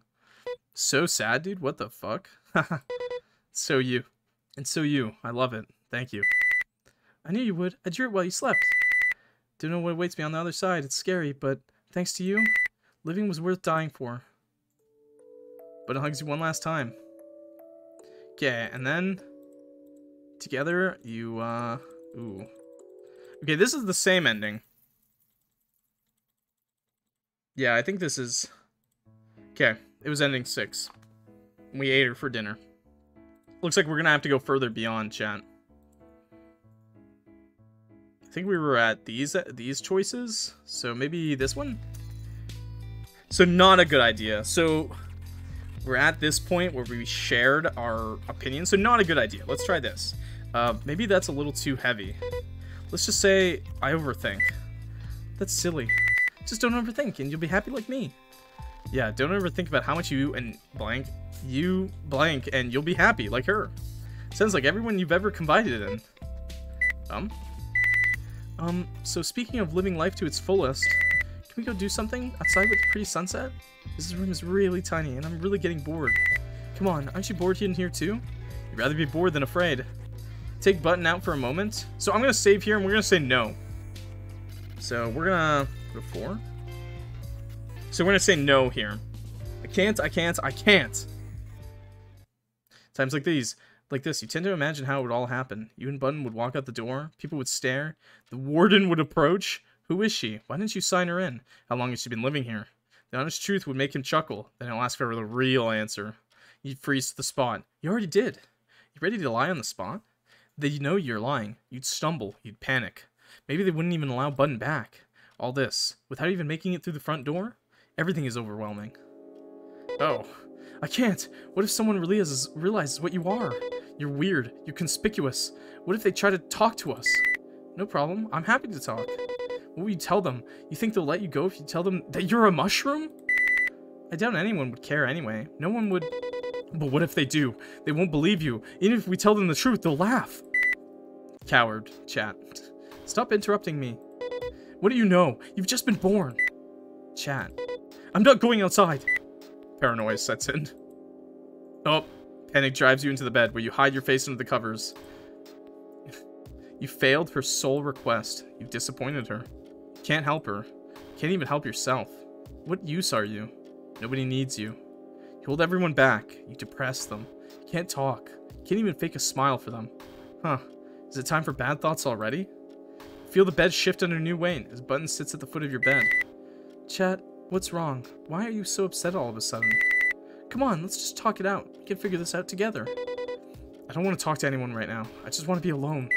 So sad, dude. What the fuck? so you. And so you. I love it. Thank you. I knew you would. I drew it while you slept. Don't know what awaits me on the other side. It's scary, but thanks to you, living was worth dying for. But it hugs you one last time. Okay, and then together you uh ooh. Okay, this is the same ending. Yeah, I think this is Okay, it was ending 6. We ate her for dinner. Looks like we're to have to go further beyond chat. I think we were at these these choices, so maybe this one? So not a good idea. So we're at this point where we shared our opinion, so not a good idea. Let's try this. Uh, maybe that's a little too heavy. Let's just say I overthink. That's silly. Just don't overthink and you'll be happy like me. Yeah, don't ever think about how much you and blank, you blank, and you'll be happy like her. Sounds like everyone you've ever confided in. Um? Um, so speaking of living life to its fullest, can we go do something outside with the pretty sunset? This room is really tiny and I'm really getting bored. Come on, aren't you bored in here too? You'd rather be bored than afraid. Take button out for a moment. So I'm gonna save here and we're gonna say no. So we're gonna go four. So we're gonna say no here. I can't, I can't, I can't. Times like these, like this, you tend to imagine how it would all happen. You and Button would walk out the door, people would stare, the warden would approach. Who is she? Why didn't you sign her in? How long has she been living here? The honest truth would make him chuckle. Then he'll ask for the real answer. You'd freeze to the spot. You already did. You ready to lie on the spot? They know you're lying. You'd stumble. You'd panic. Maybe they wouldn't even allow Button back. All this, without even making it through the front door? Everything is overwhelming. Oh, I can't. What if someone realizes, realizes what you are? You're weird. You're conspicuous. What if they try to talk to us? No problem. I'm happy to talk. What will you tell them? You think they'll let you go if you tell them that you're a mushroom? I doubt anyone would care anyway. No one would... But what if they do? They won't believe you. Even if we tell them the truth, they'll laugh. Coward, chat. Stop interrupting me. What do you know? You've just been born. Chat. I'm not going outside. Paranoia sets in. Oh, panic drives you into the bed where you hide your face under the covers. you failed her sole request. You've disappointed her. Can't help her. Can't even help yourself. What use are you? Nobody needs you. You hold everyone back. You depress them. You can't talk. You can't even fake a smile for them. Huh. Is it time for bad thoughts already? Feel the bed shift under new Wayne as Button sits at the foot of your bed. Chat, what's wrong? Why are you so upset all of a sudden? Come on, let's just talk it out. We can figure this out together. I don't want to talk to anyone right now. I just want to be alone.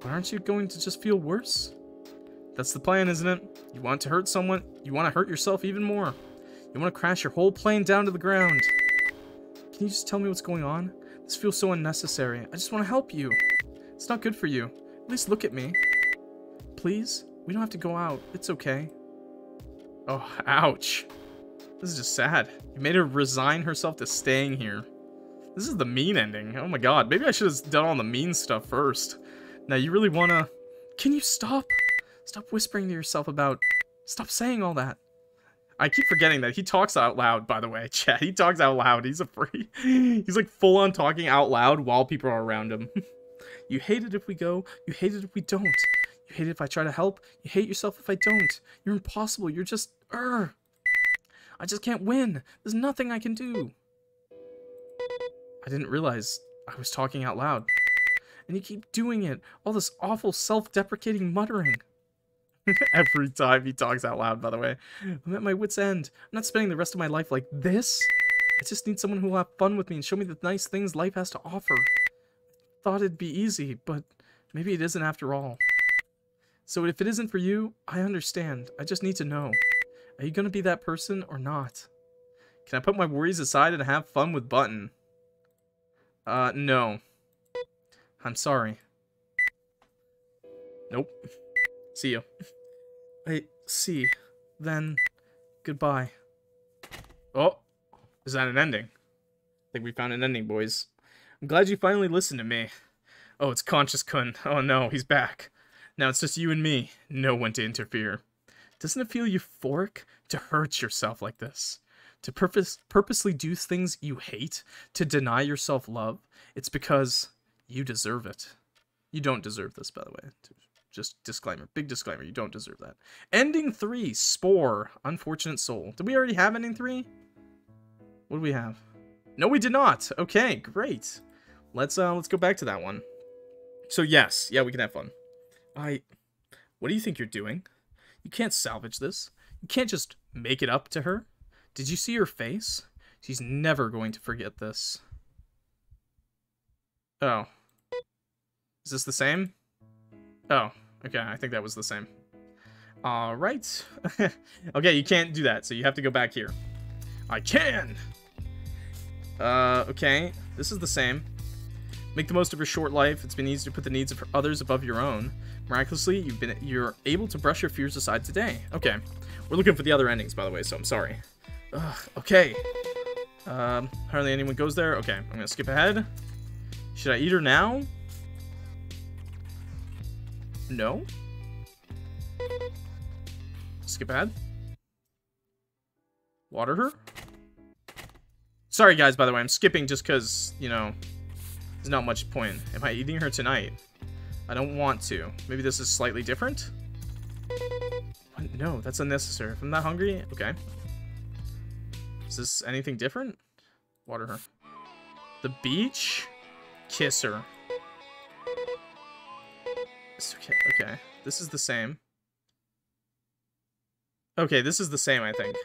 But aren't you going to just feel worse? That's the plan, isn't it? You want to hurt someone, you want to hurt yourself even more. You want to crash your whole plane down to the ground. Can you just tell me what's going on? This feels so unnecessary. I just want to help you. It's not good for you. At least look at me. Please? We don't have to go out. It's okay. Oh, ouch. This is just sad. You made her resign herself to staying here. This is the mean ending. Oh my god. Maybe I should have done all the mean stuff first. Now, you really wanna... Can you stop? Stop whispering to yourself about... Stop saying all that. I keep forgetting that he talks out loud, by the way, chat. He talks out loud. He's a free. He's like full on talking out loud while people are around him. you hate it if we go. You hate it if we don't. You hate it if I try to help. You hate yourself if I don't. You're impossible. You're just... er. I just can't win. There's nothing I can do. I didn't realize I was talking out loud. And you keep doing it. All this awful self-deprecating muttering. Every time he talks out loud, by the way. I'm at my wit's end. I'm not spending the rest of my life like this. I just need someone who will have fun with me and show me the nice things life has to offer. Thought it'd be easy, but maybe it isn't after all. So if it isn't for you, I understand. I just need to know. Are you gonna be that person or not? Can I put my worries aside and have fun with Button? Uh, no. I'm sorry. Nope. See you. I see. Then, goodbye. Oh, is that an ending? I think we found an ending, boys. I'm glad you finally listened to me. Oh, it's Conscious Kun. Oh no, he's back. Now it's just you and me. No one to interfere. Doesn't it feel euphoric to hurt yourself like this? To purpose purposely do things you hate? To deny yourself love? It's because you deserve it. You don't deserve this, by the way. Just disclaimer. Big disclaimer. You don't deserve that. Ending 3. Spore. Unfortunate Soul. Did we already have ending 3? What do we have? No, we did not. Okay, great. Let's uh let's go back to that one. So yes, yeah, we can have fun. I What do you think you're doing? You can't salvage this. You can't just make it up to her. Did you see her face? She's never going to forget this. Oh. Is this the same? Oh, okay, I think that was the same. Alright. okay, you can't do that, so you have to go back here. I can! Uh, okay. This is the same. Make the most of your short life. It's been easy to put the needs of others above your own. Miraculously, you've been you're able to brush your fears aside today. Okay. We're looking for the other endings, by the way, so I'm sorry. Ugh, okay. Um, hardly anyone goes there. Okay, I'm gonna skip ahead. Should I eat her now? No. Skip ahead. Water her? Sorry, guys, by the way. I'm skipping just because, you know, there's not much point. Am I eating her tonight? I don't want to. Maybe this is slightly different? No, that's unnecessary. If I'm not hungry, okay. Is this anything different? Water her. The beach? Kiss her. Okay, okay. This is the same. Okay, this is the same, I think.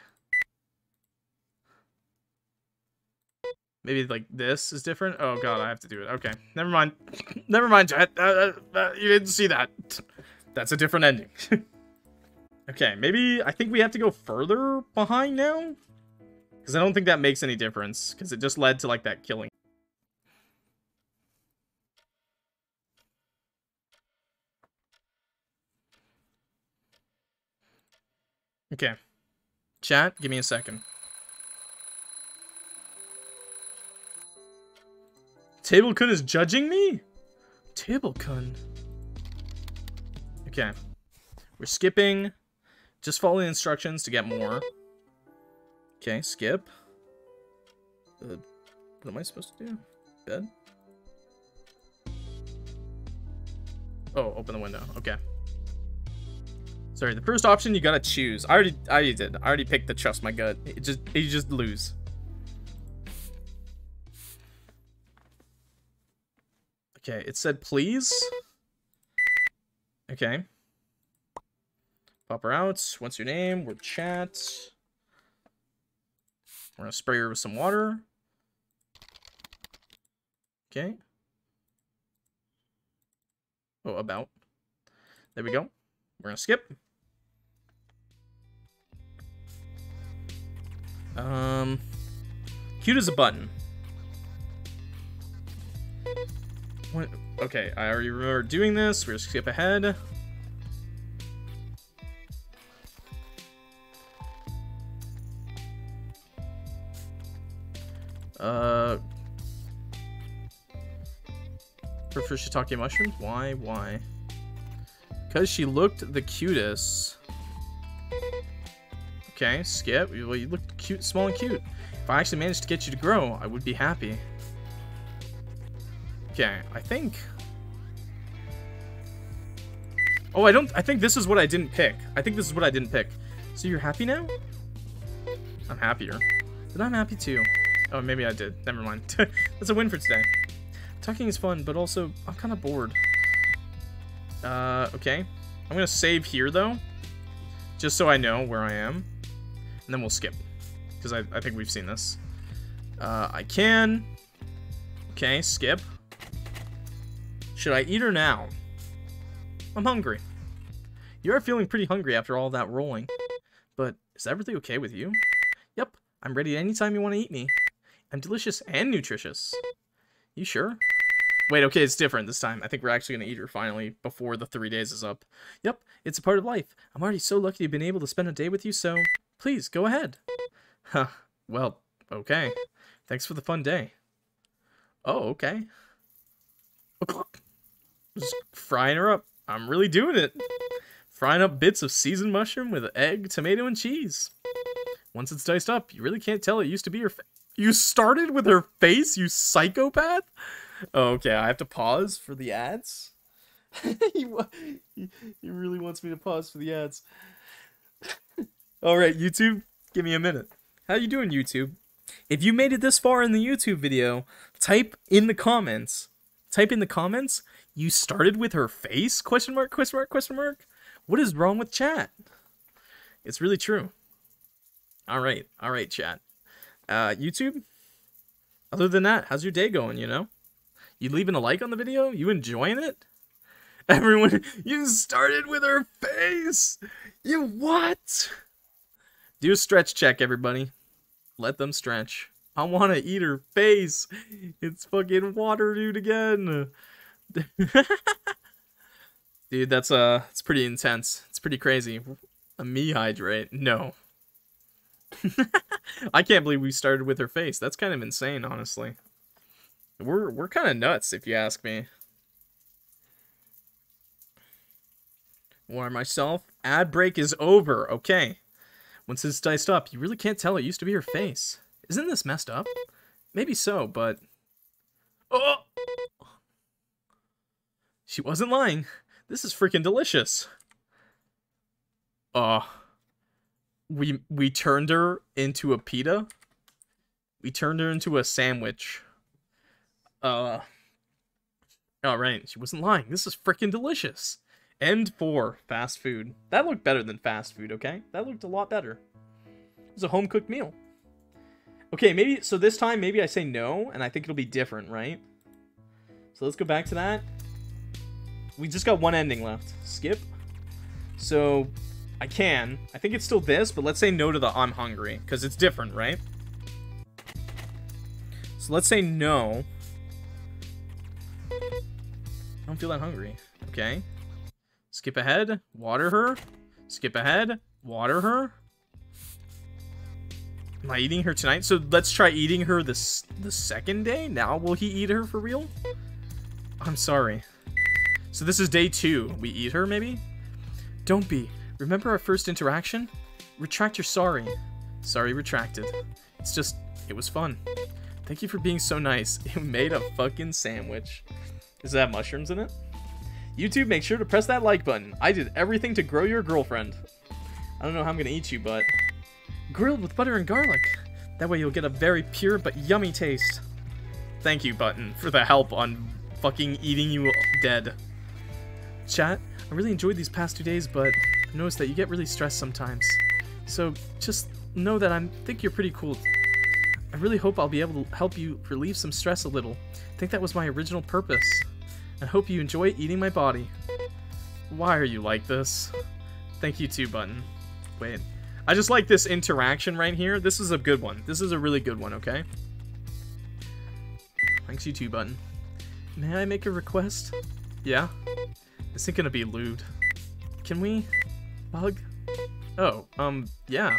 Maybe like this is different. Oh god, I have to do it. Okay, never mind. never mind, chat. Uh, uh, uh, you didn't see that. That's a different ending. okay, maybe I think we have to go further behind now. Because I don't think that makes any difference. Because it just led to like that killing. Okay. Chat, give me a second. Table-kun is judging me? Table-kun. Okay. We're skipping. Just follow the instructions to get more. Okay, skip. Uh, what am I supposed to do? Bed? Oh, open the window. Okay. Sorry, the first option you gotta choose. I already, I already did. I already picked the trust my gut. It just, you just lose. Okay, it said please. Okay. Pop her out. What's your name? We're chat. We're gonna spray her with some water. Okay. Oh, about. There we go. We're gonna skip. Um, cute as a button. What? Okay, I already remember doing this. We're gonna skip ahead. Uh, prefer shiitake mushrooms? Why? Why? Because she looked the cutest. Okay, skip. Well, you look cute, small and cute. If I actually managed to get you to grow, I would be happy. Okay, I think... Oh, I don't... I think this is what I didn't pick. I think this is what I didn't pick. So you're happy now? I'm happier. But I'm happy too. Oh, maybe I did. Never mind. That's a win for today. Talking is fun, but also, I'm kind of bored. Uh, okay. I'm gonna save here, though. Just so I know where I am. And then we'll skip. Because I, I think we've seen this. Uh, I can. Okay, skip. Should I eat her now? I'm hungry. You are feeling pretty hungry after all that rolling. But is everything okay with you? Yep, I'm ready anytime you want to eat me. I'm delicious and nutritious. You sure? Wait, okay, it's different this time. I think we're actually going to eat her finally before the three days is up. Yep, it's a part of life. I'm already so lucky to have been able to spend a day with you, so please, go ahead. Huh, well, okay. Thanks for the fun day. Oh, okay. Just frying her up. I'm really doing it. Frying up bits of seasoned mushroom with egg, tomato, and cheese. Once it's diced up, you really can't tell it used to be her You started with her face, you psychopath? Oh, okay, I have to pause for the ads? he, he really wants me to pause for the ads. Alright, YouTube, give me a minute. How you doing, YouTube? If you made it this far in the YouTube video, type in the comments. Type in the comments, you started with her face? Question mark, question mark, question mark? What is wrong with chat? It's really true. Alright, alright, chat. Uh, YouTube? Other than that, how's your day going, you know? You leaving a like on the video? You enjoying it? Everyone, you started with her face! You what? Do a stretch check, everybody. Let them stretch. I want to eat her face. It's fucking water dude again. dude, that's uh, it's pretty intense. It's pretty crazy. A me hydrate? No. I can't believe we started with her face. That's kind of insane, honestly. We're we're kind of nuts, if you ask me. Warn myself. Ad break is over. Okay. Once it's diced up, you really can't tell it used to be her face. Isn't this messed up? Maybe so, but... Oh! She wasn't lying. This is freaking delicious. Uh, we we turned her into a pita. We turned her into a sandwich. Uh, all right, she wasn't lying. This is freaking delicious. End four, fast food. That looked better than fast food, okay? That looked a lot better. It was a home cooked meal. Okay, maybe, so this time, maybe I say no, and I think it'll be different, right? So let's go back to that. We just got one ending left. Skip. So, I can. I think it's still this, but let's say no to the I'm hungry, because it's different, right? So let's say no. I don't feel that hungry. Okay. Skip ahead. Water her. Skip ahead. Water her. Am I eating her tonight? So let's try eating her this the second day. Now will he eat her for real? I'm sorry. So this is day two. We eat her, maybe? Don't be. Remember our first interaction? Retract your sorry. Sorry retracted. It's just, it was fun. Thank you for being so nice. You made a fucking sandwich. Does that have mushrooms in it? YouTube, make sure to press that like button. I did everything to grow your girlfriend. I don't know how I'm gonna eat you, but grilled with butter and garlic. That way you'll get a very pure but yummy taste. Thank you, Button, for the help on fucking eating you dead. Chat, I really enjoyed these past two days, but I noticed that you get really stressed sometimes. So just know that I think you're pretty cool. I really hope I'll be able to help you relieve some stress a little. I think that was my original purpose. I hope you enjoy eating my body. Why are you like this? Thank you too, Button. Wait. I just like this interaction right here. This is a good one. This is a really good one, okay? Thanks you too, Button. May I make a request? Yeah? This ain't gonna be lewd. Can we... hug? Oh, um, yeah.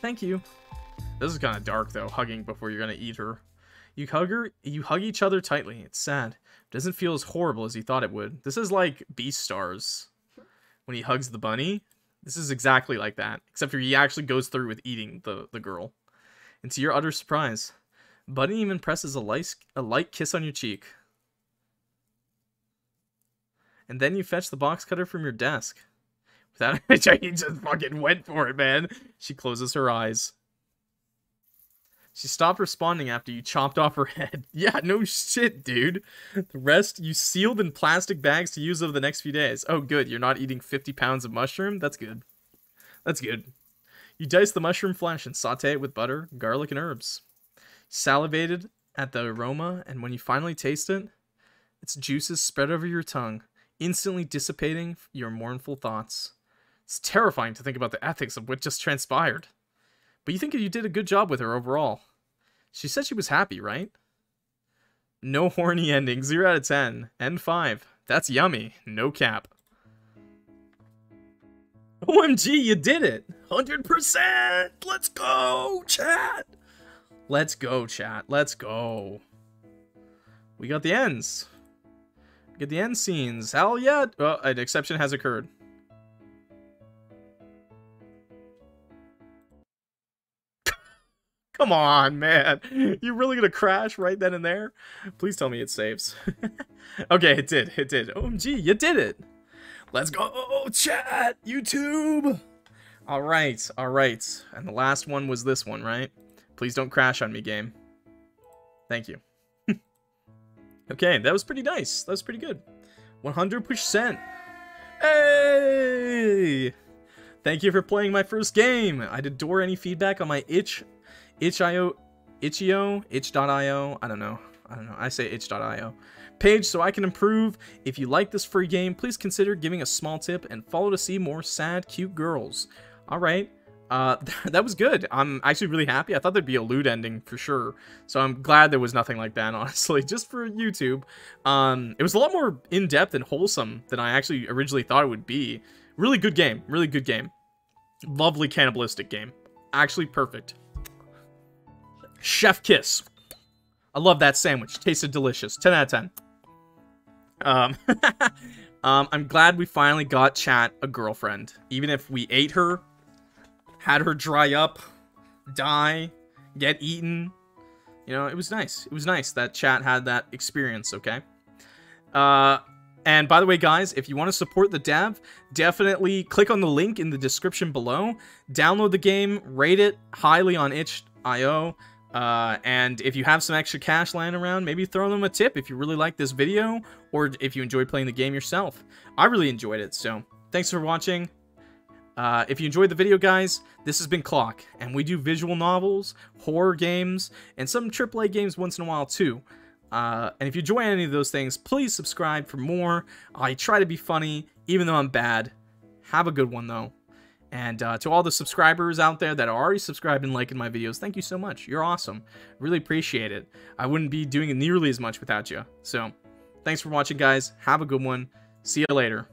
Thank you. This is kind of dark, though, hugging before you're gonna eat her. You hug her, you hug each other tightly. It's sad. Doesn't feel as horrible as you thought it would. This is like Beastars. When he hugs the bunny. This is exactly like that. Except for he actually goes through with eating the, the girl. And to your utter surprise, Bunny even presses a light, a light kiss on your cheek. And then you fetch the box cutter from your desk. Without which he just fucking went for it, man. She closes her eyes. She stopped responding after you chopped off her head. Yeah, no shit, dude. The rest you sealed in plastic bags to use over the next few days. Oh, good. You're not eating 50 pounds of mushroom? That's good. That's good. You dice the mushroom flesh and saute it with butter, garlic, and herbs. Salivated at the aroma, and when you finally taste it, its juices spread over your tongue, instantly dissipating your mournful thoughts. It's terrifying to think about the ethics of what just transpired. But you think you did a good job with her overall. She said she was happy, right? No horny ending. 0 out of 10. N5. That's yummy. No cap. OMG, you did it! 100%! Let's go, chat! Let's go, chat. Let's go. We got the ends. Get the end scenes. Hell yeah! Oh, an exception has occurred. Come on, man. You really gonna crash right then and there? Please tell me it saves. okay, it did. It did. OMG, you did it. Let's go, chat, YouTube. All right, all right. And the last one was this one, right? Please don't crash on me, game. Thank you. okay, that was pretty nice. That was pretty good. 100%. Hey! Thank you for playing my first game. I'd adore any feedback on my itch itch.io, itch.io, itch.io, I don't know. I don't know. I say itch.io. Page so I can improve. If you like this free game, please consider giving a small tip and follow to see more sad, cute girls. All right. Uh, that was good. I'm actually really happy. I thought there'd be a lewd ending for sure. So I'm glad there was nothing like that, honestly, just for YouTube. Um, it was a lot more in-depth and wholesome than I actually originally thought it would be. Really good game. Really good game. Lovely cannibalistic game. Actually perfect. Chef Kiss. I love that sandwich. Tasted delicious. 10 out of 10. Um, um, I'm glad we finally got Chat a girlfriend. Even if we ate her, had her dry up, die, get eaten. You know, it was nice. It was nice that Chat had that experience, okay? Uh, and by the way, guys, if you want to support the dev, definitely click on the link in the description below. Download the game, rate it highly on itch.io. Uh, and if you have some extra cash lying around, maybe throw them a tip if you really like this video or if you enjoy playing the game yourself. I really enjoyed it, so thanks for watching. Uh, if you enjoyed the video, guys, this has been Clock, and we do visual novels, horror games, and some AAA games once in a while, too. Uh, and if you enjoy any of those things, please subscribe for more. I try to be funny, even though I'm bad. Have a good one, though. And uh, to all the subscribers out there that are already subscribed and liking my videos, thank you so much. You're awesome. Really appreciate it. I wouldn't be doing it nearly as much without you. So, thanks for watching, guys. Have a good one. See you later.